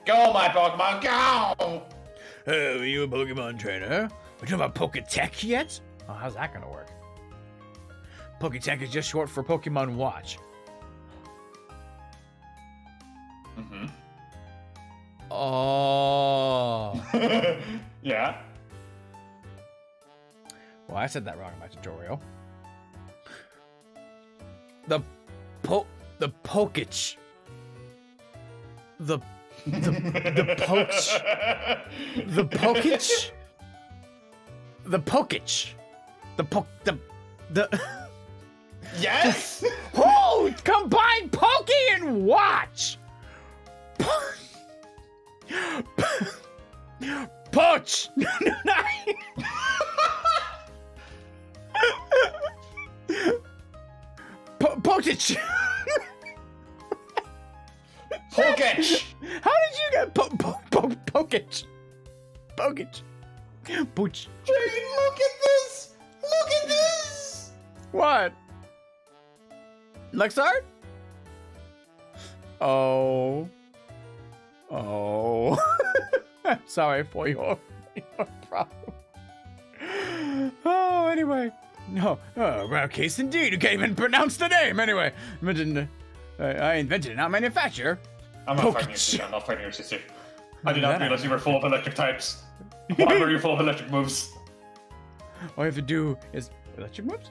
Go, my Pokemon, go! Hey, are you a Pokemon trainer? But you have a Poketech yet? Oh, how's that gonna work? Poketech is just short for Pokemon Watch. Mm-hmm. Oh. yeah. Well, I said that wrong in my tutorial. The po the Pokich. The the the Poach. The Pokich. The Pokich. The po the the Yes. Oh! Combine Pokey and Watch! Poach! po- Poach! Pokech! How did you get po- po- po- Pokage? Pokage. Pooch. Jane, look at this! Look at this! What? Lexar? Oh. Oh. I'm sorry for your, your problem. Oh, anyway. No, oh, rare case indeed. You can't even pronounce the name. Anyway, invented, uh, I invented it, not manufacture. I'm not Pokech. fighting your sister. I'm not fighting your sister. I did not I realize you were full of electric types. Why were you full of electric moves? All you have to do is electric moves.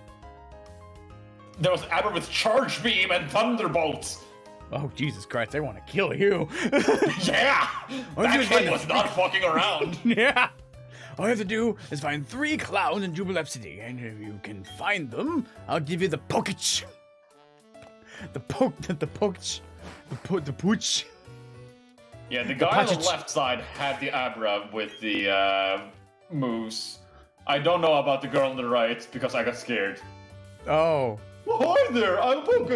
There was Aber with Charge Beam and Thunderbolts. Oh Jesus Christ! I want to kill you. Yeah! That kid was not fucking around. yeah. All you have to do is find three clowns in Jubilife City, and if you can find them, I'll give you the pokage. The poke, the, the pokage, the po- the pooch. Yeah, the guy on the left side had the Abra with the uh, moves. I don't know about the girl on the right because I got scared. Oh, hi there, I'm Poke-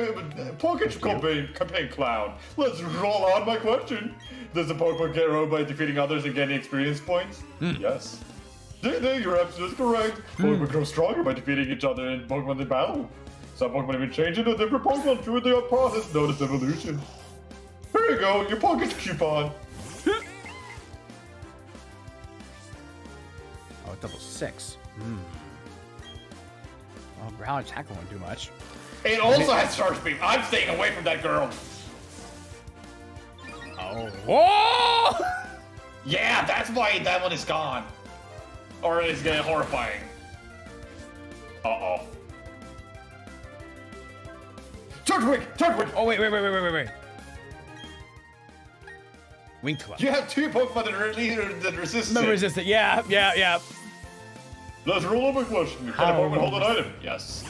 Pokemon campaign, campaign Clown. Let's roll on my question. Does the Pokemon get around by defeating others and getting experience points? Yes. Ding ding, you're absolutely correct. Pokemon grow stronger by defeating each other in Pokemon in battle. Some Pokemon even change into different Pokemon through the process known as evolution. Here you go, your Poke's coupon. oh, double six. Hmm. Oh, well, ground attack won't do much. It also has Charge Beam. I'm staying away from that girl. Oh, whoa! Yeah, that's why that one is gone. Or it's getting horrifying. Uh-oh. Turtwig! Turtwig! Oh wait, wait, wait, wait, wait, wait, wait. Winged Club. You have two Pokemon that are leader that resist Remember it. resistant. Yeah, yeah, yeah. Let's roll over question. Can a Pokemon hold an item? Yes.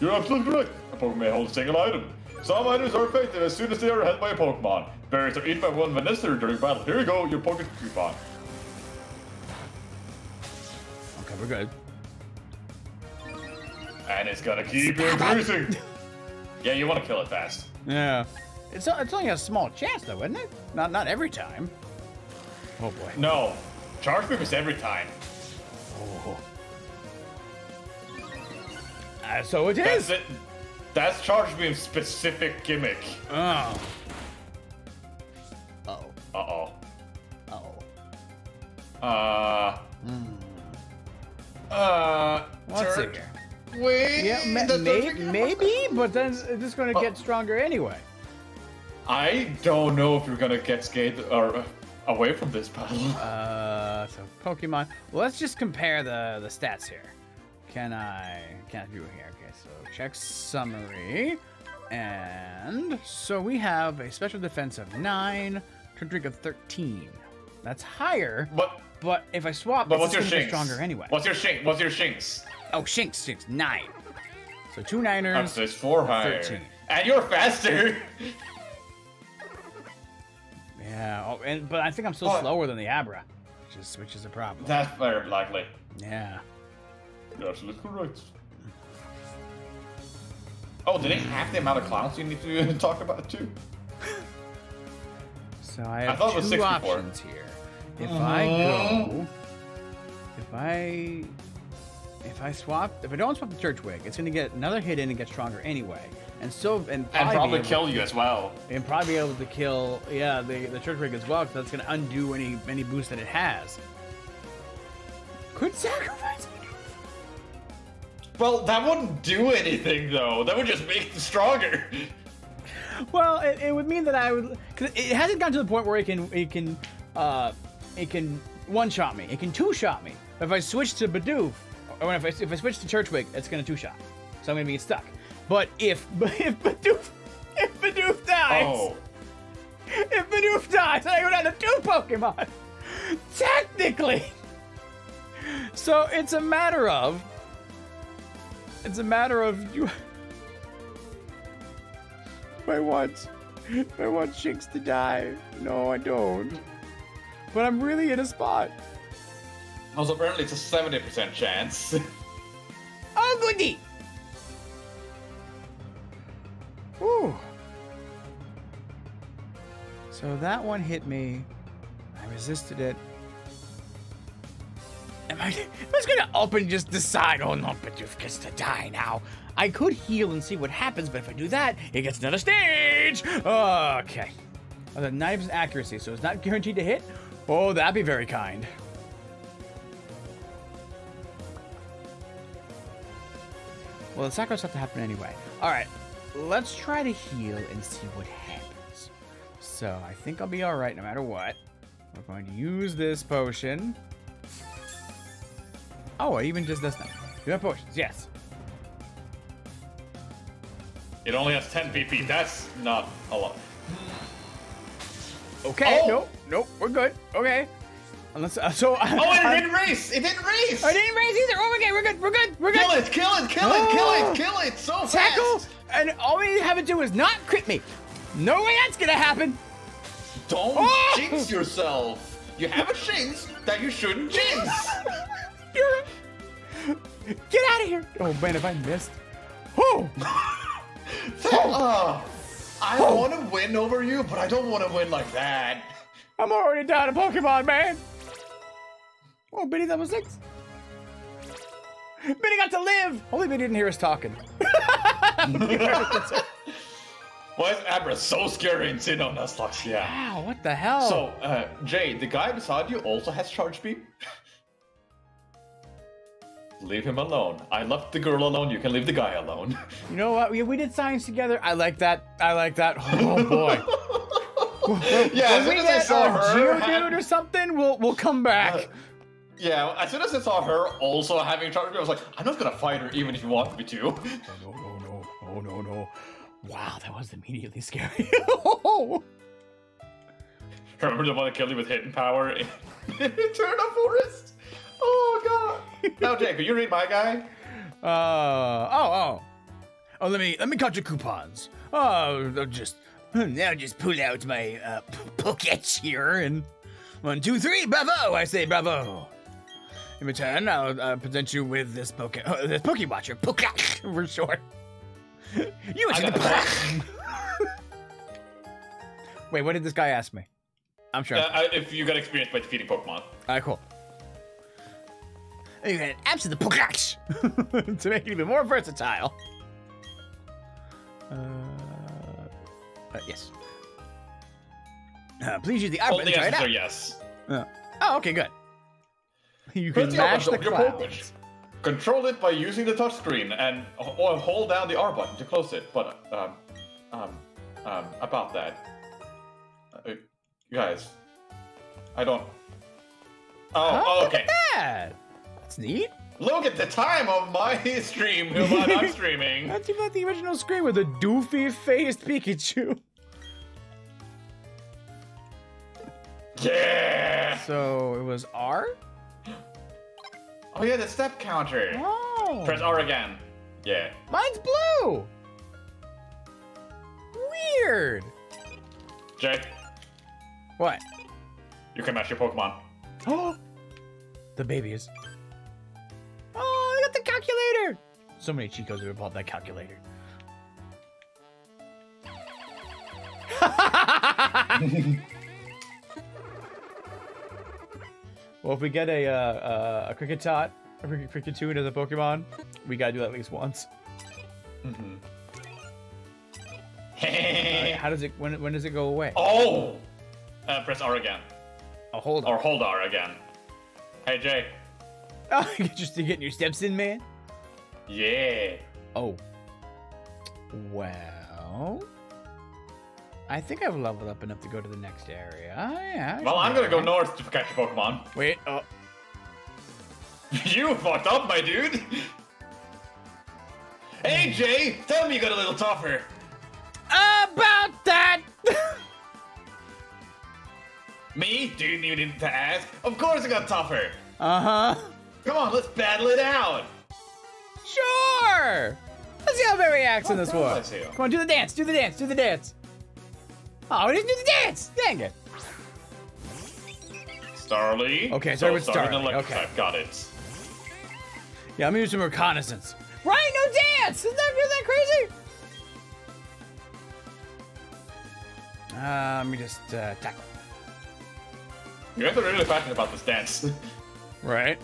You're absolutely correct. A Pokemon may hold a single item. Some items are effective as soon as they are held by a Pokemon. Berries are eaten by one Minister during battle. Here you go, your Poké coupon. Okay, we're good. And it's gonna keep increasing. yeah, you want to kill it fast. Yeah. It's, it's only a small chance though, isn't it? Not not every time. Oh boy. No. Charge is every time. Oh. Uh, so it That's is. it. That's Charge Beam's specific gimmick. Oh. Oh. Uh-oh. Oh. Uh... Uh... Let's see here. Wait, Yeah, ma- that's may- maybe, but then it's just going to Oh. get stronger anyway. I don't know if you're gonna get scared or uh, away from this battle. Uh, so Pokemon. Well, let's just compare the the stats here. Can I can't view it here? Okay, so check summary, and so we have a special defense of nine, Trintric of thirteen. That's higher, But but if I swap, but what's your Shinx? stronger anyway. What's your shink? What's your Shinx? Oh, Shinx, Shinx, nine. So two niners. so it's four higher. 13. And you're faster. Yeah. Oh, and but I think I'm still slower than the Abra, which is which is a problem. That's very likely. Yeah. You're absolutely correct. Oh, do they have the amount of clowns you need to talk about too? So I have thought it was two 64. options here. If I uh-huh. go, if I, if I swap, if I don't swap the Turtwig, it's gonna get another hit in and get stronger anyway, and so and And probably, probably be able, kill you as well. and probably be able to kill yeah the the Turtwig as well because that's gonna undo any any boost that it has. Could sacrifice. Well, that wouldn't do anything though. That would just make them stronger. Well, it, it would mean that I would, because it hasn't gotten to the point where it can, it can, uh, it can one shot me. It can two shot me. If I switch to Bidoof, or if I, if I switch to Turtwig, it's gonna two shot. So I'm gonna be stuck. But if if Bidoof, if Bidoof dies, Oh. if Bidoof dies, I go down to two Pokemon. Technically. So it's a matter of. It's a matter of you. I want, I want Shinx to die. No, I don't. But I'm really in a spot. Also, apparently it's a 70% chance. Oh, goody! Whew. So that one hit me. I resisted it. Am I, I was gonna open and just decide, oh no, but you've gets to die now. I could heal and see what happens, but if I do that, it gets another stage! Okay. Oh, the knife's accuracy, so it's not guaranteed to hit? Oh, that'd be very kind. Well, the sacrifice have to happen anyway. All right, let's try to heal and see what happens. So I think I'll be all right no matter what. We're going to use this potion. Oh, it even just does that. You have potions, yes. It only has 10 PP. That's not a lot. Okay, Oh! nope, nope, we're good. Okay. Unless, uh, so Oh, and it didn't race! It didn't race! I didn't raise either. Oh, okay, we're good, we're good, we're good. Kill it! Kill it! Kill it! Kill it! Kill it! So Tackle, fast! and all we have to do is not crit me. No way that's gonna happen. Don't Oh! jinx yourself! You have a jinx that you shouldn't jinx! You're... Get out of here! Oh man, if I missed. Oh! Uh, I Oh. want to win over you, but I don't want to win like that. I'm already down a Pokemon, man! Oh, Biddy level 6. Biddy got to live! Only Biddy didn't hear us talking. Why is Abra so scary in Sinnoh Nuzlocke? Yeah. Wow, what the hell? So, uh, Jay, the guy beside you also has charge beam? Leave him alone. I left the girl alone, you can leave the guy alone. you know what? We, we did science together. I like that. I like that. Oh boy. yeah, as when soon we as I saw her. Had- or something, we'll we'll come back. Uh, yeah, as soon as I saw her also having charge I was like, I'm not gonna fight her even if you want me to. no, no, no, no, no, no. Wow, that was immediately scary. Remember the one that killed you with hidden power in Eterna Forest? Oh god. Now, Jay, could you read my guy? Uh oh oh. Oh, let me let me count your coupons. Oh, I'll just now just pull out my uh, p- Poketch here and one, two, three, bravo! I say bravo. In return, I'll uh, present you with this Poke uh, this Poke Watcher, Poketch for short. You I the Wait, what did this guy ask me? I'm sure. Uh, if you got experience by defeating Pokemon. Alright, cool. You can to the Pokemon to make it even more versatile. Uh, uh, yes. Uh, please use the the to try it out. yes. Uh, oh, okay, good. You can mash the button to open your clouds. Control it by using the touchscreen and or hold down the R button to close it. But um, um, um, about that, uh, guys, I don't. Oh, Oh, oh, look okay. at that. That's neat. Look at the time of my stream while I'm streaming. That's even like the original screen with a doofy faced Pikachu. Yeah. So it was R? Oh yeah, the step counter. Oh. Press R again. Yeah. Mine's blue. Weird. Jay, What? you can match your Pokemon. Oh, the babies. Oh, they got the calculator. So many Chicos have involved that calculator. well, if we get a uh, uh, a Kricketot, a cricket Kricketune as a Pokemon, we gotta do that at least once. Uh, how does it? When when does it go away? oh! Uh, press R again. Oh, hold on. Or hold R again. Hey Jay. Oh, you're just getting your steps in, man. Yeah. Oh. Well. I think I've leveled up enough to go to the next area. Oh, yeah. Well, I'm gonna go north to catch your Pokemon. Wait, oh. you fucked up, my dude. Hey Jay, tell me you got a little tougher. About that! Me? Do you need to ask? Of course I got tougher. uh huh. Come on, let's battle it out. Sure! Let's see how Barry reacts in this proud one. I see you. Come on, do the dance, do the dance, do the dance. Oh, we didn't do the dance! Dang it. Starly. Okay, start with starting Starly, Okay. I've Got it. Yeah, I'm gonna do some reconnaissance. Right, no dance! Isn't that, isn't that crazy? Uh, let me just uh, tackle. You guys are really passionate about this dance. Right.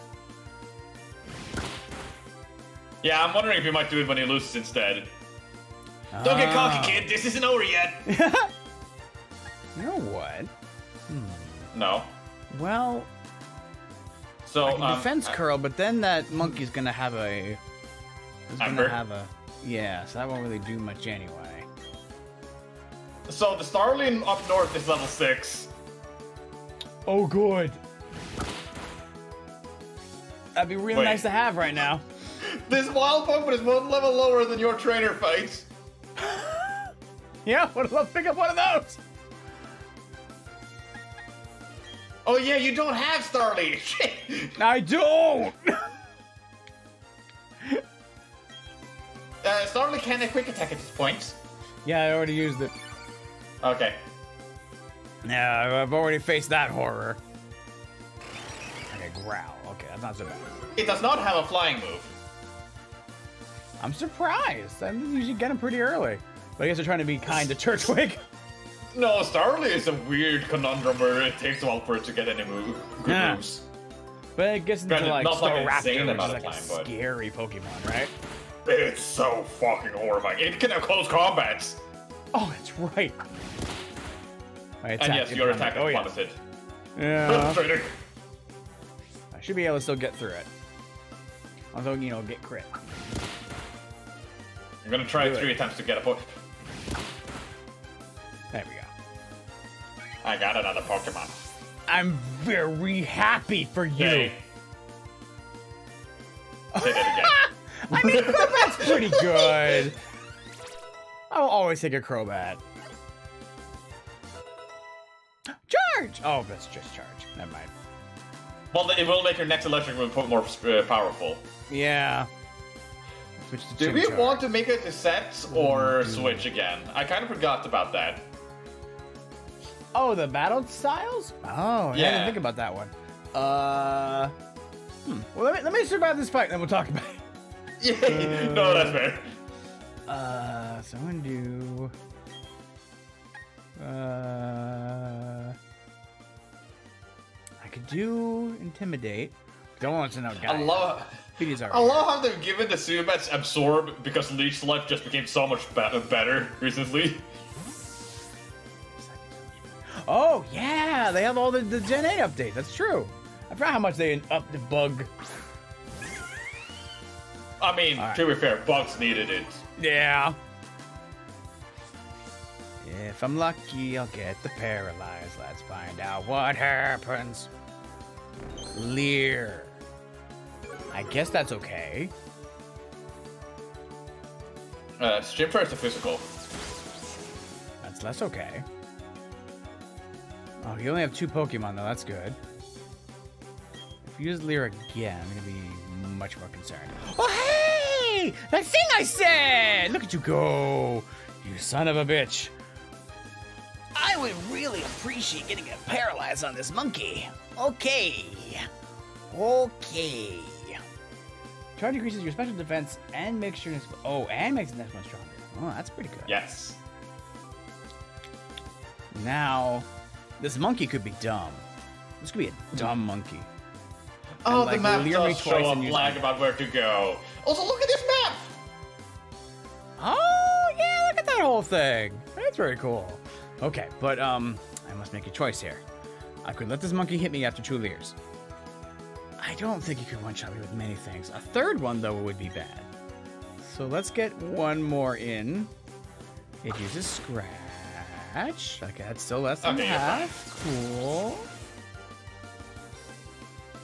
Yeah, I'm wondering if he might do it when he loses instead. Don't get Ah. cocky, kid. This isn't over yet. You know what? no. Well, So I can um, defense curl, but then that monkey's gonna have a. Is gonna have a. Yeah, so that won't really do much anyway. So the Starling up north is level six. Oh, good. That'd be really Wait. nice to have right now. This wild Pokemon is one level lower than your trainer fights. Yeah, would love to pick up one of those. Oh yeah, you don't have Starly. I don't. Uh, Starly can a quick attack at this point. yeah, I already used it. Okay. Yeah, I've already faced that horror. Okay, growl. Okay, that's not so bad. It does not have a flying move. I'm surprised. I usually get them pretty early. But I guess they're trying to be kind to Turtwig. No, Starly is a weird conundrum where it takes a while for it to get any move. Good Yeah. moves. But it gets into like like Staraptor, which is amount like of a time, but- scary Pokemon, right? It's so fucking horrifying. It can have close combats. Oh, that's right. My attack And yes, your attack is oh, yeah. plummeted. Yeah. I should be able to still get through it. Although, you know, get crit. I'm gonna try Do it. three attempts to get a point. There we go. I got another Pokemon. I'm very happy for you. Yay. Say that again. I mean, Crobat's pretty good. I'll always take a Crobat. Charge! Oh, that's just charge. Never mind. well, it will make your next electric move more uh, powerful. Yeah. Switch to Do we want to make it to sets or switch again? I kind of forgot about that. Oh, the battle styles? Oh, I didn't Yeah. think about that one. Uh. Hmm. Well, let me, let me survive this fight, and then we'll talk about it. Yay! no, that's fair. Uh, so I'm gonna do. Uh, I could do intimidate. Don't want to know, guys. I love. These are. I love how they've given the Zubats absorb because Leech Life just became so much be- better recently. Oh yeah, they have all the, the Gen 8 update. That's true. I forgot how much they upped the bug. I mean, Alright. to be fair, Bugs needed it. Yeah. If I'm lucky, I'll get the paralyzed. Let's find out what happens. Leer. I guess that's okay. Uh, Chimchar is the physical. That's less okay. Oh, you only have two Pokemon though. That's good. If you use Leer again, I'm gonna be much more concerned. Oh hey! That thing I said! Look at you go! You son of a bitch! I would really appreciate getting a paralyzed on this monkey. Okay. Okay. Charge increases your special defense and makes your next oh and makes the next one stronger. Oh, that's pretty good. Yes. Now, this monkey could be dumb. This could be a dumb monkey. Oh, like, the map does show a flag about where to go. Also, look at this map! Oh yeah, look at that whole thing. That's very cool. Okay, but um, I must make a choice here. I could let this monkey hit me after two leers. I don't think you could one-shot me with many things. A third one though would be bad. So let's get one more in. It uses scratch. Okay, that's still less than Okay, half. Cool.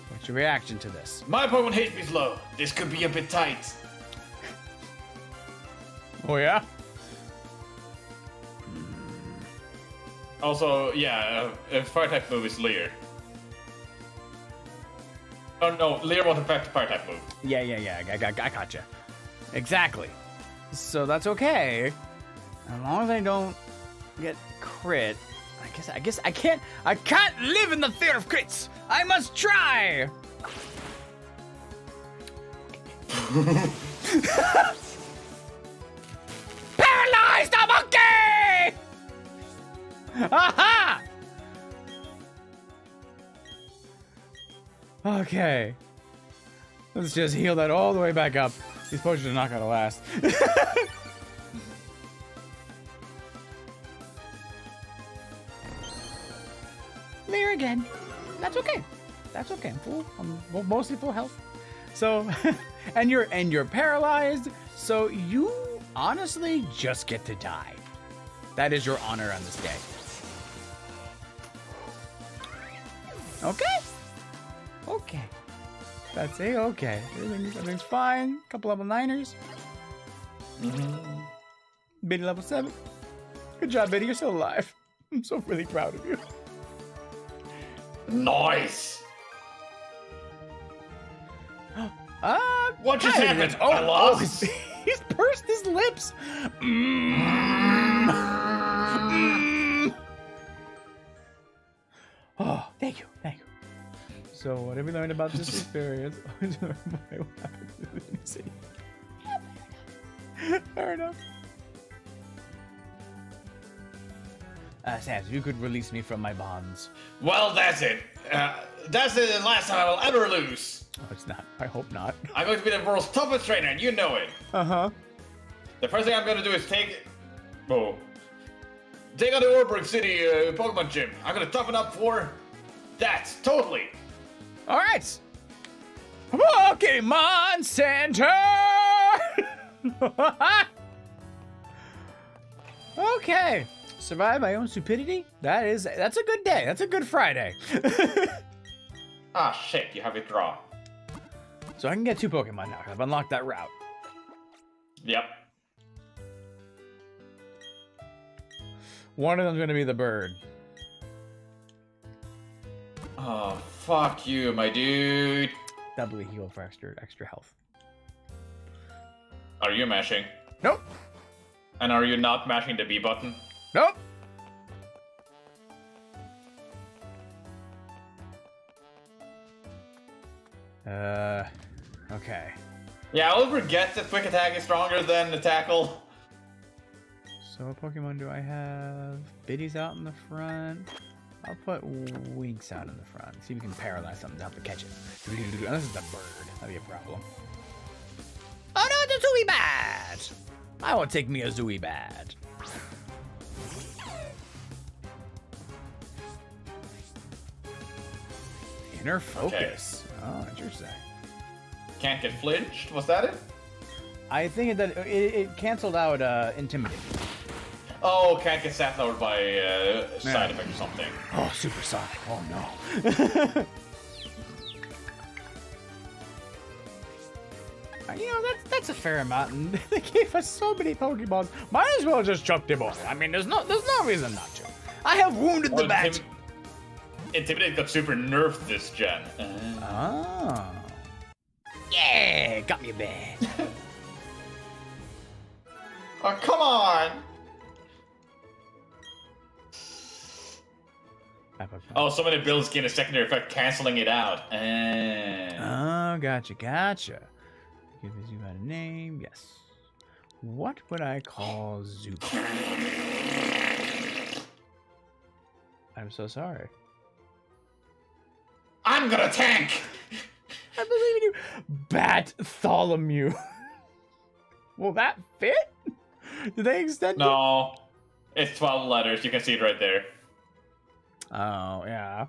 What's your reaction to this? My Pokemon HP's low. This could be a bit tight. Oh yeah. Also, yeah, uh, uh, fire type move is Leer. Oh no, Leer won't affect the type move. Yeah, yeah, yeah. I, I, I gotcha. Exactly. So that's okay. As long as I don't get crit, I guess I guess I can't I can't live in the fear of crits. I must try. Paralyze the monkey! Aha! Okay. Let's just heal that all the way back up. These potions are not gonna last. There again. That's okay. That's okay. I'm full. I'm mostly full health. So, and you're and you're paralyzed. So you honestly just get to die. That is your honor on this day. Okay. Okay. That's a okay. Everything's, everything's fine. Couple level niners. Biddy level seven. Good job, Biddy. You're still alive. I'm so really proud of you. Nice. Uh, What just happened? Oh, I oh, lost. he's, he's pursed his lips. Mm. Mm. Oh, thank you, thank you. So, what have we learned about this experience? Fair enough. Uh, Sans, you could release me from my bonds. Well, that's it. Uh, that's the last time I will ever lose. Oh, it's not. I hope not. I'm going to be the world's toughest trainer, and you know it. Uh huh. The first thing I'm going to do is take. Oh. Take on the Oreburgh City uh, Pokemon Gym. I'm going to toughen up for that. Totally. All right. Pokemon Center. okay. Survive my own stupidity. That is. That's a good day. That's a good Friday. Ah, shit, you have withdrawn. so I can get two Pokemon now. I've unlocked that route. Yep. One of them's gonna be the bird. Oh, fuck you, my dude. Doubly heal for extra extra health. Are you mashing? Nope. And are you not mashing the B button? Nope. Uh, okay. Yeah, I'll forget that quick attack is stronger than the tackle. So what Pokemon do I have? Biddy's out in the front. I'll put Winx out in the front. See if we can paralyze something to help it catch it. Unless it's a bird. That'd be a problem. Oh no, it's a Zubat! I won't take me a Zubat. Inner focus. Oh, interesting. Can't get flinched? Was that it? I think that it, it canceled out uh, Intimidate. Oh, can't get sat lowered by uh, side effect or something. Oh, super supersonic. Oh no. Uh, you know, that's that's a fair amount, and they gave us so many Pokeballs. Might as well just chuck them all. I mean, there's no there's no reason not to. I have wounded the Oh, bat. Intim- Intimidate got super nerfed this gen. Uh, Ah. Yeah, got me bad. oh, come on! Oh, so many builds gain a secondary effect, canceling it out. Uh, Oh, gotcha, gotcha. Give you a name, yes. What would I call Zuko? I'm so sorry. I'm gonna tank! I believe in you. Bat Tholomew. Will that fit? Did they extend it? No. It's 12 letters, you can see it right there. Oh, yeah.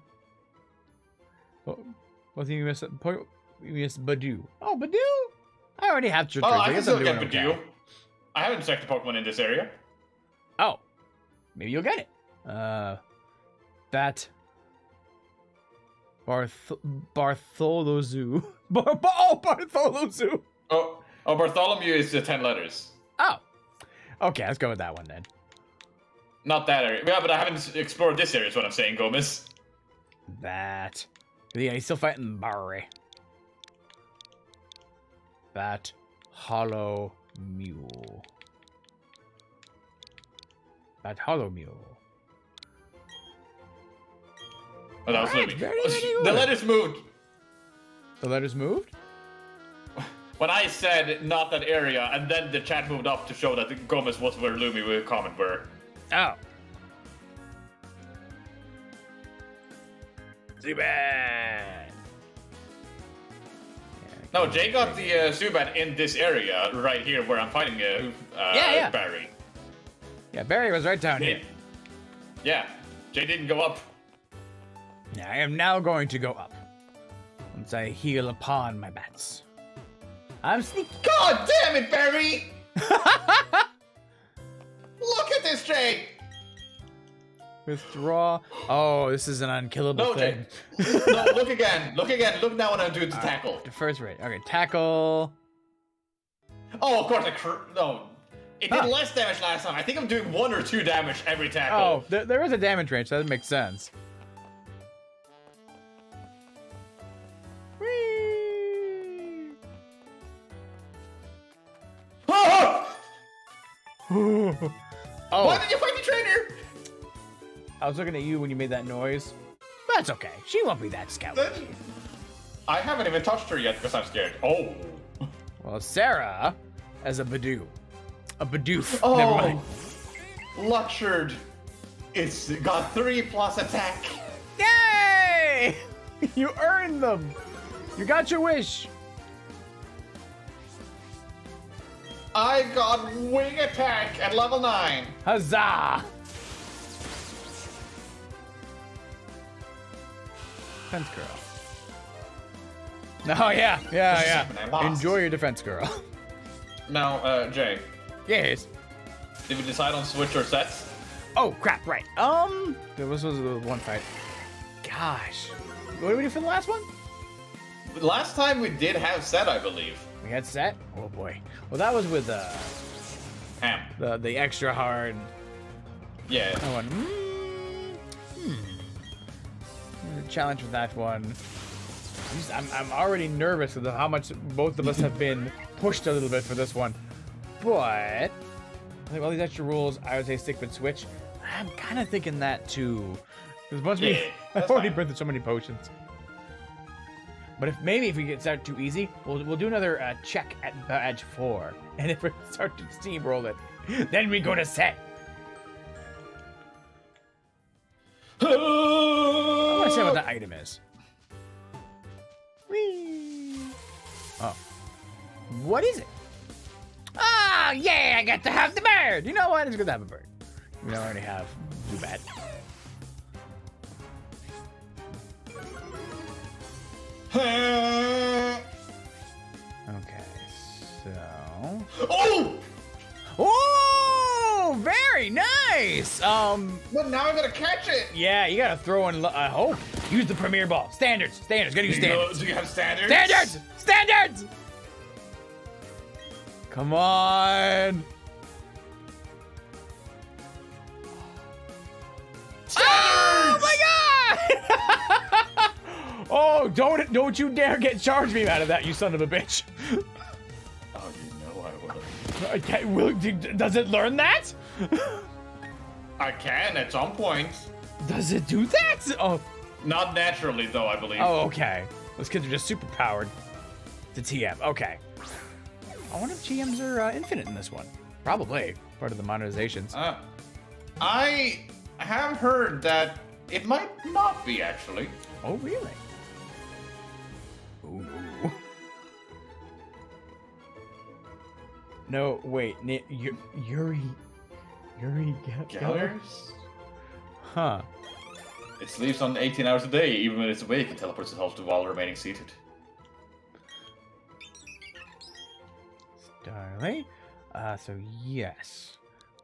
What, do you miss? po- You miss Budew. Oh, Budew? I already have Trick Oh. I can guess still get Budew. okay. I haven't checked the Pokemon in this area. Oh, maybe you'll get it. Uh, Bat. Barth Bartholomew. Bar- oh, Bartholomew. Oh, oh, Bartholomew is the 10 letters. Oh, okay. Let's go with that one then. Not that area. Yeah, but I haven't explored this area, is what I'm saying, Gomez. That. Yeah, he's still fighting Barry. Bat Hollow Mule. Bat Hollow Mule. Oh, that was Alright, Lumi. very, very The letters moved. The letters moved? When I said not that area, and then the chat moved up to show that Gomez was where Lumi with comment were. Oh. Too bad. No, Jay got the uh, Zubat in this area right here where I'm fighting uh, uh, Yeah, yeah. Barry. Yeah, Barry was right down Yeah. here. yeah, Jay didn't go up. Yeah, I am now going to go up. Once I heal upon my bats. I'm sneak. God damn it, Barry! Look at this, Jay! Withdraw. Oh, this is an unkillable No, thing. No, look again. Look again. Look now when I'm doing the tackle. The first rate. Okay, tackle. Oh, of course, I cr- no. It did Huh. less damage last time. I think I'm doing one or two damage every tackle. Oh, there, there is a damage range, so that makes sense. Whee! Ah! Oh, Why did you fight the trainer? I was looking at you when you made that noise. That's okay. She won't be that scout. Then I haven't even touched her yet because I'm scared. Oh. Well, Sarah as a Budew. A Badoof. Oh. Never mind. Luxured. It's got three plus attack. Yay! You earned them. You got your wish. I got wing attack at level nine. Huzzah! Defense Curl. Oh yeah, yeah, yeah. something I lost. Enjoy your defense curl. Now, uh, Jay, yes. did we decide on switch or sets? Oh crap! Right. Um, this was the one fight. Gosh, what did we do for the last one? Last time we did have set, I believe. We had set. Oh boy. Well, that was with uh Ham. the the extra hard. Yeah. I went. Mm, hmm. The challenge with that one. I'm, I'm, already nervous with how much both of us have been pushed a little bit for this one. But I think all these extra rules, I would say stick with Switch. I'm kind of thinking that too. Because once we, Yeah, I've already fine. burned through so many potions. But if maybe if we get started too easy, we'll, we'll do another uh, check at badge four, and if we start to steamroll it, then we go to set. I want to say what that item is. Whee! Oh. What is it? Ah, yeah, I get to have the bird. You know what? It's good to have a bird. We already have Zubat. Okay, so. oh! Oh, very nice. Um, But now I'm gonna catch it. yeah, you gotta throw in. I hope use the premier ball. Standards, standards. Gotta use Do you, standards. do you have standards? Standards! Standards! Come on! Standards! Oh my god! oh, don't don't you dare get charge beam out of that, you son of a bitch! Oh, you know I will. I can't, will, do- does it learn that? I can at some point. Does it do that? Oh, Not naturally, though, I believe. oh, okay. Those kids are just super powered. The TM. Okay. I wonder if TMs are uh, infinite in this one. Probably part of the monetizations. Uh, I have heard that it might not be, actually. Oh, really? No, wait. Ni- Yu- Yuri. Uri Geller? Gellers? Huh. It sleeps on 18 hours a day, even when it's awake, and teleports itself to while remaining seated. Starly. Uh, so yes.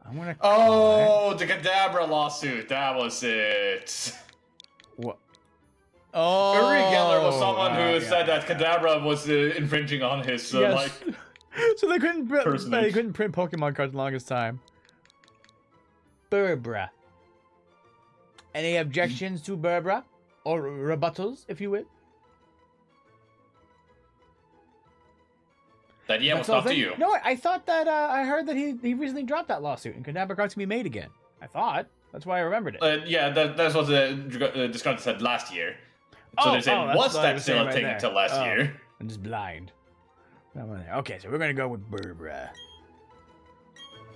I'm gonna. call Oh, the Kadabra lawsuit. That was it. What? Oh. Uri Geller was someone who uh, yeah, said that yeah. Kadabra was uh, infringing on his, uh, Yes. like... so they couldn't. Print, they couldn't print Pokemon cards the longest time. Burbra. Any objections to Burbra? Or rebuttals, if you will? That yeah was not to you. No, I thought that uh, I heard that he, he recently dropped that lawsuit and could Kadabra Cards can be made again. I thought. That's why I remembered it. Uh, yeah, that, that's what the uh, Discounter said last year. So Oh, they said, oh, that's was I that was still a right thing until last Oh. year? I'm just blind. That one there. Okay, so we're gonna go with Burbra.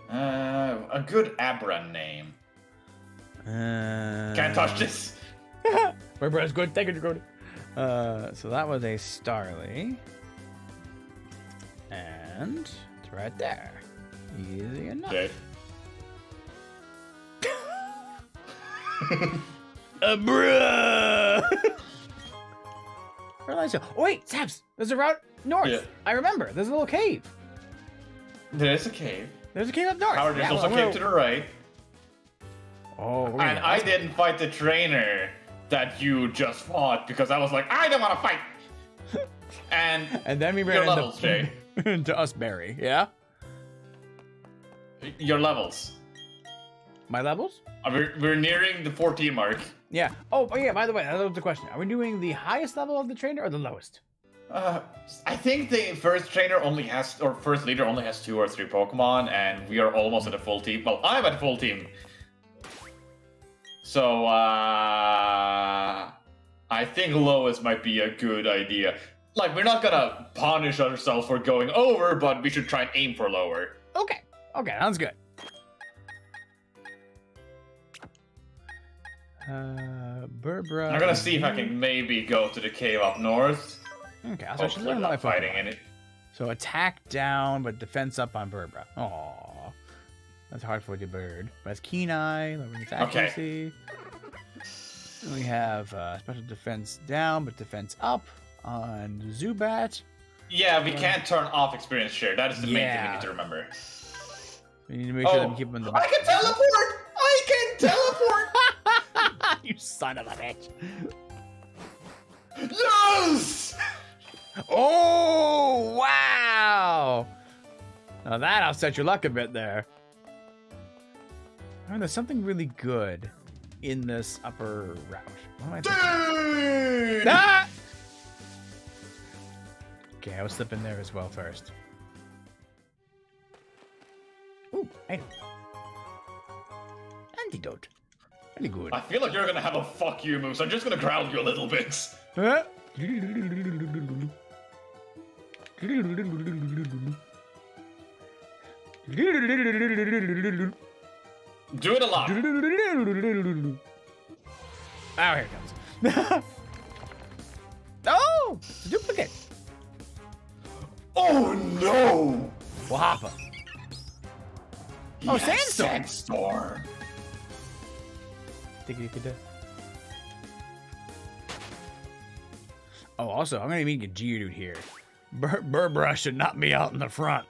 Uh, a good Abra name. Uh, Can't touch this. Burbra's good. Thank you, Dakota. Uh, so that was a Starly. And it's right there. Easy enough. Okay. A bruh! Where lies it? Oh wait, Saps, there's a route north. Yeah. I remember. There's a little cave. There's a cave. There's a cave up north. Howard, there's Yeah, also a well, cave to the right. Oh, gonna And I didn't fight the trainer that you just fought because I was like, I don't want to fight. and And then we your ran levels, into, Jay. into Usberry. Yeah. Your levels. My levels? Uh, We're, we're nearing the 14 mark. Yeah. Oh, oh, yeah. By the way, that was the question. Are we doing the highest level of the trainer or the lowest? Uh, I think the first trainer only has, or first leader only has two or three Pokemon, and we are almost at a full team. Well, I'm at a full team. So, uh, I think lowest might be a good idea. Like, we're not gonna punish ourselves for going over, but we should try and aim for lower. Okay. Okay, sounds good. Uh, Burbra. I'm gonna see if I can maybe go to the cave up north. Okay, I'll start Hopefully learn my fighting in it. So attack down, but defense up on Burbra. Aw. That's hard for the bird. But it's Keen Eye, lowering its Okay. accuracy. Then we have uh, special defense down, but defense up on Zubat. Yeah, we can't turn off experience share. That is the main thing we need to remember. We need to make sure that Oh, we keep them in the back. I can teleport! I can teleport! you son of a bitch. yes! Oh, wow! Now that upset your luck a bit there. Oh, there's something really good in this upper route. What am I thinking? Dude! Ah! Okay, I was slipping there as well first. Ooh, item. Antidote. Very good. I feel like you're gonna have a fuck you move, so I'm just gonna growl you a little bit. Do it a lot. Oh, here it comes. oh, duplicate. Oh no! Wahapa. Oh, Yes, sandstorm. Sandstorm. Oh, also, I'm gonna need a Geodude here. Bur- Burbrush should not be out in the front.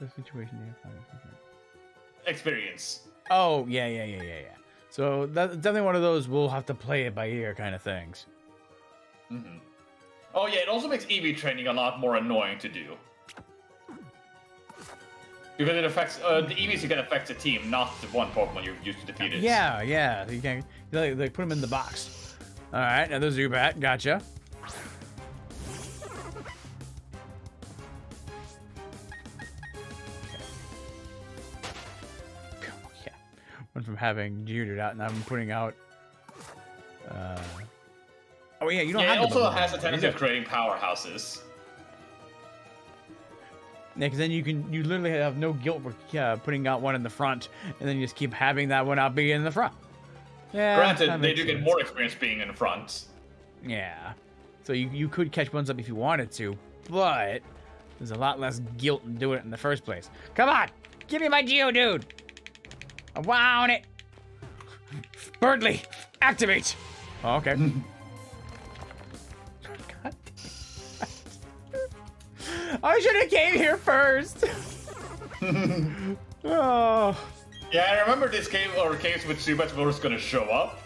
The situation there. Experience. Oh, yeah, yeah, yeah, yeah, yeah. So that's definitely one of those we'll have to play it by ear kind of things. hmm Oh yeah, it also makes EV training a lot more annoying to do. Because it affects, uh, the EVs you can affect the team, not the one Pokemon you're used to defeat it. Yeah, yeah. You can like, like put them in the box. All right, another Zubat. Gotcha. Yeah. Went from having Geodude out, and I'm putting out. Uh... Oh yeah, you don't Yeah, it also has a tendency of creating powerhouses. Yeah, because then you can you literally have no guilt for uh, putting out one in the front, and then you just keep having that one out be in the front. Yeah. Granted, they do get sense. more experience being in front. Yeah. So you, you could catch ones up if you wanted to, but there's a lot less guilt in doing it in the first place. Come on! Give me my Geodude! I want it! Birdly, activate! Oh, okay. I should have came here first! oh. Yeah, I remember this game or caves with Zubats were just gonna show up.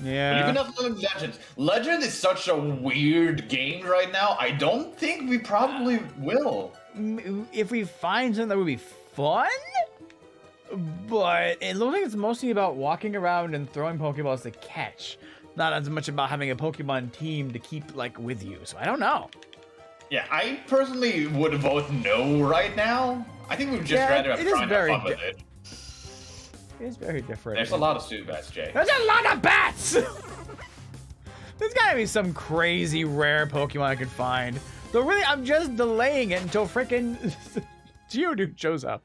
But Yeah. even if Legend, Legend is such a weird game right now. I don't think we probably will. If we find something that would be fun, but it looks like it's mostly about walking around and throwing Pokeballs to catch, not as much about having a Pokemon team to keep like with you. So I don't know. Yeah, I personally would vote no right now. I think we've just Yeah, rather it have is trying to very have fun with it. It's very different. There's a lot of Zubats, Jay. There's a lot of bats! There's gotta be some crazy rare Pokemon I could find. Though really, I'm just delaying it until frickin' Geodude shows up.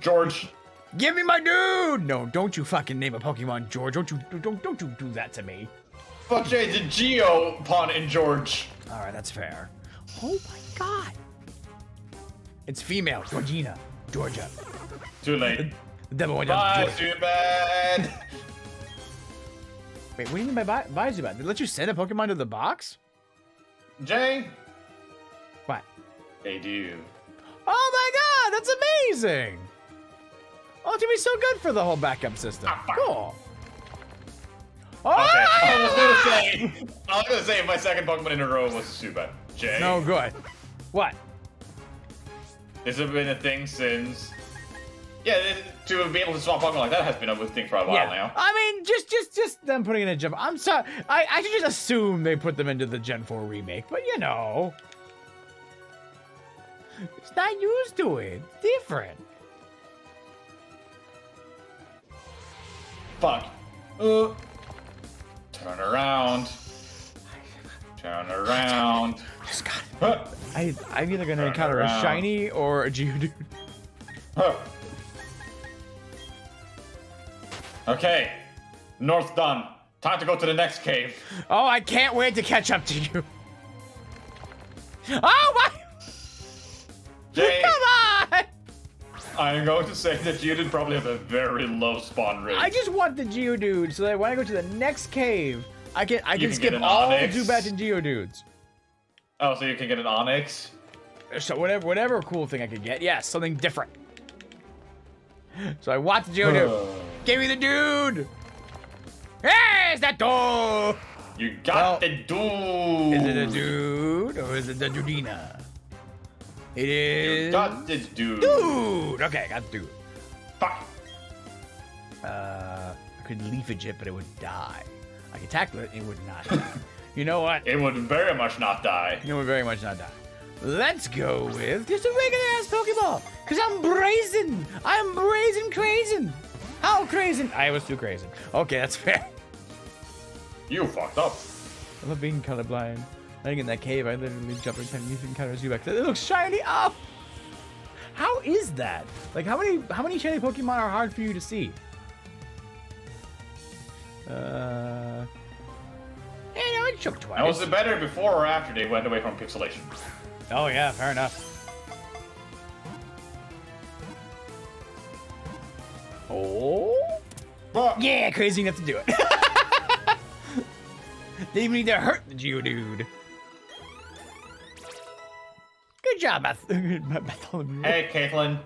George, Give me my dude! No, don't you fucking name a Pokemon George. Don't you don't don't you do that to me. fuck Jay, the Geo pawn in George. Alright, that's fair. Oh my god. It's female, Georgina. Georgia. Too late. Devil went down. Zubat. Wait, what do you mean by buy, buy Zubat? They let you send a Pokemon to the box? Jay, What? they do. Oh my god, that's amazing! Oh, it's gonna be so good for the whole backup system. Ah. Cool. Okay, I was gonna Oh! say, I was gonna say my second Pokemon in a row was Zubat. Jay, No good. What? this has been a thing since. Yeah, it- to be able to swap Pokemon like that has been a thing for a while now. I mean, just just just them putting in a jump. I'm sorry. I I should just assume they put them into the Gen 4 remake, but you know. It's not used to it. Different. Fuck. Uh, turn around. Turn around. Just got Huh. I I'm either gonna Turn encounter a shiny or a Geodude. Huh. Okay. North done. Time to go to the next cave. Oh, I can't wait to catch up to you. Oh my! Jay, Come on! I'm going to say that you did probably have a very low spawn rate. I just want the Geodude so that when I go to the next cave, I can I can can skip all Onix. Zubat and Geodudes. Oh, so you can get an Onix? So whatever whatever cool thing I could get, yes, something different. So I want the Geodude. Oh. Give me the dude! Hey, it's that dude! You got Well, the dude. Is it a dude or is it the Dudina? It is. You got this dude. dude. Okay, got the dude. Fuck. Uh, I could leafage it, but it would die. I could tackle it, it would not die. you know what? It would very much not die. You would very much not die. Let's go with just a regular ass Pokeball. Cause I'm brazen. I'm brazen crazy. How crazy? I was too crazy. Okay, that's fair. You fucked up. I love being colorblind. I think in that cave, I literally jumped every time you encounter Zubat. It looks shiny. up. how is that? Like, how many how many shiny Pokemon are hard for you to see? Uh, you know, it took twice. Now, was it better before or after they went away from pixelation? Oh yeah, fair enough. Oh. Fuck. Yeah, crazy enough to do it. Didn't even need to hurt the Geodude. Good job, Beth- Bartholomew. Hey, Caitlin.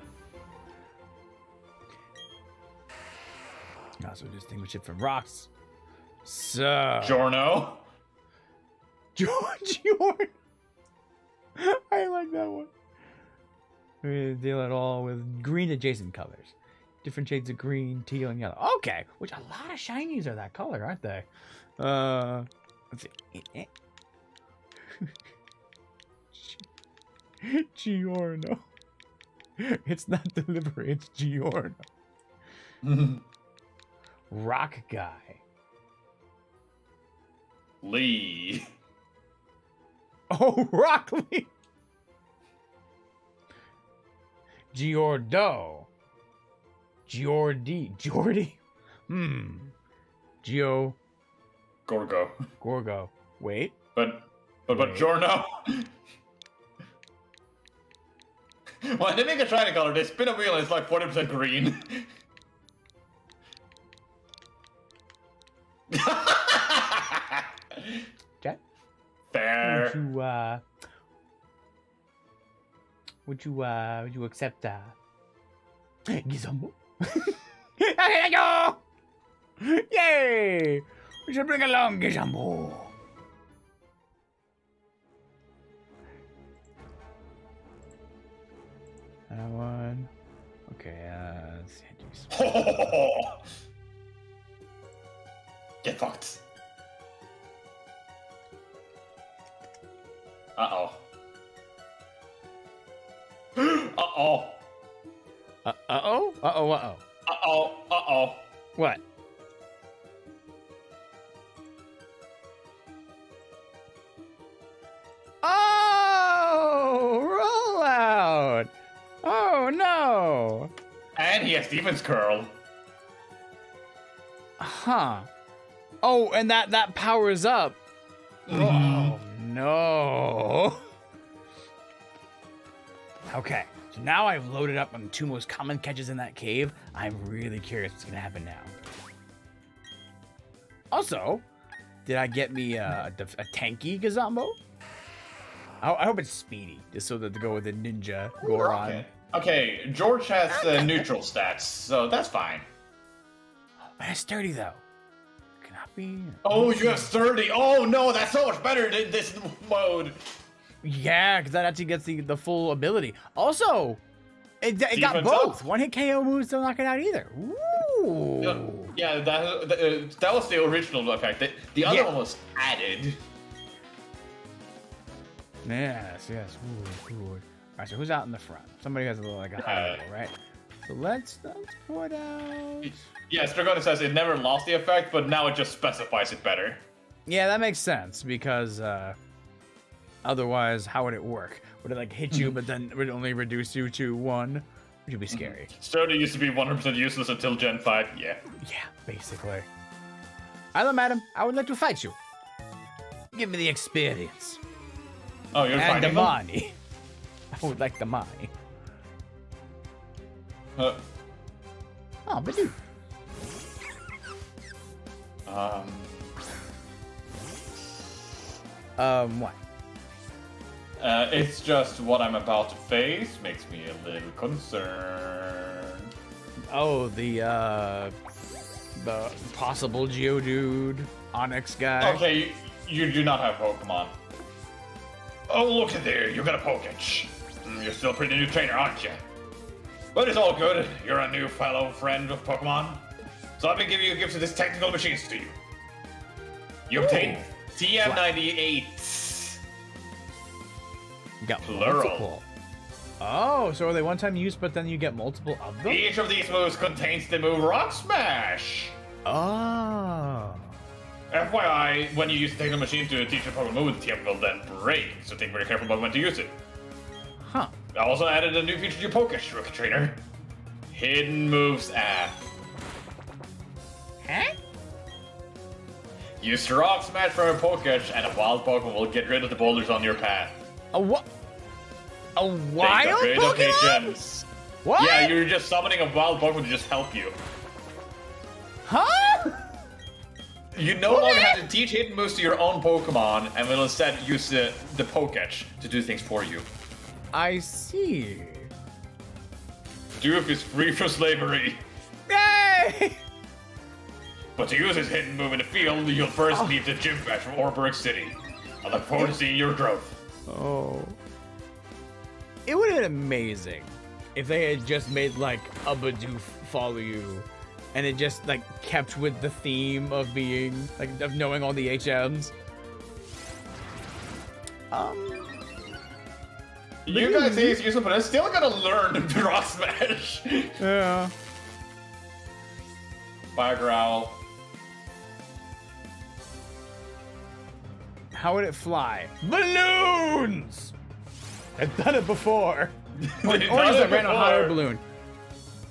Also distinguish it from rocks. So, Jorno. George Yorn. I like that one. We deal it all with green adjacent colors. Different shades of green, teal, and yellow. Okay, which a lot of shinies are that color, aren't they? Uh, let's see. Eh, eh. Giorno. It's not delivery, it's Giorno. Rock guy. Lee. Oh, Rockley! Giordo. Giordi. Giordi? Hmm. Gio Gorgo. Gorgo. Wait. But, but, but Wait. Jorno. When they make a shiny color, they spin a wheel and it's like 40% green. Okay. Fair. Would you, uh. Would you, uh. Would you accept, uh. Gizombo? okay, you! Yay! We should bring along Gizombo. That one. Okay, uh, let's see. Get fucked. Uh oh. uh oh. Uh oh. Uh oh. Uh oh. Uh oh. Uh oh. What? Oh, roll out. Oh no. And he has Defense Curl. Huh. Oh, and that that powers up. Mhm. Oh no. Okay. So now I've loaded up on the two most common catches in that cave. I'm really curious what's gonna happen now. Also, did I get me a, a, a tanky Gazambo? I, I hope it's speedy, just so that to go with the ninja Goron. Okay. Okay, George has uh, neutral stats, so that's fine. But it's sturdy though. Cannot be. Oh, you have sturdy. Oh no, that's so much better than this mode. Yeah, because that actually gets the, the full ability. Also, it, it got both. up. One hit KO moves don't knock it out either. Ooh. Yeah, that that, uh, that was the original effect. The, the other Yeah. one was added. Yes, yes. Ooh, ooh. All right, so who's out in the front? Somebody has a little like a high Uh, level, right? So let's let's put out. Yeah, Dragona says it never lost the effect, but now it just specifies it better. Yeah, that makes sense because uh, otherwise, how would it work? Would it like hit you, but then would only reduce you to one? Which would be scary. Sturdy used to be 100% useless until Gen 5. Yeah. Yeah, basically. Hello, madam. I would like to fight you. Give me the experience. Oh, you're and the fighting them? money. I would like the money. Uh, Oh, but dude. um, Um, what? Uh, it's just what I'm about to face makes me a little concerned. Oh, the uh, the possible Geodude Onix guy. Okay, you, you do not have Pokemon. Oh, look at there, you got a Poketch. Mm, You're still a pretty new trainer, aren't you? But it's all good. You're a new fellow friend of Pokemon. So let me give you a gift of this technical machines to you. You obtain TM98. You got Plural. multiple. Oh, so are they one-time use, but then you get multiple of them? Each of these moves contains the move Rock Smash. Ah. Oh. FYI, when you use the technical machine to teach a Pokemon move, the TM will then break, so think very careful about when to use it. Huh. I also added a new feature to your Poketch, Rookie Trainer. Hidden Moves app. Huh? Use Rock Smash from a Poketch, and a wild Pokemon will get rid of the boulders on your path. A what? A wild got rid of Pokemon? What? Yeah, you're just summoning a wild Pokemon to just help you. Huh? You no What? longer have to teach hidden moves to your own Pokemon, and will instead use the, the Poketch to do things for you. I see. Doof is free from slavery. Yay! But to use his hidden move in the field, you'll first Oh. need the gym badge from Oreburgh City. I look forward to seeing your growth. Oh. It would have been amazing if they had just made like a Bidoof follow you and it just like kept with the theme of being like of knowing all the HMs. Um You guys say it's useful, but I'm still gonna learn the Rock Smash. yeah. Fire Growl. How would it fly? Balloons! I've done it before. Or, or just a random hot air balloon.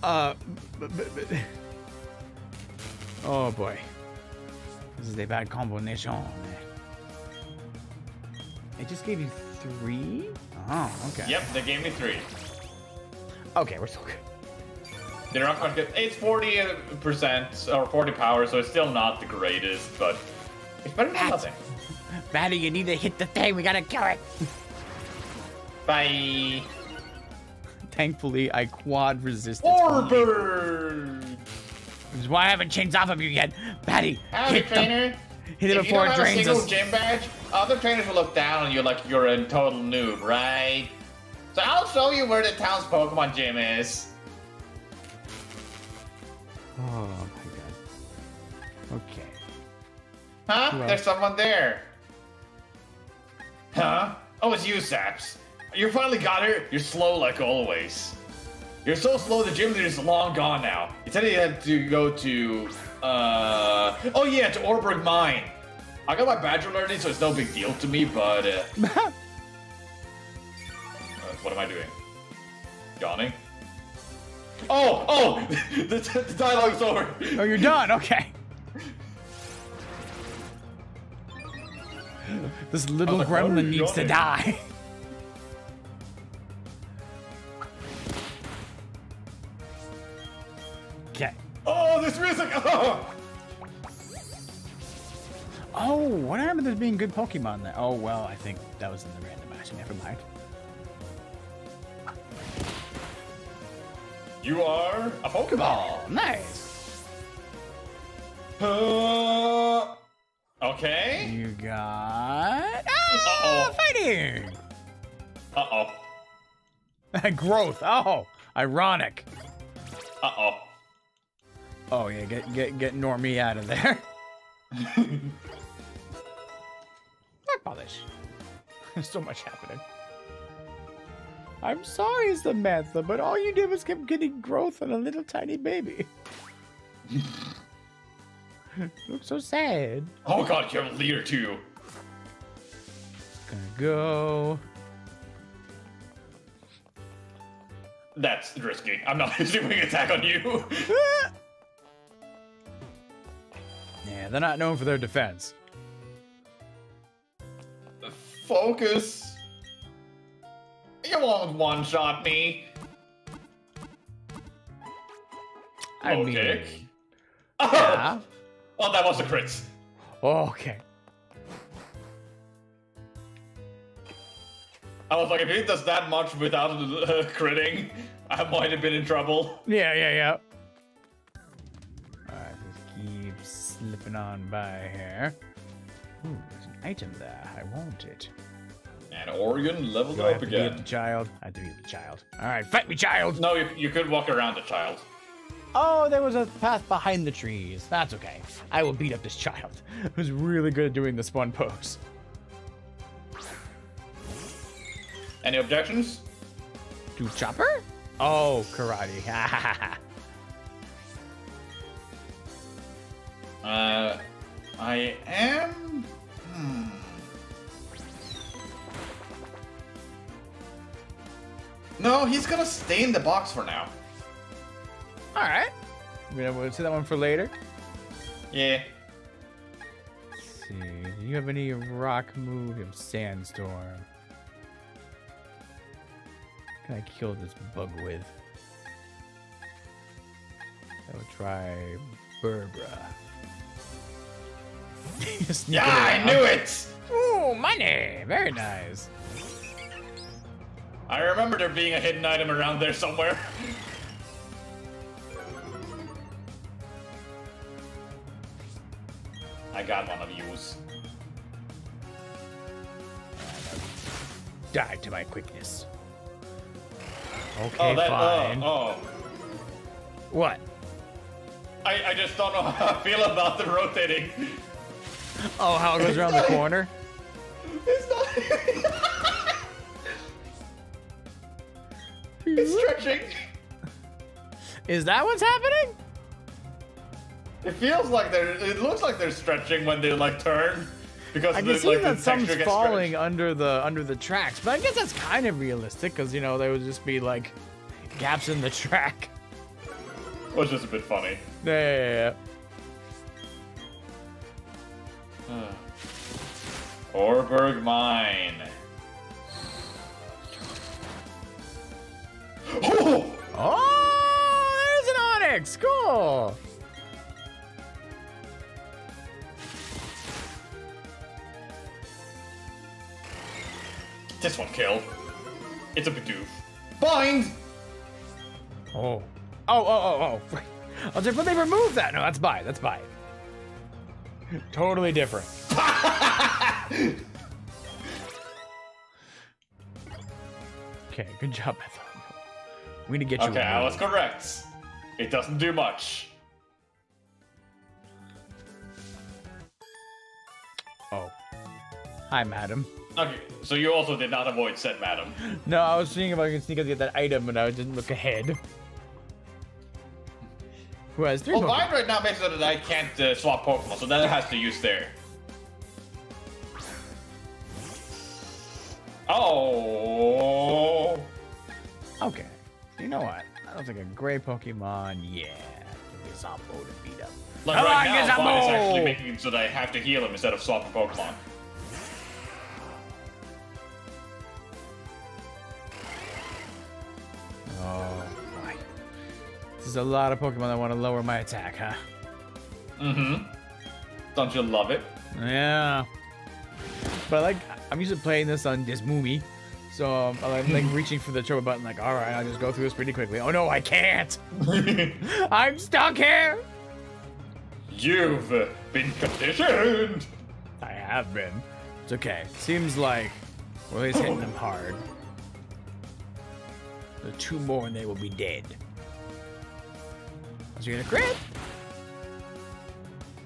Uh, oh boy, this is a bad combination. It just gave you three. Oh, okay. Yep, they gave me three. Okay, we're still good. The Rock Smash gets it's 40% or 40 power, so it's still not the greatest, but it's better than nothing. Batty, you need to hit the thing. We gotta kill it. Bye. Thankfully, I quad resisted. Which Orbird! is why I haven't changed off of you yet. Batty, Howdy, hit, the, trainer. hit it if you before don't it have a single us. gym badge, other trainers will look down on you like you're a total noob, right? So I'll show you where the town's Pokemon gym is. Oh my god. Okay. Huh? Who There's someone there. Huh? Oh, it's you, Saps. You finally got her. You're slow like always. You're so slow, the gym leader is long gone now. He said he had to go to, uh... Oh yeah, to Oreburgh Mine. I got my badge already, so it's no big deal to me, but... Uh, uh, what am I doing? Yawning? Oh, oh! the, the dialogue's over. Oh, you're done. Okay. This little like, gremlin needs to die. Okay. Oh, this music! Oh! Oh, what happened to being good Pokemon there? Oh, well, I think that was in the random match. Never mind. You are a Pokeball. Nice. Uh, okay. You got. Ah, Uh-oh. fighting! Uh-oh. Growth. Oh, ironic. Uh-oh. Oh, yeah, get get get Normie out of there. Not polish. There's so much happening. I'm sorry, Samantha, but all you did was keep getting growth on a little tiny baby. Looks so sad. Oh god, you're a leader too. It's Gonna go. That's risky. I'm not assuming attack on you. Yeah, they're not known for their defense. Focus. You won't one-shot me. I Okay. mean, yeah. Oh, that was a crit. Okay. I was like, if he does that much without uh, critting, I might have been in trouble. Yeah, yeah, yeah. Alright, just keep slipping on by here. Ooh, there's an item there. I want it. And Oregon leveled Do I up have to beat up the child? I have to beat the child. Alright, fight me, child! No, you, you could walk around the child. Oh, there was a path behind the trees. That's okay. I will beat up this child. Who's really good at doing this one pose. Any objections? To Chopper? Oh, karate. Uh, I am. Hmm. No, he's gonna stay in the box for now. Alright. We're gonna see that one for later. Yeah. Let's see. Do you have any rock move? You have sandstorm. What can I kill this bug with? I will try Burbra. Yeah, I knew it. Ooh, money! Very nice. I remember there being a hidden item around there somewhere. I got one of yous. Die to my quickness. Oh, okay, Oh, that. Uh, fine. Oh, oh. What? I, I just don't know how I feel about the rotating. Oh, how it goes around the corner? It's not. it's stretching. Is that what's happening? It feels like they're. It looks like they're stretching when they like turn, because I can the, see like, that some's falling stretched. under the under the tracks, but I guess that's kind of realistic because you know there would just be like gaps in the track. Which is a bit funny. Yeah, yeah, yeah. Oreburgh Mine. Oh! Oh, there's an Onix. Cool. This one kill. It's a Bidoof. Bind! Oh. Oh, oh, oh, oh. I was like, but they removed that. No, that's by. That's by. totally different. okay, good job, Bethel. We need to get you. Okay, I was correct. It doesn't do much. Oh. Hi, madam. Okay, so you also did not avoid said madam. No, I was seeing if I could sneak out to get that item, and I didn't look ahead. Who has three Well, Pokemon? mine right now makes it that I can't uh, swap Pokemon, so that has to use there. Oh. Okay. You know what? I don't think a gray Pokemon. Yeah. Gazambo to beat up. Like Come right on, now, Gizmo! Vine is actually making it so that I have to heal him instead of swapping Pokemon. Oh boy. This is a lot of Pokemon that want to lower my attack, huh? Mm-hmm. Don't you love it? Yeah. But I like, I'm used to playing this on this movie. So I'm like reaching for the turbo button, like, all right, I'll just go through this pretty quickly. Oh no, I can't! I'm stuck here! You've been conditioned. I have been. It's okay. Seems like well, he's hitting them hard. The two more and they will be dead. Is he gonna crit?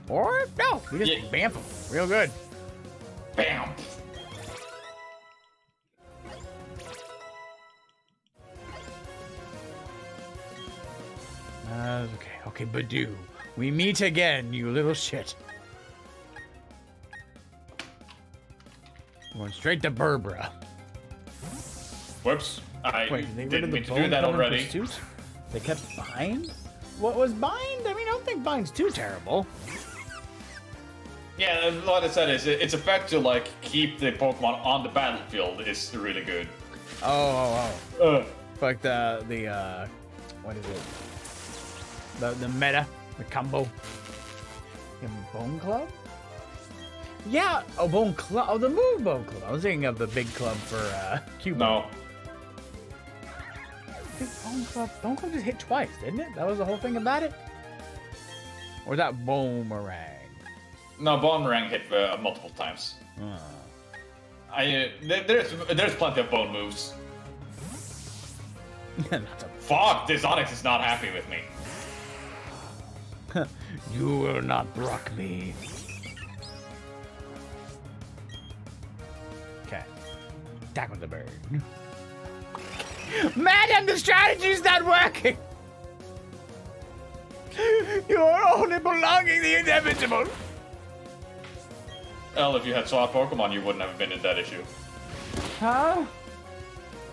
Or no, we just Yeah. bamf him. Real good. Bam. Uh, okay, okay, Badoo. We meet again, you little shit. Going straight to Burbra. Whoops. I Wait, did they didn't of the mean to do that already. pursuit? They kept Bind? What was Bind? I mean, I don't think Bind's too terrible. Yeah, and what I said is it- its effect to like keep the Pokemon on the battlefield is really good. Oh, oh, Uh, oh. Like the, the, uh, what is it? The, the meta, the combo. And Bone Club? Yeah, oh, Bone Club. Oh, the move Bone Club. I was thinking of the big club for, uh, Cubone. no. I think Bone Club, Bone Club just hit twice, didn't it? That was the whole thing about it? Or is that Bonemerang? No, Bonemerang hit uh, multiple times. Uh, I uh, there's there's plenty of bone moves. Fuck, this Onix is not happy with me. You will not block me. Okay. Attack with the bird. Madam, the strategy's not working! You are only belonging the inevitable. Well, if you had swapped Pokemon, you wouldn't have been in that issue. Huh?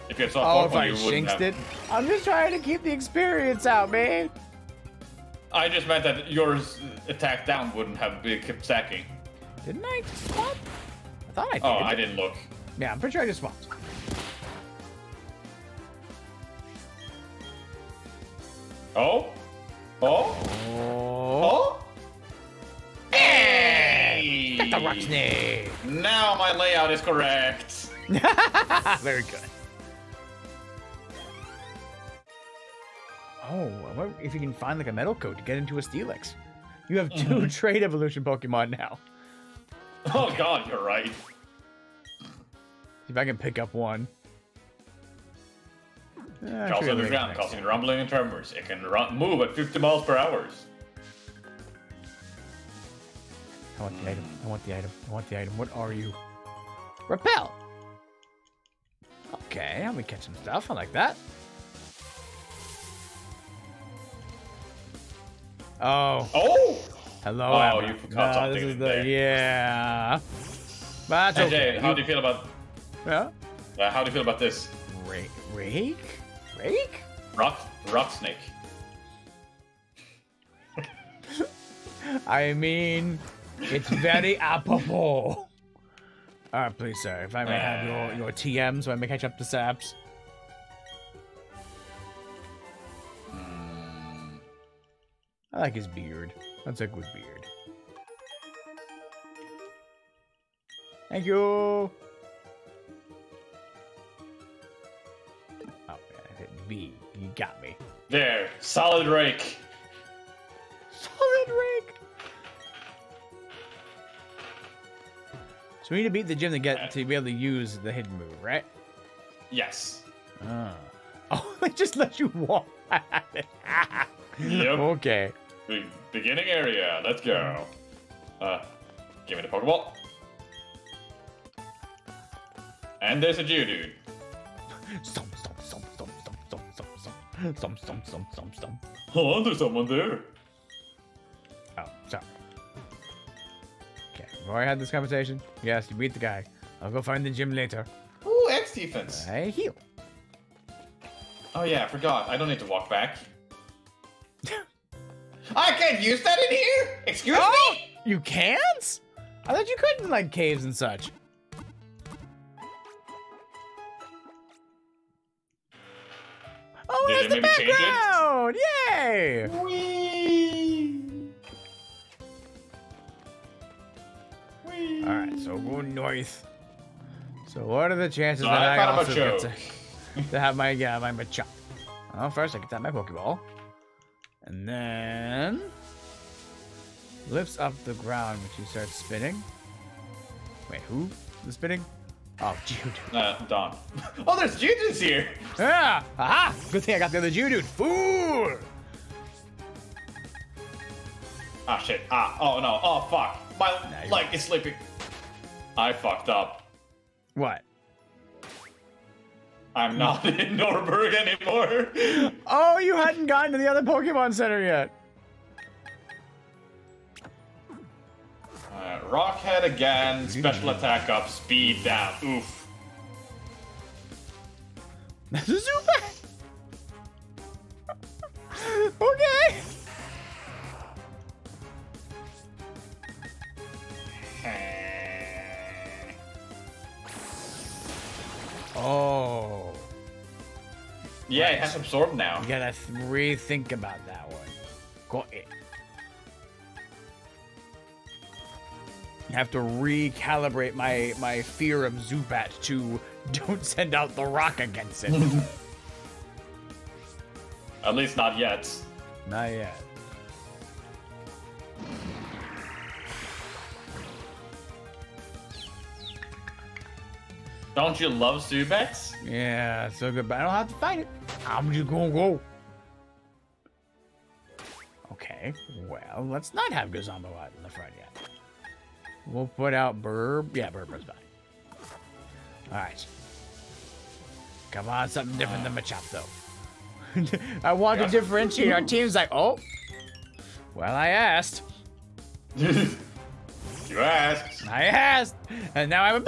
If you had swapped Oh, Pokemon, you wouldn't have. it. I'm just trying to keep the experience out, man. I just meant that yours attack down wouldn't have been kept stacking. Didn't I swap? I thought I oh, did. Oh, I didn't look. Yeah, I'm pretty sure I just swapped. Oh? Oh? Oh. Oh? Hey! Get the rock snake. Now my layout is correct. Very good. Oh, I wonder if you can find like a metal coat to get into a Steelix. You have 2 Mhm. trade evolution Pokemon now. Oh god, you're right. See if I can pick up one. I Calls should on the ground, causing rumbling and tremors. It can run, move at 50 miles per hour. I want the item. I want the item. I want the item. What are you? Repel. Okay, I'm gonna catch some stuff. I like that. Oh, Oh! hello. Oh, Emma. you forgot No, something This is the there. yeah. But that's Hey, okay. Jay, how do you feel about Yeah. uh, how do you feel about this? Rake, rake, rake. Rock rock snake. I mean, it's very apropos. All right, please, sir. If I may have your uh. your TM, so I may catch up to Saps. Hmm. I like his beard. That's a good beard. Thank you. Oh, man, I hit B. You got me. There, solid rake. Solid rake. So we need to beat the gym to get to be able to use the hidden move, right? Yes. Ah. Oh, it just let you walk. Yep. Okay. Be- Beginning area. Let's go. Uh, give me the Pokeball. And there's a Geodude. Stomp, stomp, stomp, stomp, stomp, stomp, stomp. Oh, there's someone there. Oh, sorry. Okay, before already had this conversation, yes, you beat the guy. I'll go find the gym later. Ooh, X defense. I heal. Oh yeah, I forgot. I don't need to walk back. I can't use that in here. Excuse Oh! me. You can't? I thought you couldn't like caves and such. Did there's it the maybe change it? background! Yay! Whee! Whee! All right, so go north. So what are the chances So that I I, also get to, to have my yeah my Machop? Well, first I get to have my Pokeball, and then lifts up the ground which she starts spinning. Wait, who? The spinning? Oh, Jude. Uh, Don. Oh, there's Jude's here. Ah! Aha! Good thing I got the other Jude. Fool! Ah shit. Ah. Oh no. Oh fuck. My Nah, leg is slipping. I fucked up. What? I'm not in Norberg anymore. Oh, you hadn't gotten to the other Pokemon Center yet. Uh, Rockhead again. Special attack up. Speed down. Oof. This is super. okay. Oh, Yeah, it has absorbed now. you gotta rethink about that one. Go have to recalibrate my my fear of Zubat to don't send out the rock against it. At least not yet. Not yet. Don't you love Zubats? Yeah, so good, but I don't have to fight it. I'm just gonna go. Okay, well, let's not have Gazambo out in the front yet. We'll put out Burb. Yeah, Burb Burber's fine. Alright. Come on, something different than Machop, though. I want to differentiate our teams like, oh. Well, I asked. you asked. I asked. And now I'm a.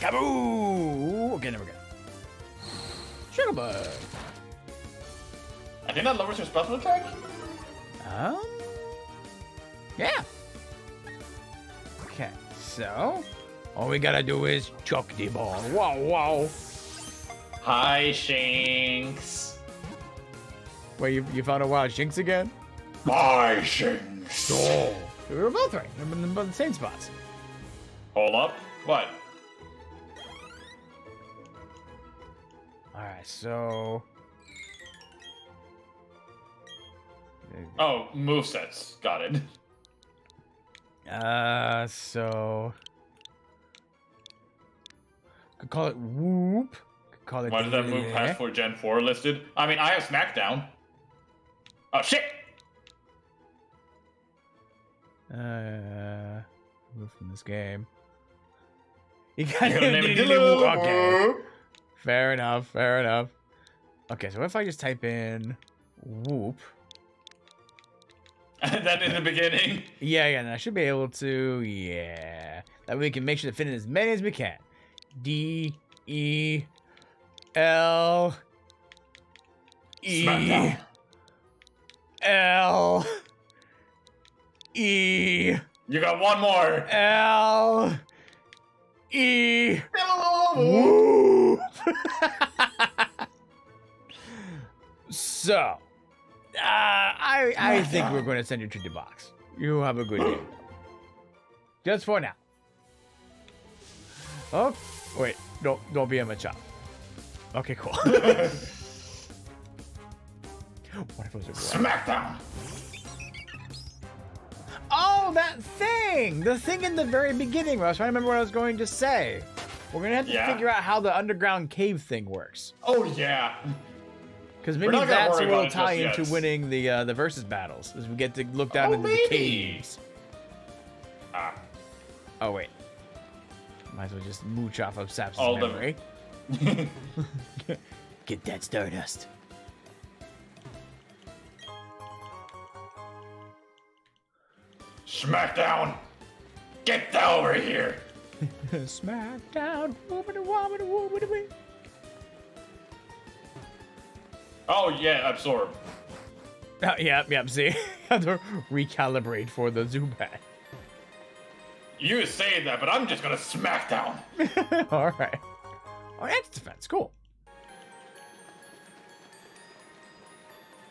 Kaboo! Okay, never go. Sugar bug. I think that lowers your special attack. Um. Yeah. Okay, so all we gotta do is chuck the ball. Wow, wow. Hi, Shinx. Wait, you, you found a wild Shinx again? Hi, Shinx. Oh. We were both right. We're in the same spots. Hold up. What? All right, so. Oh, move sets. Got it. Uh, so. Could call it whoop. Could call it. Why did that move pass for Gen 4 listed? I mean, I have SmackDown. Oh, shit! Uh, move from this game. You got gonna name it Okay, fair enough. Fair enough. Okay, so what if I just type in whoop? Then in the beginning, Yeah, yeah, and I should be able to. Yeah, that way we can make sure to fit in as many as we can. D E L E SmackDown. L E You got one more. L E. So, uh, I I think we're going to send you to the box. You have a good day. Just for now. Oh, wait, don't don't be a Machop. Okay, cool. what if it was a? SmackDown. Oh, that thing! The thing in the very beginning. I was trying to remember what I was going to say. We're gonna have to Yeah. figure out how the underground cave thing works. Oh, yeah. Because maybe that's what will tie into yet. winning the uh, the versus battles, as we get to look down Oh, into the caves. Ah. Oh wait, might as well just mooch off of Sap's All the- memory. Get that stardust. Smackdown! Get that over here! Smackdown. Woobity wobbity woobity wee. Oh yeah, absorb. Oh, yep, yep. See, have to recalibrate for the Zubat. You say that, but I'm just gonna smack down. All right. Oh, that's defense. Cool.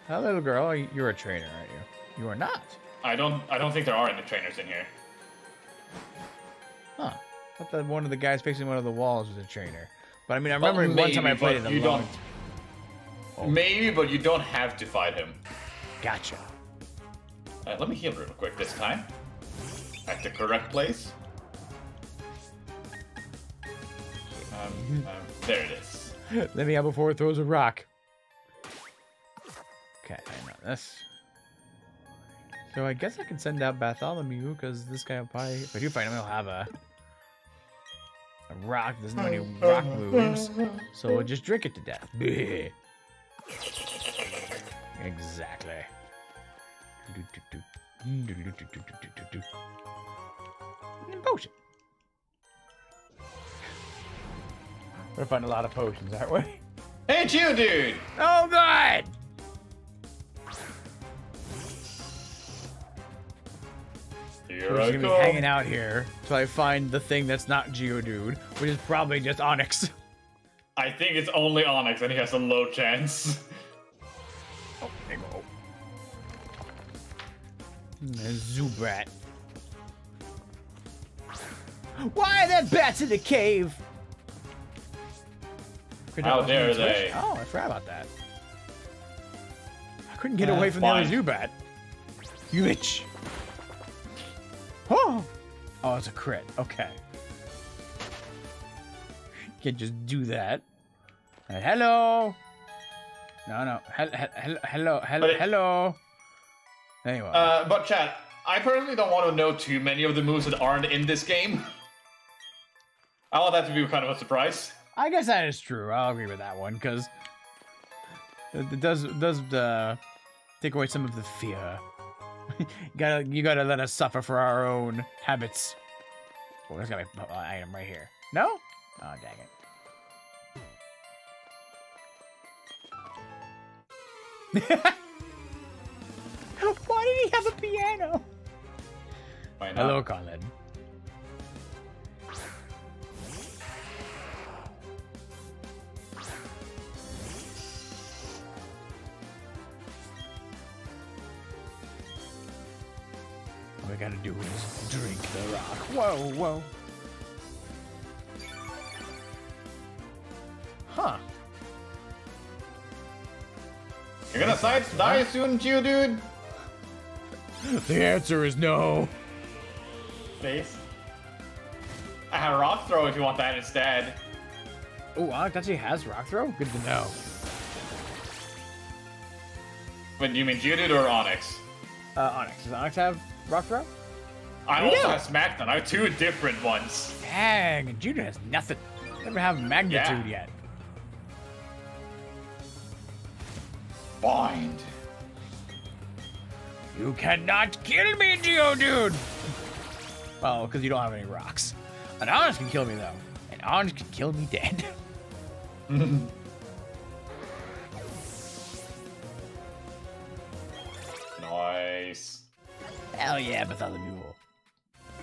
Hello, little girl. You're a trainer, aren't you? You are not. I don't. I don't think there are any trainers in here. Huh. I thought that one of the guys facing one of the walls was a trainer. But I mean, I Well, remember oh, one time I played it you long don't- Oh. Maybe, but you don't have to fight him. Gotcha. Let me heal real quick this time. At the correct place. Um, um, there it is. Let me out before it throws a rock. Okay, I know this. So I guess I can send out Bartholomew because this guy will probably, if I do fight him, he'll have a a rock. Doesn't have any rock moves, so we'll just drink it to death. Bleh. exactly. Potion. We're gonna a lot of potions, aren't we? Hey, you dude! Oh god! Here We're I just gonna go. be hanging out here till I find the thing that's not Geodude, which is probably just Onix. I think it's only Onix, and he has a low chance. Oh, there you go. And Why are there bats in the cave? How dare they. Oh, I forgot about that. I couldn't get Uh, away from fine. the other Zubat. You bitch. Oh. Oh, it's a crit. Okay. Can't just do that. Hello. No, no. Hel- hel- hel- hello. Hello. It- hello. Anyway. Uh, but chat, I personally don't want to know too many of the moves that aren't in this game. I want that to be kind of a surprise. I guess that is true. I'll agree with that one because it, it does does uh, take away some of the fear. you gotta you gotta let us suffer for our own habits. Oh, there's gotta be an item right here. No? Oh dang it. Why did he have a piano? Why not? Hello, Colin. All we gotta do is drink the rock. Whoa, whoa. Huh. You're gonna side die soon, Geodude? The answer is no. Face. I have a rock throw if you want that instead. Oh, Onix actually has rock throw? Good to know. But do you mean Geodude or Onix? Uh, Onix. Does Onix have rock throw? I Yeah. also have Smackdown. I have two different ones. Dang, Judah has nothing. Never have magnitude Yeah. yet. Bind. You cannot kill me, Geodude! Well, because you don't have any rocks. An Onix can kill me, though. An Onix can kill me dead. Nice. Hell yeah, Bartholomew.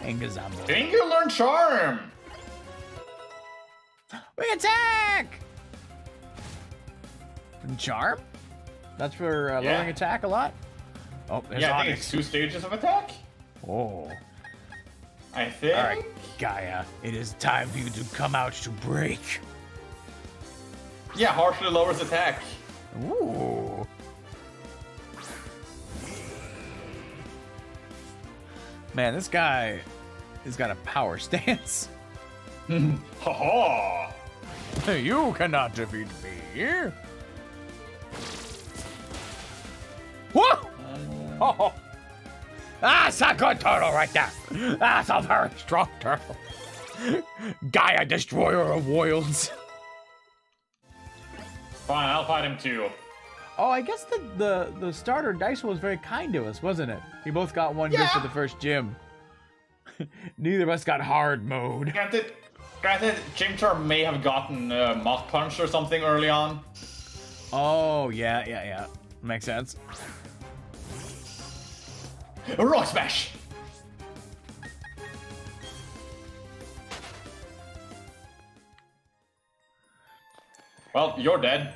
And Gazambo. Think you learn Charm? We attack! Charm? That's for uh, Yeah. lowering attack a lot? Oh, there's yeah, I think it's two stages of attack. Oh. I think. Alright, Gaia, it is time for you to come out to break. Yeah, harshly lowers attack. Ooh. Man, this guy has got a power stance. Ha ha! you cannot defeat me. Whoa! Oh. That's a good turtle right there. That's a very strong turtle. Gaia, destroyer of worlds. Fine, I'll fight him too. Oh, I guess the, the, the starter dice was very kind to us, wasn't it? We both got one gift for the first gym. Neither of us got hard mode. Granted, granted, Chimchar may have gotten uh, Mach Punch or something early on. Oh, yeah, yeah, yeah. Makes sense. Rock Smash! Well, you're dead.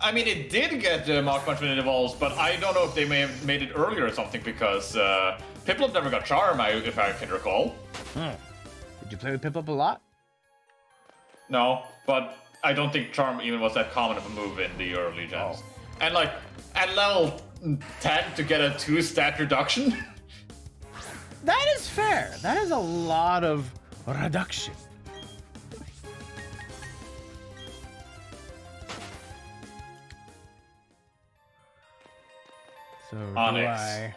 I mean, it did get uh, Mach Punch when it evolves, but I don't know if they may have made it earlier or something because uh, Piplup never got Charm, I, if I can recall. Hmm. Did you play with Piplup a lot? No, but I don't think Charm even was that common of a move in the early gens. Oh. And like at level 10 to get a two stat reduction. That is fair. That is a lot of reduction. So do I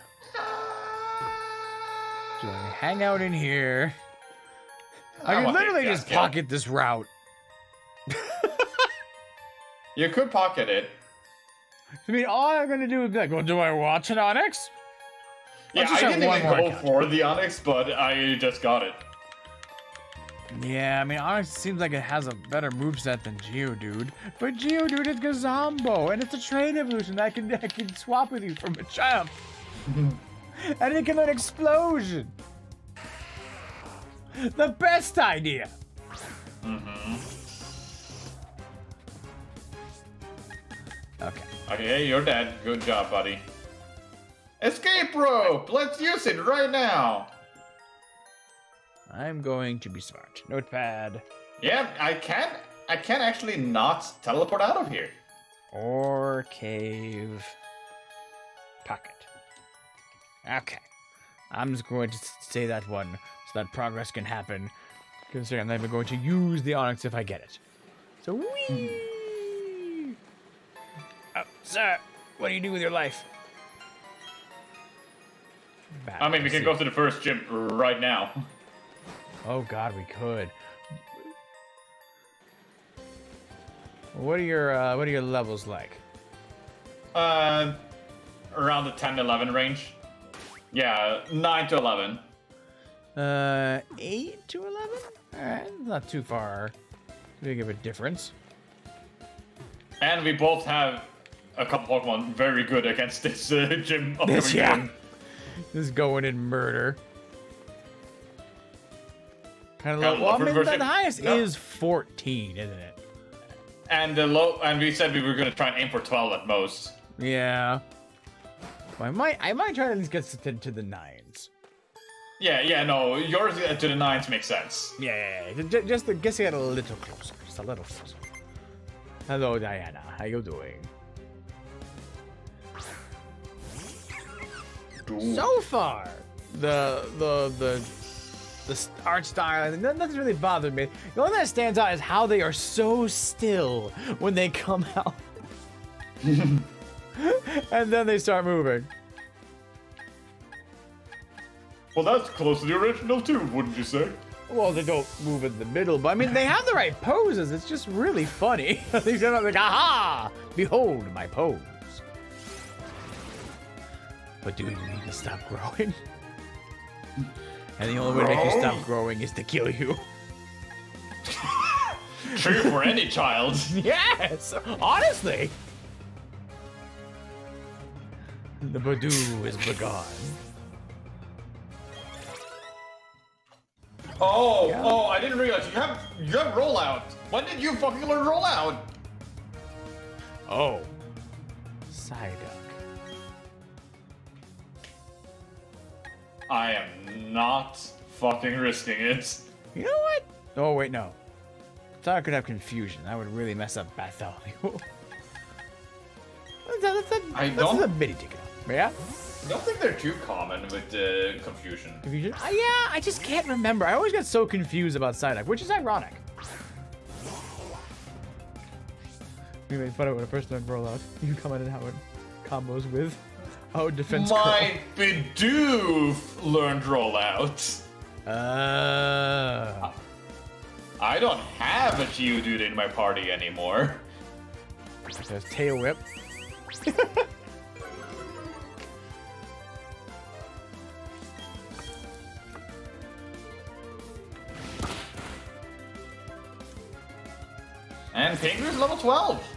do I hang out in here? I I can literally just pocket this route. You could pocket it. I mean, all I'm gonna do is be like, well, do I watch an Onix? Yeah, I didn't even go for the Onix, but I just got it. Yeah, I mean, Onix seems like it has a better moveset than Geodude. But Geodude is Gazombo, and it's a train evolution that can, that can swap with you from a champ. and it can learn Explosion. The best idea. Mm-hmm. Okay. Okay, hey, you're dead. Good job, buddy. Escape rope! Let's use it right now! I'm going to be smart. Notepad Yeah, I can't. I can't actually not teleport out of here. or cave pocket. Okay. I'm just going to say that one so that progress can happen. Considering I'm not even going to use the Onix if I get it. So, wee! Sir, what do you do with your life? Bad I mean, we can go to the first gym right now. Oh God, we could. What are your uh, What are your levels like? Uh, around the 10 11 range. Yeah, 9 to 11. Uh, eight to eleven. All right, not too far. Big of a difference. And we both have a couple of Pokemon very good against this uh, gym. This, yeah. gym. This is going in murder. Kind of low. Well, I mean, version- the highest no. is fourteen, isn't it? And the low, and we said we were gonna try and aim for 12 at most. Yeah. Well, I might. I might try to at least get to, to the nines. Yeah, yeah, no, yours uh, to the nines makes sense. Yeah, yeah, yeah. Just, just to get it a little closer. Just a little closer. Hello, Diana. How you doing? So far, the the the the art style, no- nothing's really bothered me. The only thing that stands out is how they are so still when they come out, and then they start moving. Well, that's close to the original too, wouldn't you say? Well, they don't move in the middle, but I mean, they have the right poses. It's just really funny. they stand up like, aha! Behold my pose. But do you need to stop growing? And the only way to make you stop growing is to kill you. True for any child. Yes! Honestly! The Badoo is begone. Oh, Yeah. oh, I didn't realize you have you have rollout. When did you fucking learn rollout? Oh. Psyduck. I am not fucking risking it. You know what? Oh, wait, no. Thought I could have confusion. That would really mess up Bartholomew. that's, that's, that's, I that's don't- a bitty ticket. Yeah? I don't think they're too common with uh, confusion. Confusion? Uh, yeah, I just can't remember. I always get so confused about Psyduck, which is ironic. Anyway, it's funny when a person on rollout, you come in and have combos with. Oh, defense My Bidoof learned rollout. Uh. I don't have a Geodude in my party anymore. There's tail whip. And Pingu's level 12.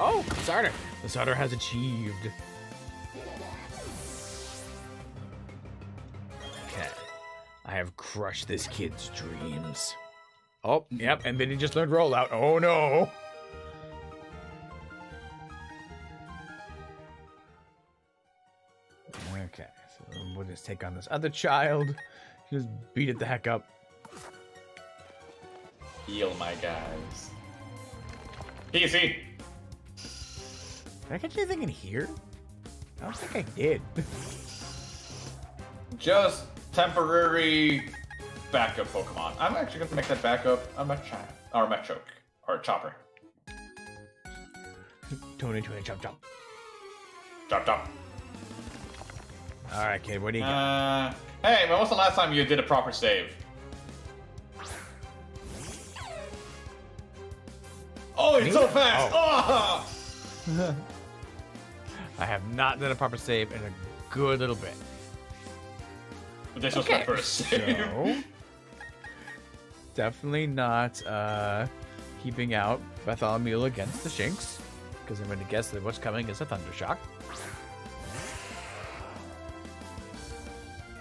Oh, starter. The starter has achieved. Okay. I have crushed this kid's dreams. Oh, yep, and then he just learned rollout. Oh no. Okay, so we'll just take on this other child. Just beat it the heck up. Heal my guys. Easy. Did I catch anything in here? I don't think I did. Just temporary backup Pokemon. I'm actually going to make that backup a Machamp, or a Machoke, or a Chopper. Turn into a chop chop. Chop chop. All right, kid. What do you got? Uh, hey, when was the last time you did a proper save? Oh, it's so fast! Oh. I have not done a proper save in a good little bit. This was my first save. So, definitely not uh, keeping out Bartholomew against the Shinx, because I'm going to guess that what's coming is a Thunder Shock.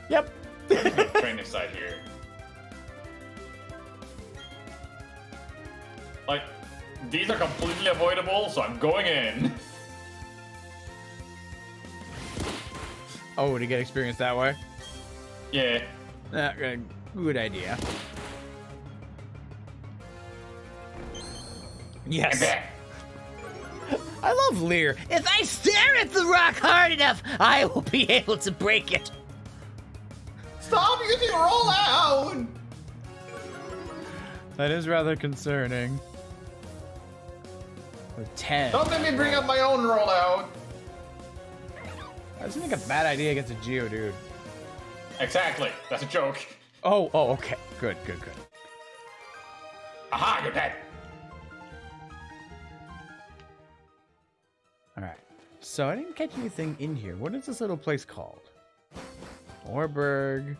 Yep. Training side here. Like, these are completely avoidable, so I'm going in. Oh, to get experience that way? Yeah. Uh, good- good idea. Yes. I love Leer. If I stare at the rock hard enough, I will be able to break it. Stop using roll out! That is rather concerning. A 10. Don't let me bring up my own rollout. That seems like a bad idea against a Geodude. Exactly. That's a joke. Oh, oh, okay. Good, good, good. Aha, you're dead. Alright. So I didn't catch anything in here. What is this little place called? Oreburgh.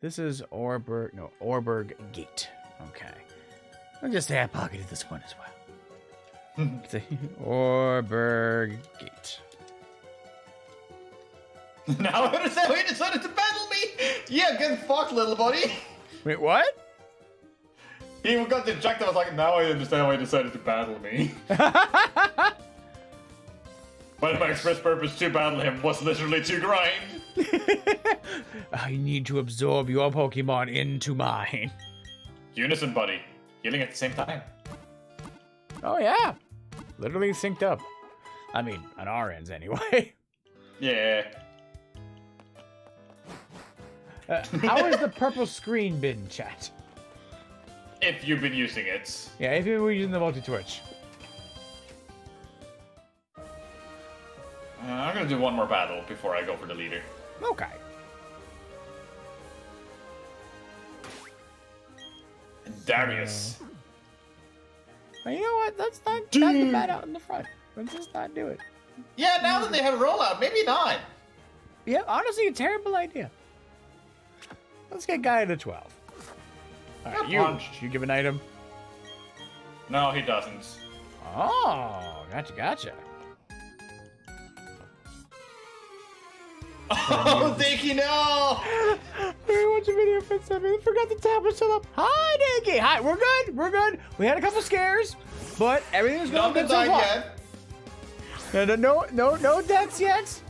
This is Oreburgh. No, Oreburgh Gate. Okay. I'll just I pocketed this one as well. Oreburgh Gate. now I understand why you decided to battle me. Yeah, get fucked, little buddy. Wait, what? He got dejected. I was like, now I understand why you decided to battle me. but my express purpose to battle him was literally to grind. I need to absorb your Pokemon into mine. Unison, buddy. Healing at the same time. Oh yeah, literally synced up. I mean, on our ends anyway. Yeah. Uh, how has the purple screen been, chat? If you've been using it. Yeah, if you were using the multi-twitch. Uh, I'm gonna do one more battle before I go for the leader. Okay. Darius. Well, you know what? Let's not have the bat out in the front. Let's just not do it. Yeah, now that they have a rollout, maybe not. Yeah, honestly, a terrible idea. Let's get guy to 12. All right, you, punched. you give an item. No, he doesn't. Oh, gotcha, gotcha. Oh, Dinky, no! We watch a video for seven. Forgot to tap us up. Hi, Dinky. Hi, we're good. We're good. We had a couple scares, but everything's going Nothing good so far. yet. No, no, no, no, no deaths yet.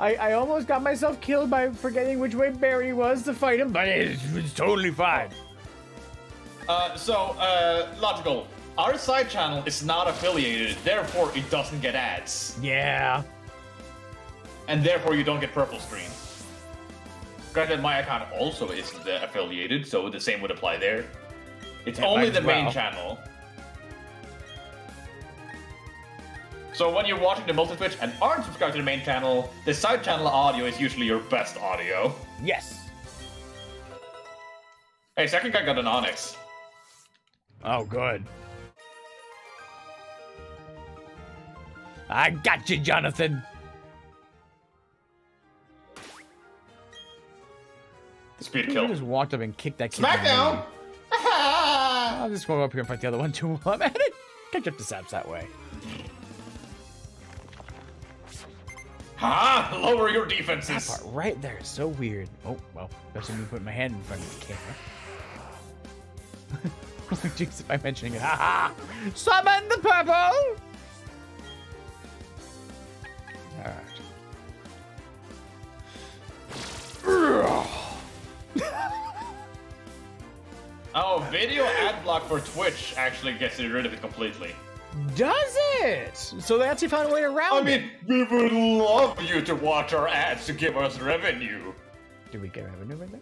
I, I almost got myself killed by forgetting which way Barry was to fight him, but it's, it's totally fine. Uh, so, uh, logical. Our side channel is not affiliated, therefore it doesn't get ads. Yeah. And therefore you don't get purple screen. Granted, my account also isn't uh, affiliated, so the same would apply there. It's Yeah, only the as main channel. So when you're watching the multi-twitch and aren't subscribed to the main channel, the side channel audio is usually your best audio. Yes. Hey, second guy got an Onix. Oh, good. I got you, Jonathan. Speed I kill. just walked up and kicked that kid. Smackdown! I'll just go up here and fight the other one too while I'm at it. Catch up to Saps that way. Ha! Lower your That defenses. part right there is so weird. Oh, well, that's me putting my hand in front of the camera. Oh, jeez, if I'm mentioning it. Ha ha! Summon the purple! Alright. Oh, video ad block for Twitch actually gets rid of it completely. Does it? So they actually found a way around I it. mean, we would love you to watch our ads to give us revenue. Do we get revenue right there?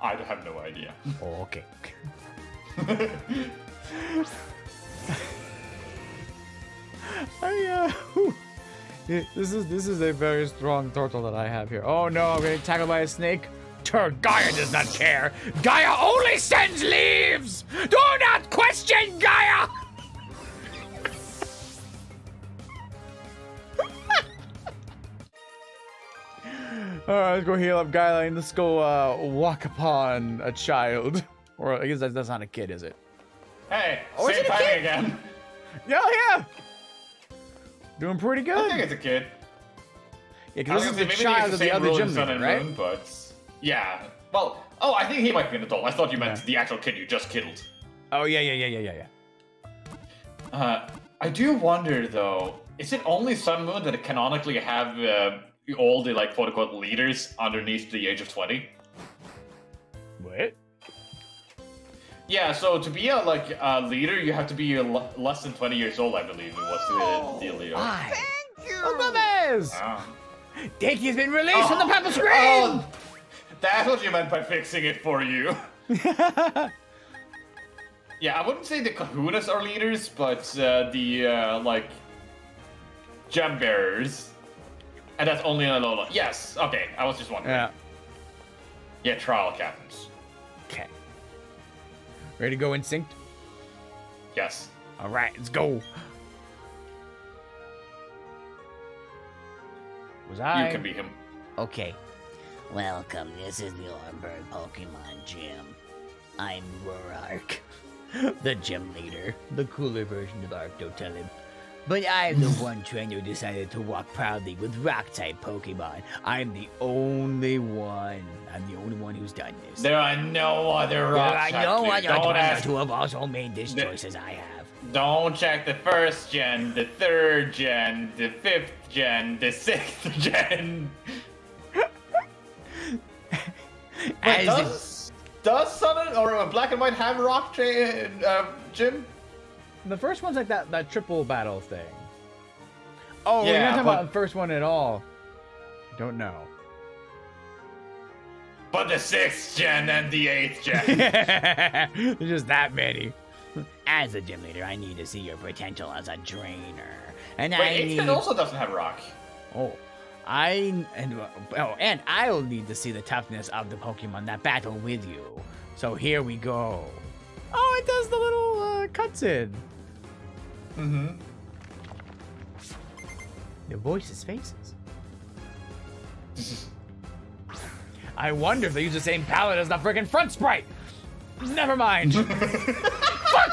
I have no idea. Oh, okay. I, uh, this is this is a very strong turtle that I have here. Oh no, I'm getting tackled by a snake. Tur Gaia does not care. Gaia only sends leaves. Do not question Gaia. All right, let's go heal up Gaia and let's go uh, walk upon a child. Or I guess that's, that's not a kid, is it? Hey, Oh, is same it a kid? again. Yeah, yeah. Doing pretty good. I think it's a kid. Yeah, because this I is the gonna say, maybe child it's of the the other rule gym in Sun leader, right? Moon, but yeah. Well, oh, I think he might be an adult. I thought you meant Yeah. the actual kid you just killed. Oh yeah, yeah, yeah, yeah, yeah, yeah. Uh, I do wonder though, is it only Sun Moon that canonically have uh, all the like quote unquote leaders underneath the age of twenty? What? Yeah, so to be a like a leader, you have to be a l- less than twenty years old, I believe. It was the dealio. Why? Thank you. Oh, Gomez! Ah. Dickie's been released from the purple screen. Oh, that's what you meant by fixing it for you. Yeah, I wouldn't say the Kahunas are leaders, but uh, the uh, like gem bearers, and that's only in Alola. Yes, okay. I was just wondering. yeah. Yeah, trial captains. Okay. Ready to go instinct? Yes. All right, let's go. Was I? You can be him. Okay. Welcome, this is the Oreburgh Pokemon Gym. I'm Roark, the gym leader. The cooler version of Arcto, tell him. But I'm the one trainer who decided to walk proudly with rock type Pokemon. I'm the only one. I'm the only one who's done this. There are no other rock There are type no dudes. other Don't trainers ask. who have also made this The- choice as I have. Don't check the first gen, the third gen, the fifth gen, the sixth gen. Wait, As does does Sun or uh, Black and White have rock tra- uh, gym? The first one's like that that triple battle thing. Oh, you're not talking but- about the first one at all. Don't know. But the sixth gen and the eighth gen. There's just that many. As a gym leader, I need to see your potential as a trainer. And I Wait, eighth need... gen also doesn't have rock. Oh, I and oh, and I'll need to see the toughness of the Pokemon that battle with you. So here we go. Oh, it does the little uh, cutscene. Mm-hmm. The voices, faces. I wonder if they use the same palette as the friggin' front sprite. Never mind. Fuck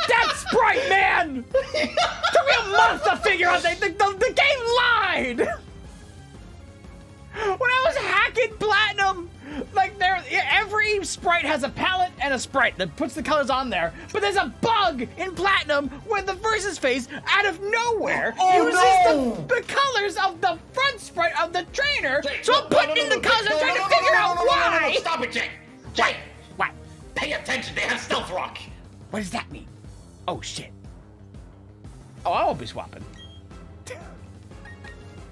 that sprite, man! Took me a month to figure out that the, the, the game lied. When I was hacking platinum, like there, every sprite has a palette and a sprite that puts the colors on there. But there's a bug in platinum where the versus face out of nowhere Oh, oh uses no! the, the colors of the front sprite of the trainer. Jay, so I'm putting no, in the colors. I'm trying to figure out why. Stop it, Jake. Jake. What? Pay attention, they have stealth rock! What does that mean? Oh shit. Oh, I won't be swapping.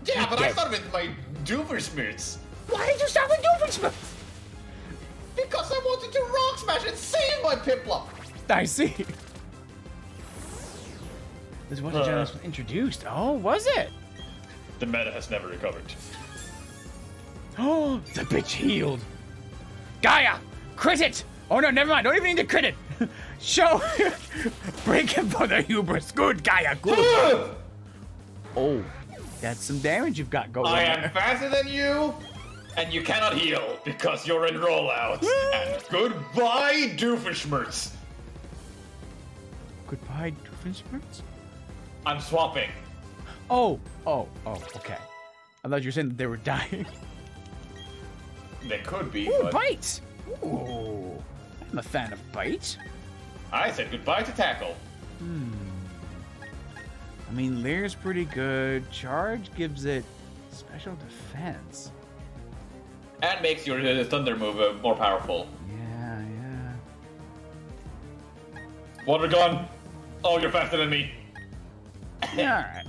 Yeah, but I thought with my Doofenshmirtz. Why did you start with Doofenshmirtz? Because I wanted to rock smash and save my Piplup! I see. This wasn't Uh. just introduced. Oh, was it? The meta has never recovered. Oh, the bitch healed. Gaia, crit it. Oh no, never mind. Don't even need to crit it. Show, break him for the hubris. Good, Gaia. Good. oh, that's some damage you've got going. I there. am faster than you, and you cannot heal because you're in rollout. and goodbye, Doofenshmirtz. Goodbye, Doofenshmirtz. I'm swapping. Oh, oh, oh. Okay. I thought you were saying that they were dying. They could be, Ooh, but bite. Ooh, I'm a fan of bites. I said goodbye to tackle. Hmm. I mean, Leer's pretty good. Charge gives it special defense. And makes your uh, thunder move uh, more powerful. Yeah, yeah. Water gun. Oh, you're faster than me. Yeah, all right.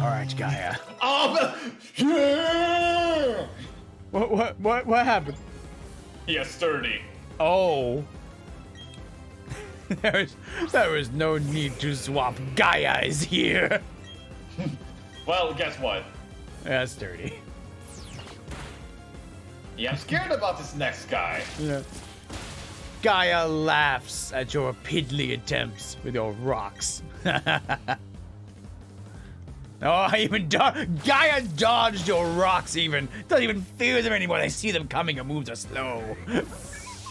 All right, Gaia. Oh, yeah! What, what, what, what happened? He is sturdy. Oh. there is, there is no need to swap. Gaia is here. Well, guess what? That's dirty. Yeah, I'm scared about this next guy. Yeah. Gaia laughs at your piddly attempts with your rocks. oh, I even do- Gaia dodged your rocks. Even doesn't even fear them anymore. They see them coming and moves are slow.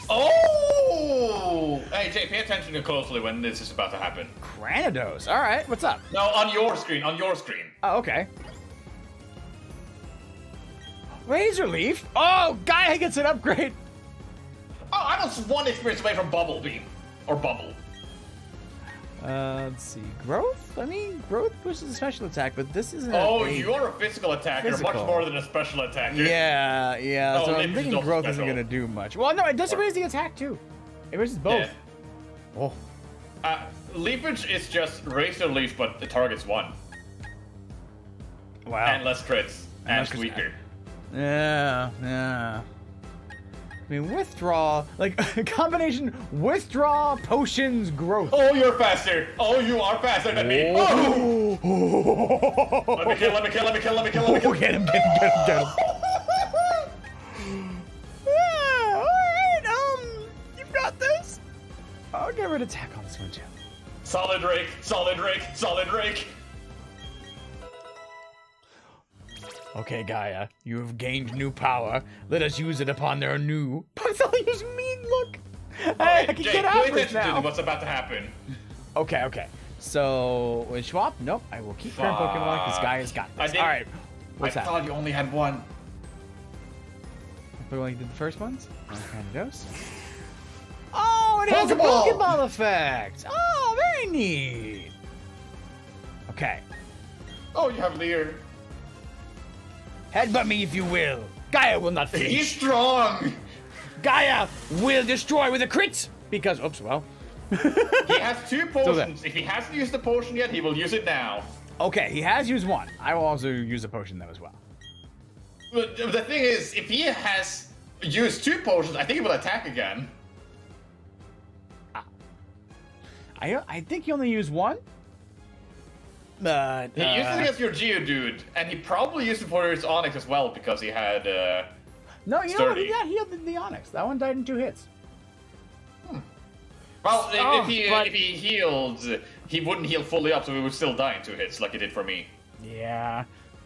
Oh! Hey, Jay, pay attention closely when this is about to happen. Granados. All right, what's up? No, on your screen, on your screen. Oh, okay. Razor leaf. Oh, Gaia gets an upgrade. Oh, I'm just one experience away from Bubble Beam. Or Bubble. Uh, let's see. Growth. I mean, growth pushes a special attack, but this isn't. Oh, you're a physical attacker, Physical. much more than a special attacker. Yeah, yeah. Oh, so I'm thinking growth isn't gonna do much. Well, no, it does raise the attack too. It raises both. Yeah. Oh, Uh, Leafage is just Razor Leaf, but it targets one. wow. And less crits. And And, less weaker. Yeah, yeah. I mean, withdraw, like combination withdraw potions growth. Oh, you're faster! Oh, you are faster than me! Oh! Let me kill, let me kill, let me kill, let me kill, let me Oh, kill! get him, get him, get him, get him. Yeah, all right. Um, you've got this. I'll get rid of attack on this one too. Solid rake, solid rake, solid rake! Okay, Gaia, you have gained new power. Let us use it upon their new. Bartholomew's mean look. Hey, I can get out of now. what's about to happen. Okay, okay. So with Schwab, nope. I will keep current Pokemon because. Gaia's got this. All right, What's I that? I thought you only had one. But We only did the first ones. Gyarados. Oh, it has a Pokeball! Pokeball effect. Oh, very neat. Okay. Oh, you have Leer. Headbutt me if you will. Gaia will not He's strong! Gaia will destroy with a crit. Because, oops, well. He has two potions. If he hasn't used the potion yet, he will use it now. Okay, he has used one. I will also use a potion though as well. But the thing is, if he has used two potions, I think he will attack again. Ah. I I think he only used one. But He used it uh, against your Geodude, and he probably used it for his Onix as well because he had. Uh... no, you know what? He sturdy. got healed the Onix. That one died in two hits. Well, if- Oh, if he but- if he healed, he wouldn't heal fully up, so he would still die in two hits, like he did for me. Yeah,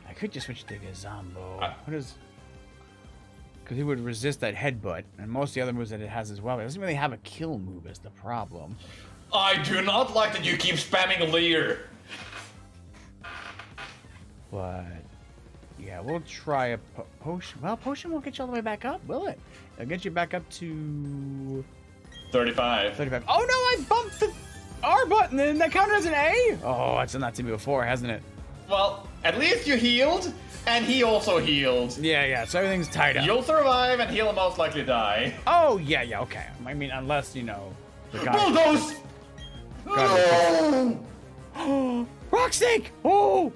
I could just switch to Gazambo. Uh, what is? Because he would resist that headbutt, and most of the other moves that it has as well. It doesn't really have a kill move. Is the problem? I do not like that you keep spamming Leer. But yeah, we'll try a po- potion. Well, potion won't get you all the way back up, will it? It'll get you back up to Thirty-five. 35. Oh no, I bumped the R button, and that counted as an A. Oh, it's done that to me before, hasn't it? Well, at least you healed, and he also healed. Yeah, yeah. So everything's tied up. You'll survive, and he'll most likely die. Oh yeah, yeah. Okay. I mean, unless you know the guy. Bulldoze! God, Oh, Rock snake! Oh!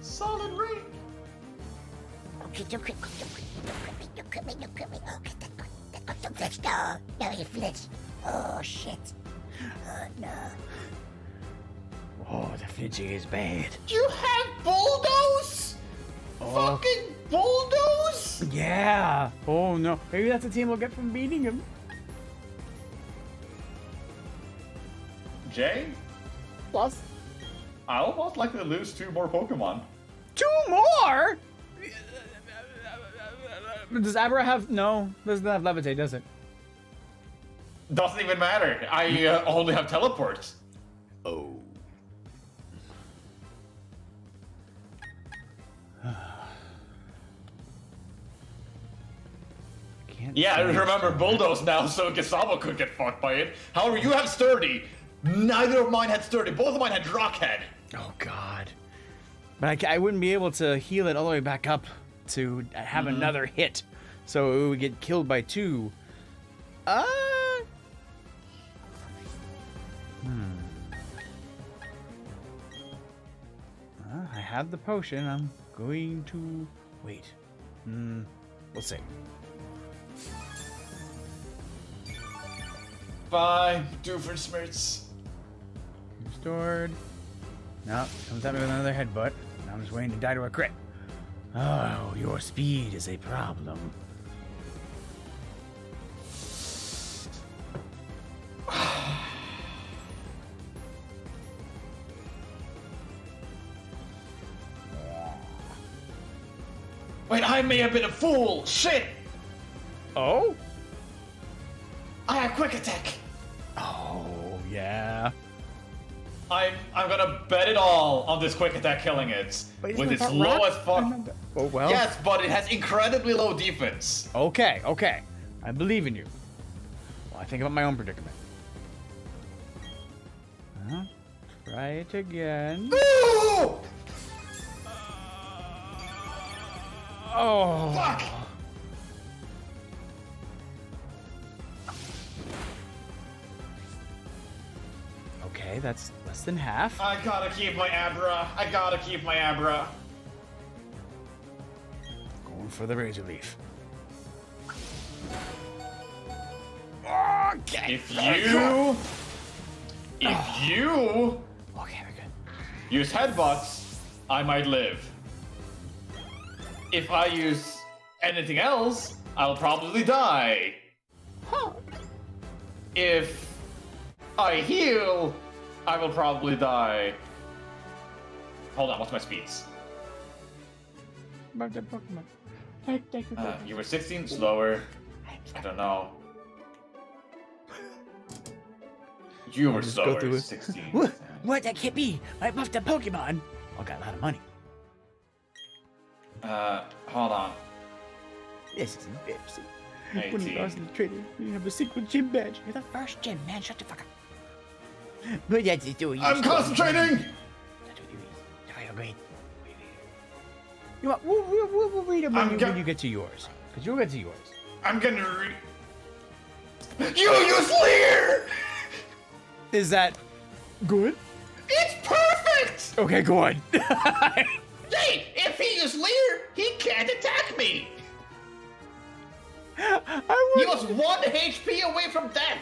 Solid ring. Okay, don't crit me, don't crit me, don't crit me, don't crit me, don't crit me. Okay, that good, that good, don't flinch, no, no, you flinch. Oh, shit. Oh, no. Oh, the flinching is bad. You have bulldoze? Oh. Fucking bulldoze? Yeah. Oh no. Maybe that's a team we'll get from beating him. Jay, Plus I almost like to lose two more Pokemon. Two more. Does Abra have no? Doesn't have levitate, does it? Doesn't even matter. I uh, only have teleports. Oh. Can't Yeah, I remember Bulldoze now, so Gisamo could get fucked by it. However, you have Sturdy. Neither of mine had Sturdy. Both of mine had Rockhead. Oh God. But I, I wouldn't be able to heal it all the way back up to have another hit, so it would get killed by two. Uh. Hmm. Uh, I have the potion. I'm going to wait. Hmm. We'll see. Bye, Doofenshmirtz. Restored. No, comes at me with another headbutt. Now I'm just waiting to die to a crit. Oh, your speed is a problem. Wait, I may have been a fool. Shit! Oh? I have Quick Attack. Oh, yeah. I'm I'm gonna bet it all on this Quick Attack killing it. With its low as fuck. Oh, well. Yes, but it has incredibly low defense. Okay, okay. I believe in you. Well, I think about my own predicament. Huh? Try it again. Oh. Fuck! Okay, that's less than half. I gotta keep my Abra. I gotta keep my Abra. Going for the razor leaf. Okay. If you, if oh. you Okay, we're good. use headbutts, I might live. If I use anything else, I'll probably die. If I heal, I will probably die. Hold on, what's my speeds? Back Pokemon. Take, take, Uh, you were 16 slower. I don't know. You were just go slower. through it. 16. What? What? That can't be. I buffed a Pokemon. I got a lot of money. Uh, hold on. This is embarrassing. When you 18. lost in the trader, you have a secret gym badge. You're the first gym, man. Shut the fuck up. But that's the story. I'm concentrating! It is. Okay. You what? We'll, we'll, we'll, we'll read it when, you, when you get to yours. Because you'll get to yours. I'm gonna re- You use Leer! Is that good? It's perfect! Okay, good. Hey, if he used Leer, he can't attack me! I He was one HP away from death!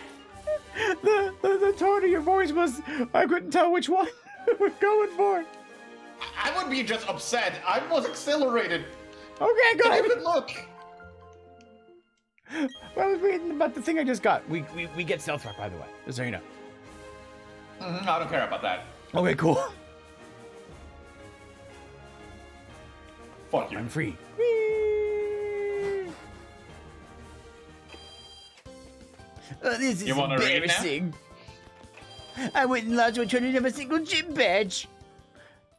The, the, the tone of your voice was, I couldn't tell which one we're going for. I I would be just upset. I was accelerated. Okay, Take a good. good look. I was reading about the thing I just got. We, we, we get stealth rock, by the way, just so you know. Mhm, I don't care about that. Okay, cool. Fuck you. I'm free. Oh, this is You wanna read now? embarrassing. I went and lost one trying to have a single gym badge.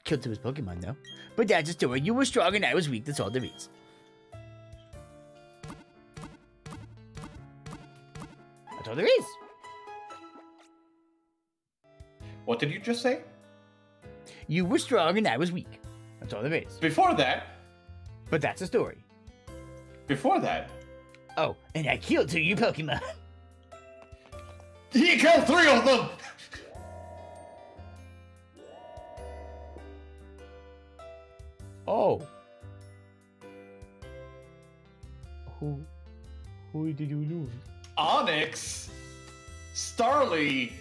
Killed two of his Pokemon, though. But that's a story. You were strong and I was weak. That's all there is. That's all there is. What did you just say? You were strong and I was weak. That's all there is. Before that, But that's a story. before that, Oh, and I killed two of your Pokemon. He killed three of them! oh. Who who did you lose? Onix! Starly!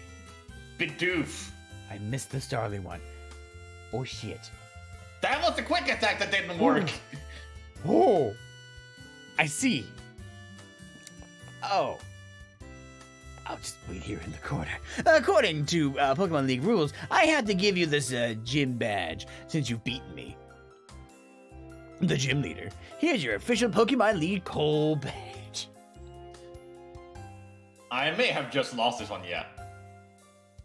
Bidoof! I missed the Starly one. Oh shit. That was a quick attack that didn't work! oh! I see. Oh. I'll just wait here in the corner. According to uh, Pokemon League rules, I had to give you this uh, gym badge since you've beaten me. The gym leader. Here's your official Pokemon League Coal badge. I may have just lost this one yet.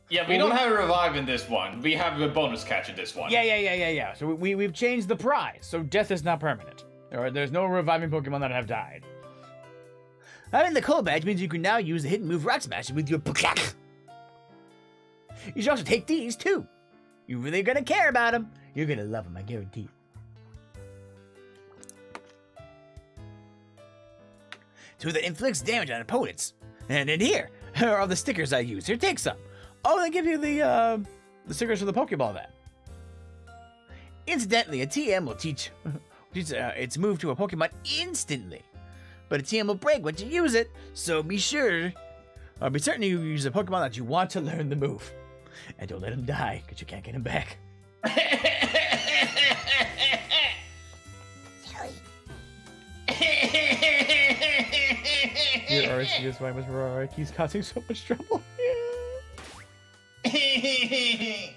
Yeah, we Well, don't we- have a revive in this one. We have a bonus catch in this one. Yeah, yeah, yeah, yeah, yeah. So we, we've changed the prize, so death is not permanent. Or there's no reviving Pokemon that have died. Having the Coal badge means you can now use the hidden move Rock Smash with your Pokemon. You should also take these too. You're really gonna care about them. You're gonna love them, I guarantee. So that inflicts damage on opponents. And in here are all the stickers I use. Here, take some. Oh, they give you the uh, the stickers for the Pokeball then. Incidentally, a TM will teach, teach uh, its move to a Pokemon instantly, but a TM will break once you use it. So be sure, uh, be certain you use a Pokemon that you want to learn the move, and don't let him die because you can't get him back. Dear Arceus, why was Arceus causing so much trouble?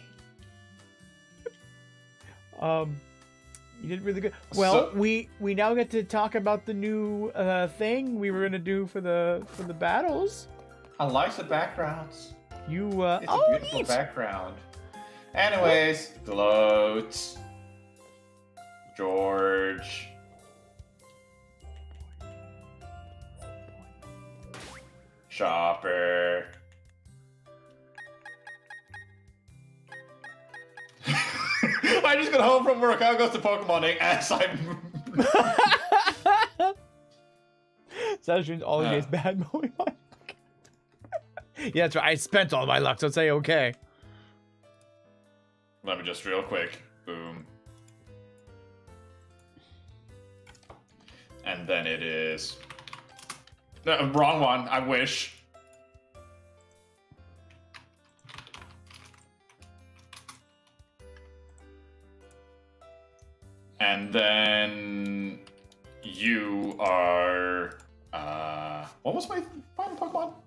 Um, you did really good. Well, So- we we now get to talk about the new uh, thing we were gonna do for the for the battles. I like the backgrounds. You uh, It's oh, a beautiful neat. background. Anyways, gloat. George. Chopper. I just got home from work. I goes to Pokemoning as I'm. Saturn's always Uh. gets bad Pokemon. yeah, that's right. I spent all my luck, so say okay. Let me just real quick. Boom. And then it is. No, wrong one. I wish. And then you are. Uh, what was my final Pokemon?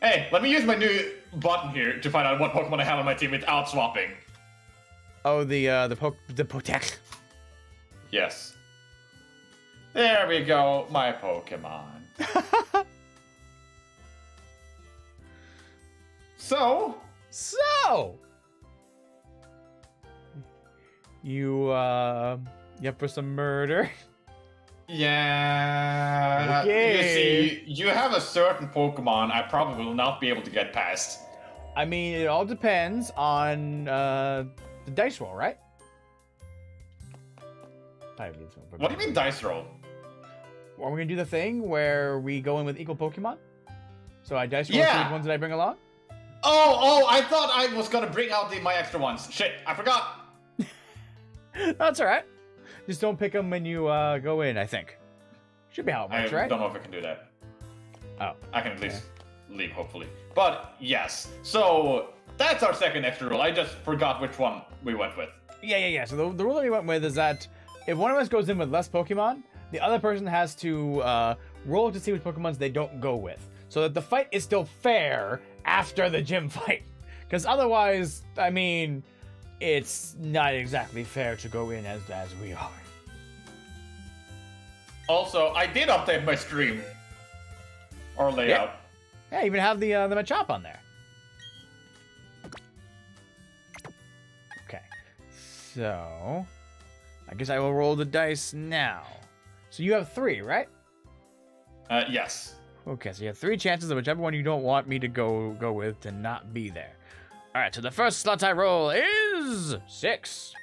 Hey, let me use my new button here to find out what Pokemon I have on my team without swapping. Oh, the uh, the poke the Poketch. Yes. There we go, my Pokemon. so, So, you uh, you up for some murder? yeah. Okay. You see, you have a certain Pokemon I probably will not be able to get past. I mean, it all depends on uh, the dice roll, right? What do you mean dice roll? Are we gonna do the thing where we go in with equal Pokemon? So I dice roll Yeah. the ones that I bring along. Oh, oh, I thought I was gonna bring out the, my extra ones. Shit, I forgot. That's all right. Just don't pick them when you uh, go in. I think should be how it I works, right? don't know if I can do that. Oh, I can at least leave, hopefully. But yes, so that's our second extra rule. I just forgot which one we went with. yeah, yeah, yeah. So the, the rule that we went with is that if one of us goes in with less Pokemon, the other person has to uh, roll to see which Pokemons they don't go with, so that the fight is still fair after the gym fight. Because otherwise, I mean, it's not exactly fair to go in as as we are. Also, I did update my stream or layout. Yeah, even have the uh, the Machop on there. Okay, so I guess I will roll the dice now. So you have three, right? Uh, yes. Okay, so you have three chances of whichever one you don't want me to go go with to not be there. All right, so the first slot I roll is six.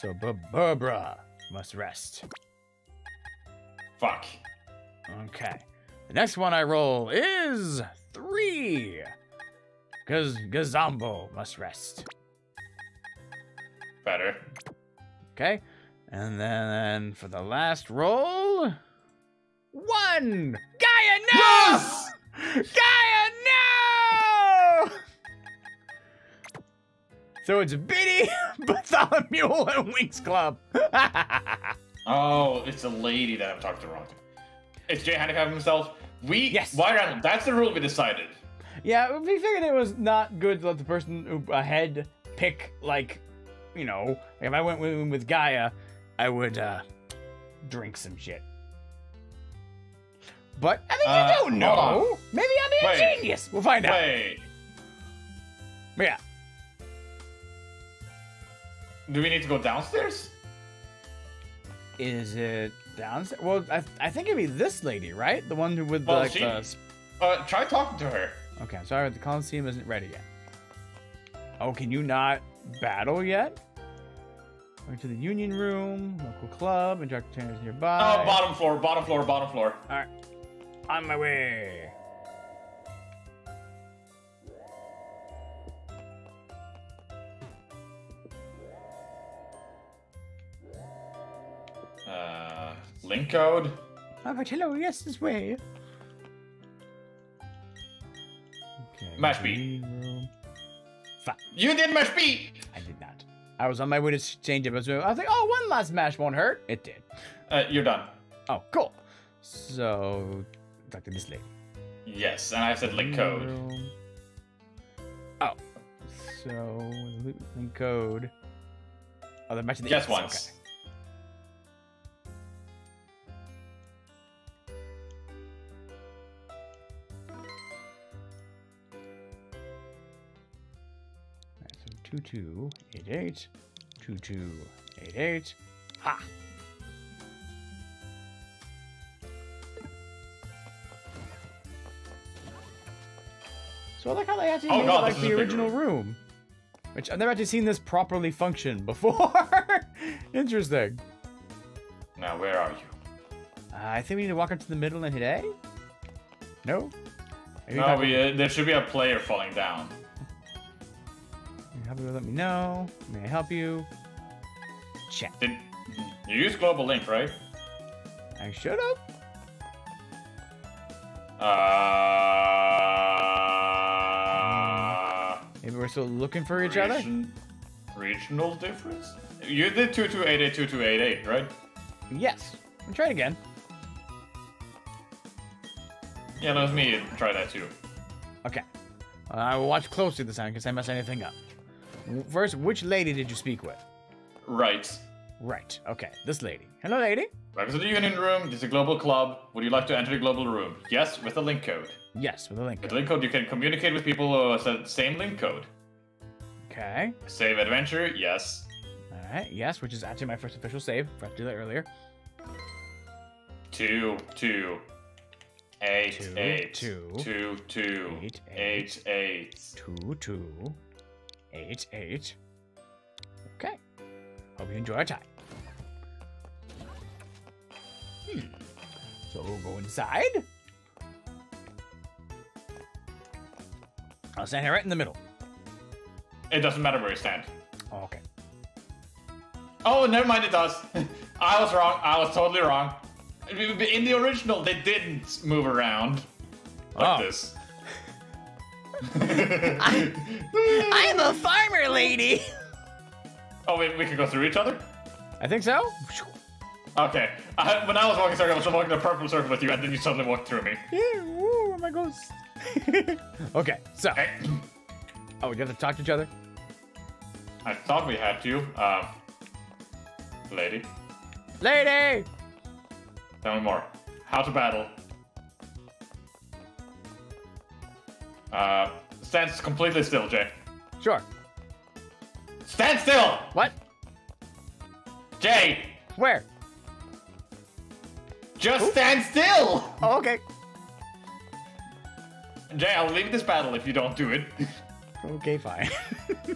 So Barbara must rest. Fuck. Okay. The next one I roll is three. Because Gazambo must rest. Better. Okay. And then for the last roll. one. Gaia, no! Yes! Gaia, no! So it's Biddy, Bartholomew, and Winx Club. Oh, it's a lady that I'm talking to wrong. It's Jay handicapping himself. We Yes. Why random? That's the rule we decided. yeah, we figured it was not good to let the person ahead pick, like, you know, if I went with, with Gaia, I would uh, drink some shit. But I mean, Uh, you don't know. Maybe I'll be a Wait. genius. We'll find out. Wait, Yeah. Do we need to go downstairs? Is it downstairs? Well, I, I think it'd be this lady, right? The one who with the, Well, like she- the. Uh, try talking to her. Okay, I'm sorry, the Coliseum isn't ready yet. Oh, can you not battle yet? Going to the Union Room, local club, interact with trainers nearby. Oh, bottom floor, bottom floor, bottom floor. Alright. On my way. Uh, link code. Alright, hello, yes, this way. Okay. Mash beat. Union Room. Fuck. You did my B! I did not. I was on my way to change it. but I was like, oh, one last smash won't hurt. It did. Uh, you're done. Oh, cool. So, talk to this lady. Yes, and I said link code. Oh. So, link code. Oh, they're matching the Just yes, once. Okay. 2288. 2288. Ha! So I like how they actually Oh made God, it like the original room. Which I've never actually seen this properly function before. Interesting. Now, where are you? Uh, I think we need to walk up to the middle and hit A? No? Maybe No, we, uh, there should be a player falling down. Help you let me know. May I help you? Check. Did you use global link, right? I should have. Uh, Maybe we're still looking for each other? Regional difference? You did 2288 right? Yes. We'll try it again. Yeah, that was me. Try that too. Okay. Uh, I will watch closely this time because I mess anything up. First, which lady did you speak with? Right. Right. Okay. This lady. Hello, lady. Welcome to the Union Room. This is a global club. Would you like to enter the global room? Yes, with a link code. Yes, with a link. With the link code, you can communicate with people who has the same link code. Okay. Save adventure, yes. All right. Yes, which is actually my first official save. Forgot to do that earlier. Two, two, eight, Two, eight, two, two, two, eight, eight, eight. Two, two, eight, eight. Okay. Hope you enjoy our time. Hmm. So we'll go inside. I'll stand here right in the middle. It doesn't matter where you stand. Oh, okay. Oh, never mind, it does. I was wrong. I was totally wrong. In the original, they didn't move around like Oh. this. I'm a farmer lady. oh, wait, we can go through each other? I think so. Okay. I, when I was walking circle, I was walking a purple circle with you, and then you suddenly walked through me. Yeah, woo, oh my ghost. okay, so. Hey, Oh, we have to talk to each other? I thought we had to. Um, lady, Lady! tell me more. How to battle. Uh, stand completely still, Jay. Sure. Stand still! What? Jay! Where? Just stand still! Oh, okay. Jay, I'll leave this battle if you don't do it. Okay, fine.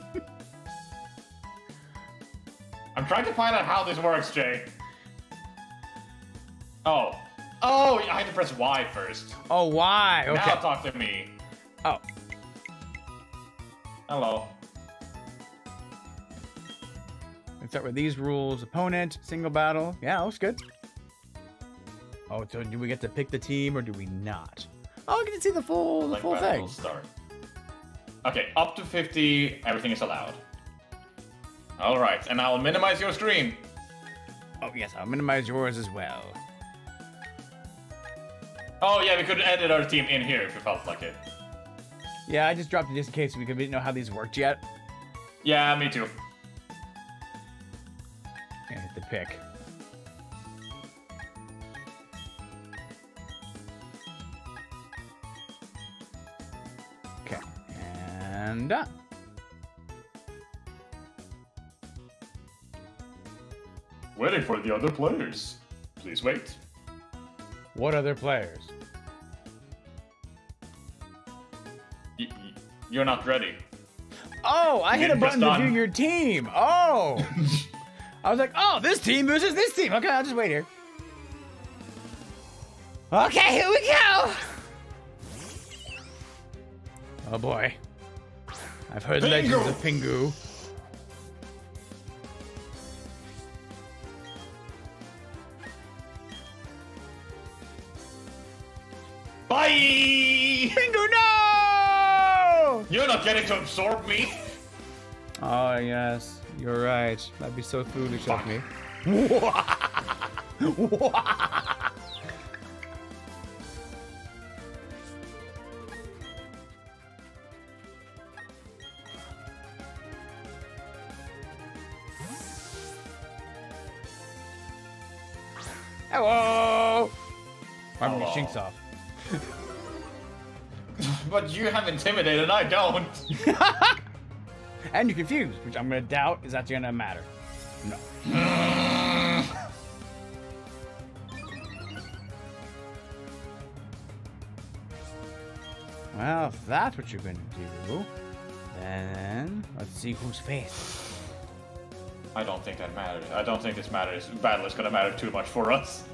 I'm trying to find out how this works, Jay. Oh. Oh, I had to press Y first. oh, why? Okay. Now talk to me. Oh, Hello. let's start with these rules. Opponent, single battle. Yeah, looks good. Oh, so do we get to pick the team or do we not? Oh, we get to see the full the Like full thing. start. Okay, up to 50, everything is allowed. Alright, and I'll minimize your screen. Oh yes, I'll minimize yours as well. Oh yeah, we could edit our team in here if we felt like it. Yeah, I just dropped it just in case we didn't know how these worked yet. Yeah, me too. And hit the pick. Okay, and done. Waiting for the other players. Please wait. What other players? You're not ready. Oh, I hit a button to view your team. Oh, I was like, oh, this team versus this team. Okay, I'll just wait here. Okay, here we go. Oh boy, I've heard legends of Pingu. Bye! Pingu, no! You're not getting to absorb me. Oh yes, you're right. That'd be so foolish of me. Hello. I'm Hello. Shinx off. But you have intimidated, and I don't. And you're confused, which I'm gonna doubt is actually gonna matter. No. Well, if that's what you're gonna do, then let's see who's face. I don't think that matters. I don't think this matters. Battle is gonna matter too much for us.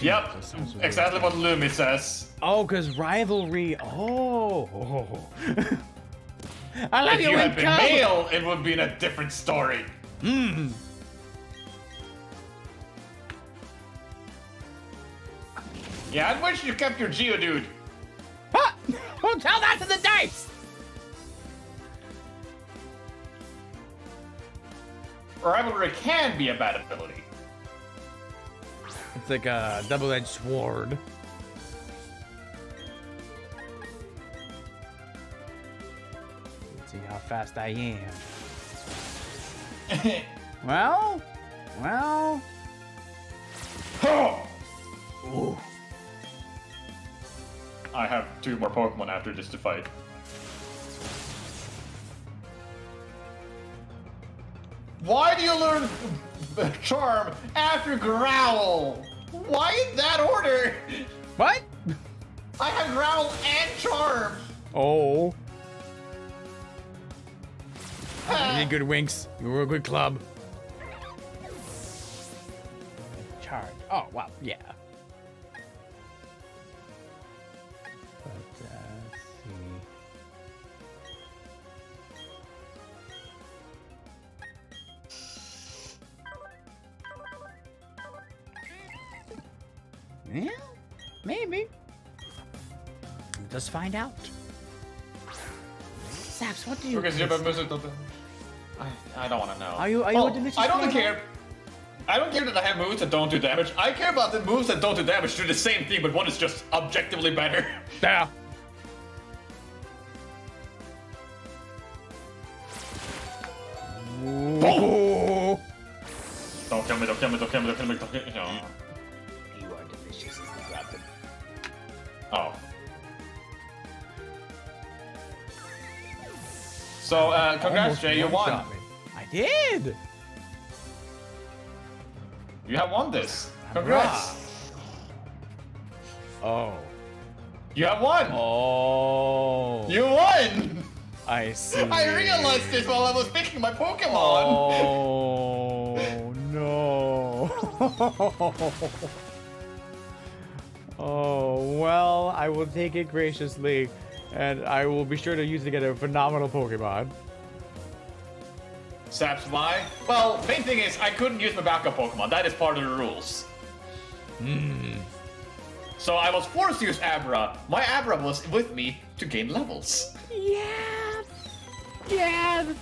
Yep, exactly what Lumi says. Oh, because rivalry. Oh. I love If you, you had been Cub. male, it would be in a different story. Mm. Yeah, I wish you kept your Geodude. Ha! Don't tell that to the dice. Rivalry can be a bad ability. It's like a double-edged sword. Let's see how fast I am. Well, well. Ooh. I have two more Pokemon after this to fight. Why do you learn Charm after Growl? Why in that order? What? I have Growl and Charm. Oh. Ah. You did good, Winx. You were a good club. Charge. Oh, wow. Yeah. Let's find out. Saps, what do you Because taste? you're music to the- I, I don't want to know. Are you- are you a Oh, delicious I don't flavor? care. I don't care that I have moves that don't do damage. I care about the moves that don't do damage do the same thing, but one is just objectively better. Yeah. Ooh. Don't kill me, don't kill me, don't kill me, don't kill me, don't kill me. No. You are delicious as the captain. Oh. So, uh, congrats, Almost Jay, you won. I did. You have won this. Congrats. Oh. You have won. Oh. You won. I see. I realized this while I was picking my Pokemon. Oh no. oh well, I will take it graciously. And I will be sure to use it to get a phenomenal Pokemon. Sapsfly? Well, main thing is I couldn't use my backup Pokemon. That is part of the rules. Hmm. So I was forced to use Abra. My Abra was with me to gain levels. Yeah, yeah.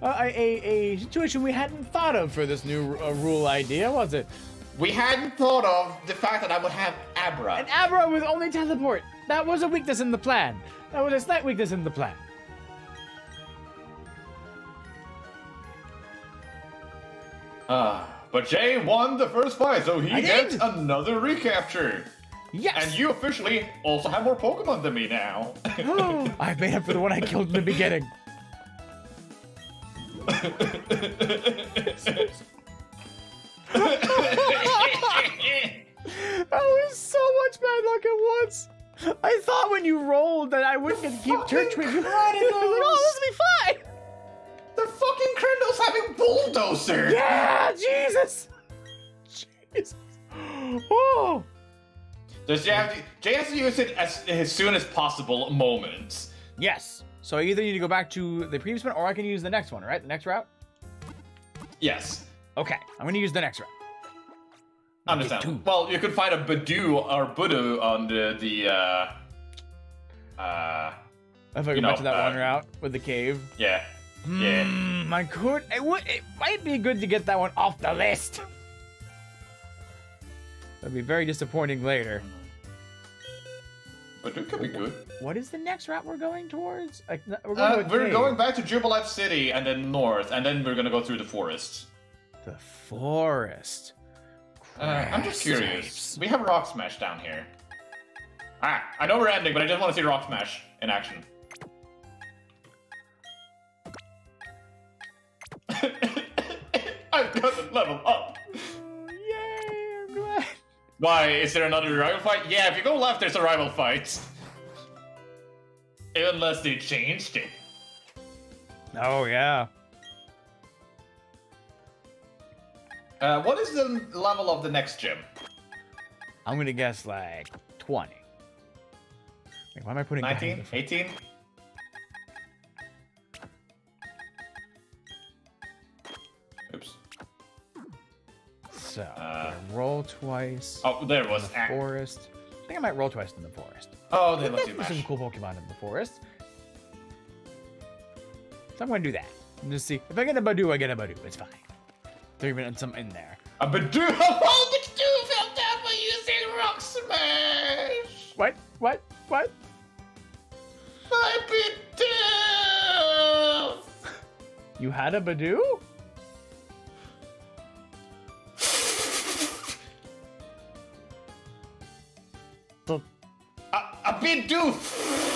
Uh, a, a, a situation we hadn't thought of for this new uh, rule idea, was it? We hadn't thought of the fact that I would have Abra. An Abra with only teleport. That was a weakness in the plan. That was a slight weakness in the plan. Ah, but Jay won the first fight, so he I gets did! another recapture. Yes. And you officially also have more Pokemon than me now. I've made up for the one I killed in the beginning. That was so much bad luck at once. I thought when you rolled that I wouldn't get to keep Church with you. oh, this will be fine. the fucking Cranidos having Bulldozer! Yeah, Jesus. Jesus. Oh. Does Jay have to, Jay has to use it as, as soon as possible moment. Yes. So I either need to go back to the previous one or I can use the next one, right? The next route? Yes. Okay, I'm gonna use the next route. Understand. Well, you could find a Badoo or Budu on the, the uh... Uh... If I You go back to that uh, one route with the cave. Yeah. Yeah. Hmm, I could. It would. It might be good to get that one off the list. That'd be very disappointing later. Badoo could be good. What is the next route we're going towards? Like, we're going Uh, to we're going back to Jubilife City and then north, and then we're gonna go through the forest. The forest. Uh, I'm just curious. We have Rock Smash down here. Ah, I know we're ending, but I just want to see Rock Smash in action. I've got to level up. Yay! I'm glad. Why? Is there another rival fight? Yeah, if you go left, there's a rival fight. Unless they changed it. Oh yeah. Uh, what is the level of the next gym? I'm gonna guess like 20. Wait, why am I putting guys 19? 18? Oops. So, Uh, roll twice. Oh, there it in was. the forest. I think I might roll twice in the forest. Oh, they There's you definitely some cool Pokemon in the forest. So I'm gonna do that. And just see if I get a Badoo, I get a Badoo. It's fine. There even some in there. A Badoo! Oh, Badoo fell down by using Rock Smash! What? What? What? My Badoo! You had a Badoo? The- A, Badoo!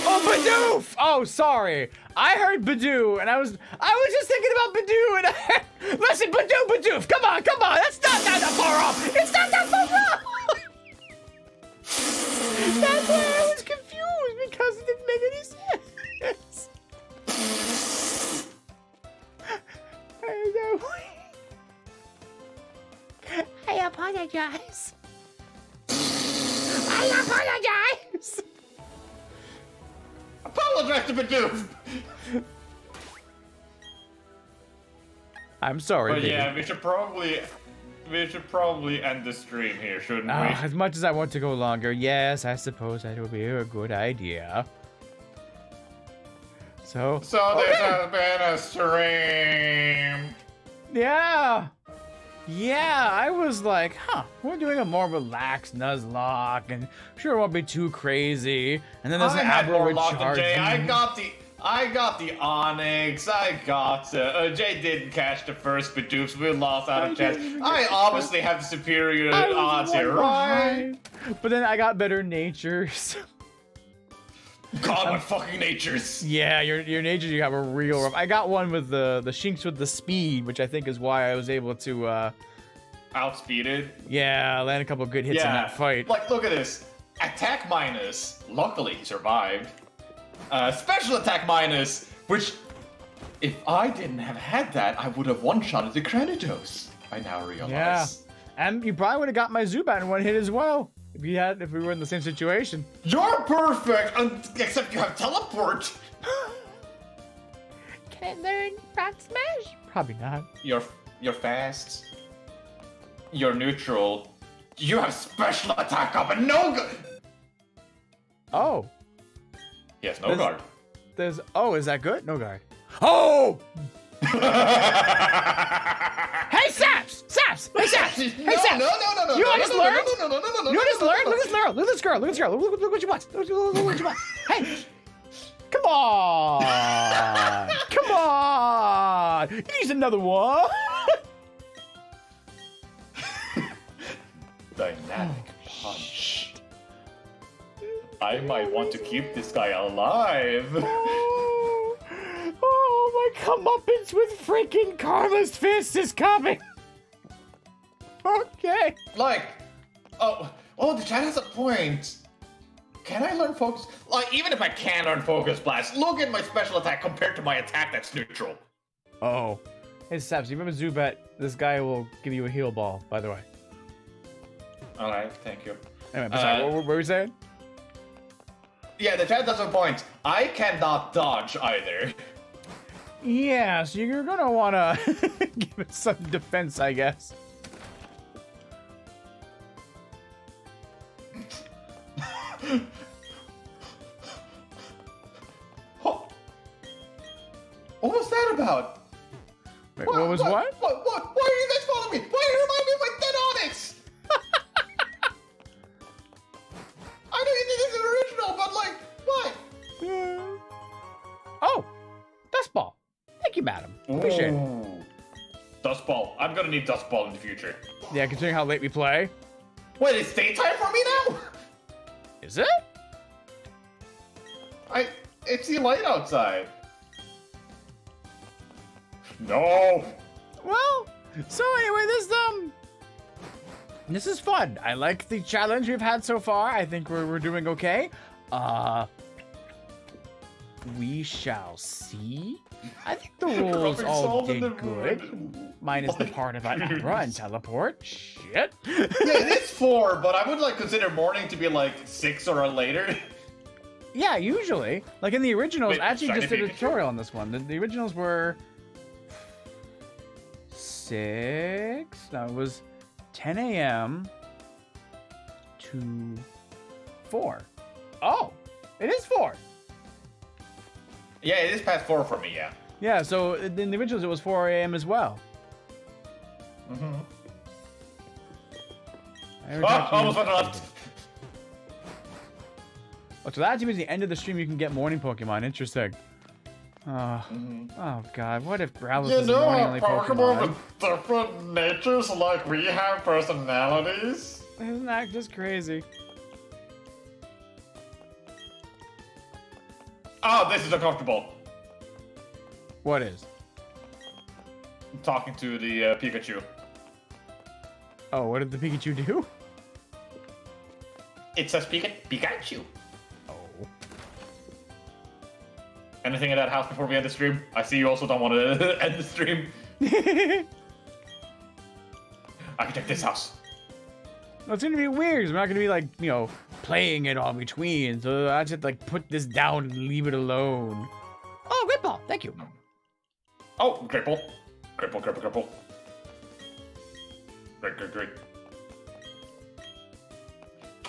Oh, Bidoof! Oh, sorry. I heard Badoo, and I was I was just thinking about Badoo, and I listen, Badoo, Bidoof. Come on, come on. That's not that far off. It's not that far off. That's why I was confused because it didn't make any sense. I apologize. I apologize. Apologize to Badoo! I'm sorry. But baby. yeah, we should probably... We should probably end the stream here, shouldn't Ah, we? as much as I want to go longer, yes, I suppose that would be a good idea. So, So this has been a stream. yeah, yeah, I was like, huh, we're doing a more relaxed Nuzlocke, and sure it won't be too crazy. And then there's I an Abra more with luck than charge. Jay. I got the I got the Onix. I got uh, uh, Jay didn't catch the first Bidoops. We lost out of chance. I obviously have superior odds here, right? But then I got better natures. God, my fucking natures. yeah, your your natures you have a real rough. I got one with the the Shinx with the speed, which I think is why I was able to uh Outspeeded. yeah land a couple good hits in that fight. Like, look at this. Attack minus. Luckily, he survived. Uh, special attack minus, which, if I didn't have had that, I would have one-shotted the Cranidos. I now realize. Yeah. And you probably would have got my Zubat in one hit as well. If you had, if we were in the same situation. You're perfect, un- except you have teleport. Can I learn Rock Smash? Probably not. You're you're fast. You're neutral. You have special attack up and no gu- Oh, Yes, no This- guard. there's. Oh, is that good? No guard. Oh! Hey, Saps! Saps! Hey, Saps! Hey, no, Saps! no, no, no, no, You no, want us no, no, learned? No, no, no, no, no, You no, just learned? Look at this girl! Look at this girl! Look at this girl! Look, what you want! Look, look, look what you want! Hey! Come on! Come on! Needs another one! Dynamic punch. I might want to keep this guy alive. My comeuppance with freaking Karma's fist is coming! Okay. like, oh, oh, the chat has a point. Can I learn focus? Like, even if I can learn focus blast, look at my special attack compared to my attack that's neutral. Oh. Hey, Saps, you remember Zubat? This guy will give you a heal ball, by the way. All right, thank you. Anyway, besides, Uh, what, what were we saying? Yeah, the chat has a point. I cannot dodge either. Yeah, so you're gonna wanna give it some defense, I guess. What? What was that about? Wait, what, was what? What? What? Why are you guys following me? Why are you reminding me of my dead Onix? I know you did this in original, but like, why? Uh, Oh, Dusk Ball. Thank you, madam. Appreciate it. Ooh. Dusk Ball. I'm gonna need Dusk Ball in the future. Yeah, considering how late we play. Wait, it's daytime for me now? Is it? I. It's the light outside. No. Well, so anyway, this um, this is fun. I like the challenge we've had so far. I think we're we're doing okay. Uh, we shall see. I think the rules Rubbing all did the good, wood. minus the part about Abra and teleport. Shit. Yeah, it is four, but I would like consider morning to be like six or later. Yeah, usually. Like in the originals, Wait, I actually just did a Pikachu? tutorial on this one. The, the originals were six. No, it was 10 a.m. to four. Oh, it is four. Yeah, it is past four for me. Yeah. Yeah, so in the originals it was 4 a.m. as well. Mm-hmm. Oh, talked to you. almost went left. Oh, so that means the end of the stream you can get morning Pokemon. Interesting. Oh, Mhm. oh God, what if Growlithe You is know, morning Pokemon Pokemon? with different natures like we have personalities. Isn't that just crazy? Oh, this is uncomfortable. What is? talking to the uh, Pikachu. Oh, what did the Pikachu do? It says Pika- Pikachu. Oh. Anything in that house before we end the stream? I see you also don't want to end the stream. I can take this house. Well, it's gonna be weird. 'cause We're not gonna be like, you know, playing it all between. So I just like put this down and leave it alone. Oh, great ball. Thank you. Oh, cripple. Cripple, cripple, cripple. Great, great, great.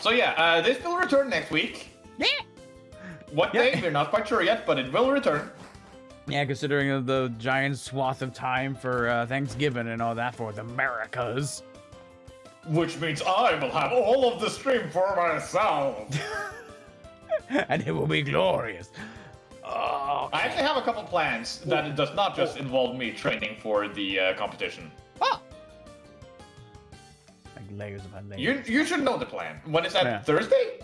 So yeah, uh, this will return next week. Yeah. What Yeah. day? We're not quite sure yet, but it will return. Yeah, considering the giant swath of time for uh, Thanksgiving and all that for the Americas. Which means I will have all of the stream for myself. and it will be glorious. Oh, I actually have a couple plans that it does not just involve me training for the uh, competition. oh. Like layers upon layers. You you should know the plan. When is that? Yeah. Thursday?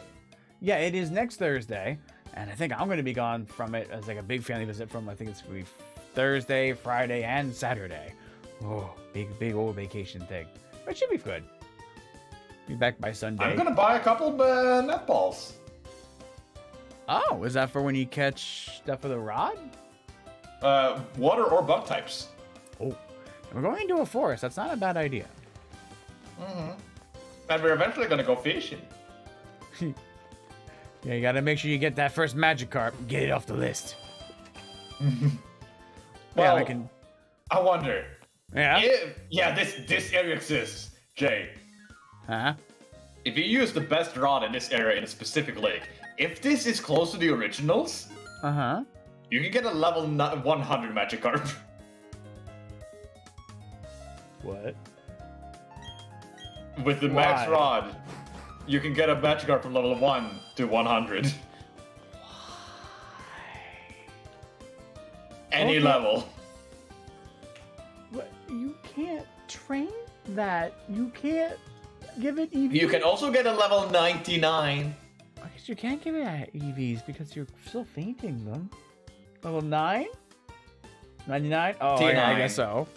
Yeah, it is next Thursday, and I think I'm going to be gone from it as like a big family visit from I think it's gonna be Thursday, Friday, and Saturday. Oh, big big old vacation thing, but it should be good. Be back by Sunday. I'm gonna buy a couple uh, netballs. Oh, is that for when you catch stuff with a rod? Uh, water or bug types. Oh, we're going into a forest. That's not a bad idea. Mm-hmm. And we're eventually gonna go fishing. yeah, you gotta make sure you get that first Magikarp. Get it off the list. yeah, I can. I wonder. Yeah. If, yeah, this this area exists, Jay. Huh? If you use the best rod in this area in a specific lake, if this is close to the originals, Uh huh. you can get a level ni- 100 Magikarp. What? With the max rod, you can get a Magikarp from level 1 to 100. Any Okay. level. What? You can't train that. You can't give it EVs. You can also get a level 99. I guess you can't give it EVs because you're still fainting them. Level 9? 99? Oh, yeah, I T9. guess so.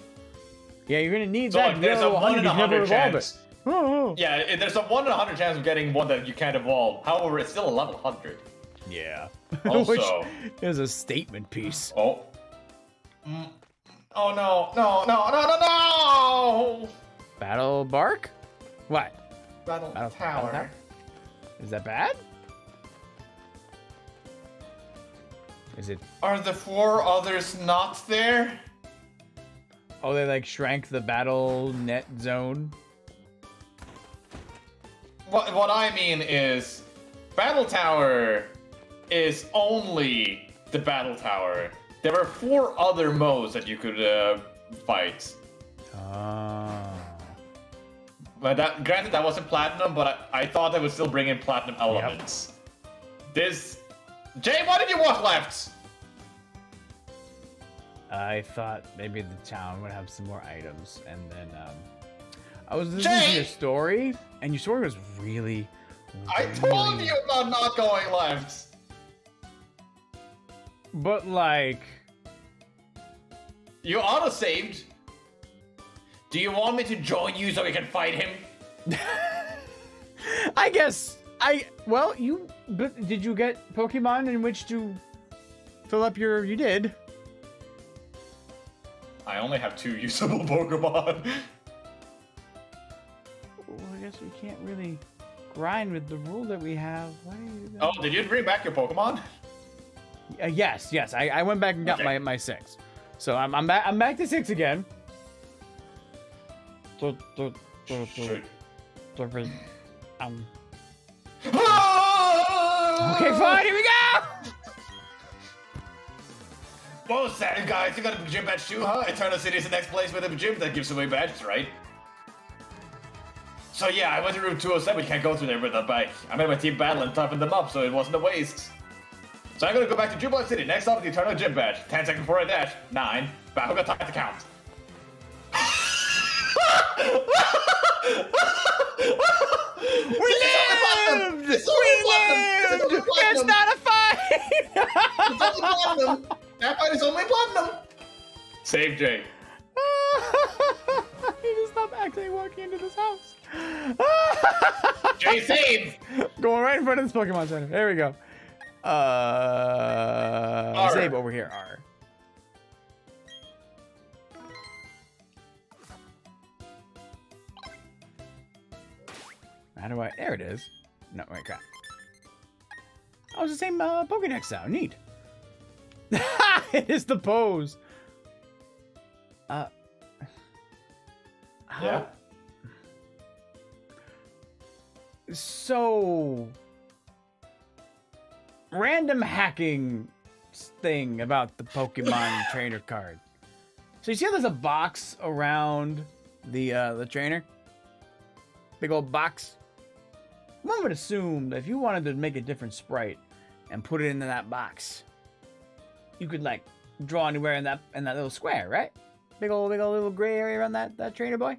Yeah, you're gonna need So that. like, there's a level 1 in 100, a you never 100 evolve chance. Oh, oh. Yeah, there's a 1 in a 100 chance of getting one that you can't evolve. However, it's still a level 100. Yeah. Also- Which is a statement piece. Oh. Mm. Oh no, no, no, no, no, no! Battle Park? What? Battle, Battle Tower. Is that bad? Is it? Are the four others not there? Oh, they like shrank the battle net zone. What, what I mean is, Battle Tower is only the Battle Tower. There were four other modes that you could uh, fight. Oh. But that, granted, that wasn't platinum, but I, I thought they would still bring in platinum elements. This, Jay, what did you want left? I thought maybe the town would have some more items, and then um, I was listening to your story, and your story was really. I told you about not going left. But like, You auto saved. Do you want me to join you so we can fight him? I guess I well, you did you get Pokemon in which to fill up your? You did. I only have two usable Pokemon. Well, I guess we can't really grind with the rule that we have. Why are you? oh, did you bring back your Pokemon? Uh, yes, yes. I, I went back and got Okay. my, my six. So I'm I'm back I'm back to six again. So um. okay, Okay, fine. Here we go. Whoa, sad guys, you got a gym badge too, huh? Eterna City is the next place with a gym that gives away badges, right? So yeah, I went to room 207, you can't go through there with a bike. I made my team battle and toughened them up, so it wasn't a waste. So I'm gonna go back to Jubilife City. Next up, the Eterna Gym Badge. 10 seconds before I dash. 9. Battle got time to count. We lived. It's We lived. It's only It's platinum. not a fight. It's only platinum. That fight is only platinum. Save Jay. I need to stop actually walking into this house. Jay, save! Going right in front of this Pokemon Center. There we go. Uh, R. save over here. R. How do I? There it is. No, wait, crap. Oh, it's the same uh, Pokedex sound. Neat. it is the pose. Uh. Yeah? So, random hacking thing about the Pokemon trainer card. So you see how there's a box around the uh, the trainer? Big old box. One would assume that if you wanted to make a different sprite and put it into that box, you could like draw anywhere in that in that little square, right? Big old big old little gray area around that that trainer boy.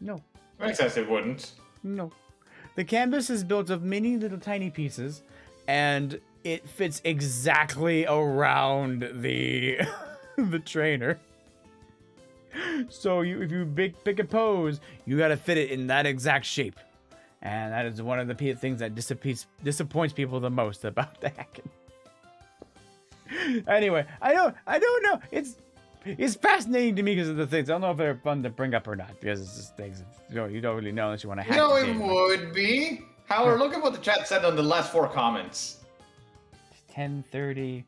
No, Makes sense it wouldn't. no. The canvas is built of many little tiny pieces, and it fits exactly around the the trainer. So you, if you big, pick a pose, you gotta fit it in that exact shape, and that is one of the things that disappoints disappoints people the most about the hacking. anyway, I don't, I don't know. It's it's fascinating to me because of the things. I don't know if they're fun to bring up or not because it's just things you know you don't really know unless you want to hack. No, the it would be. Howard, look at what the chat said on the last four comments. 10:30.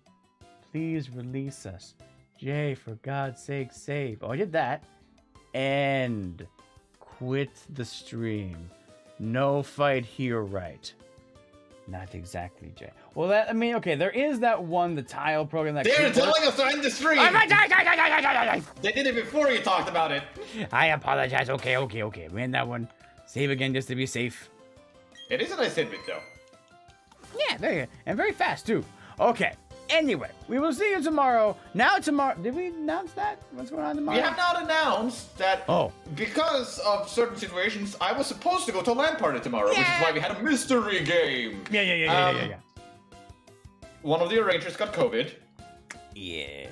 Please release us. Jay, for God's sake, save. Oh, I did that. And quit the stream. No fight here, right? Not exactly, Jay. Well, that I mean, okay, there is that one, the tile program that. They're telling us to end the stream. They did it before you talked about it. I apologize. Okay, okay, okay. We end that one. Save again just to be safe. It is a nice tidbit, though. Yeah, there you go. And very fast, too. Okay. Anyway, we will see you tomorrow. Now, tomorrow. Did we announce that? What's going on tomorrow? We have not announced that Oh. because of certain situations, I was supposed to go to a LAN party tomorrow, which is why we had a mystery game. Yeah, yeah, yeah, yeah, yeah, Um, yeah, yeah. One of the arrangers got COVID, Yeah.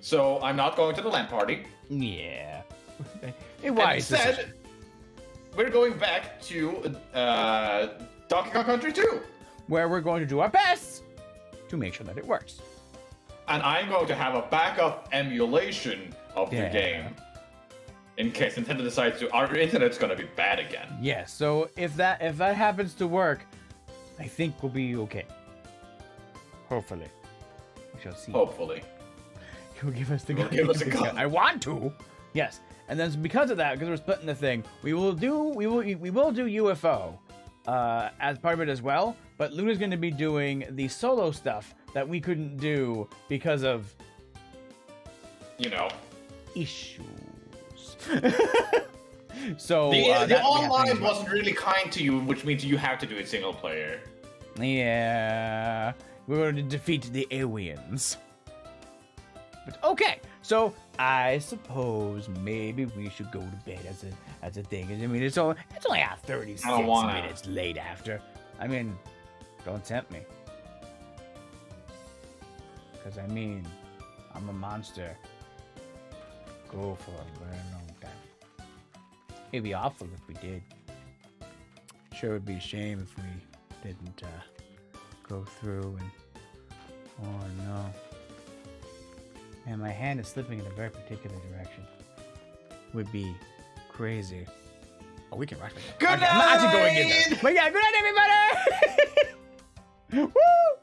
so I'm not going to the LAN party. Yeah. hey, why And is this? we're going back to uh, Donkey Kong Country 2. Where we're going to do our best to make sure that it works. And I'm going to have a backup emulation of Yeah. the game. In case Nintendo decides to, our internet's gonna be bad again. Yes. So if that if that happens to work, I think we'll be okay. Hopefully. We shall see. Hopefully. You'll give us the gun. give us a gun. I want to. Yes. And then because of that, because we're splitting the thing, we will do we will we will do UFO uh, as part of it as well. But Luna's going to be doing the solo stuff that we couldn't do because of You know. issues. so The, uh, the that we have to online wasn't really kind to you, which means you have to do it single player. Yeah, we're going to defeat the aliens. But okay, so I suppose maybe we should go to bed as a as a thing. I mean, it's only it's only thirty six I don't wanna. minutes late after. I mean, don't tempt me, because I mean, I'm a monster. Go for a very long time. It'd be awful if we did. Sure, would be a shame if we didn't uh, go through and. Oh no. And my hand is slipping in a very particular direction. Would be crazy. Oh, we can rock it. Good Okay, I'm actually going in there. night! But yeah, good night, everybody! Woo!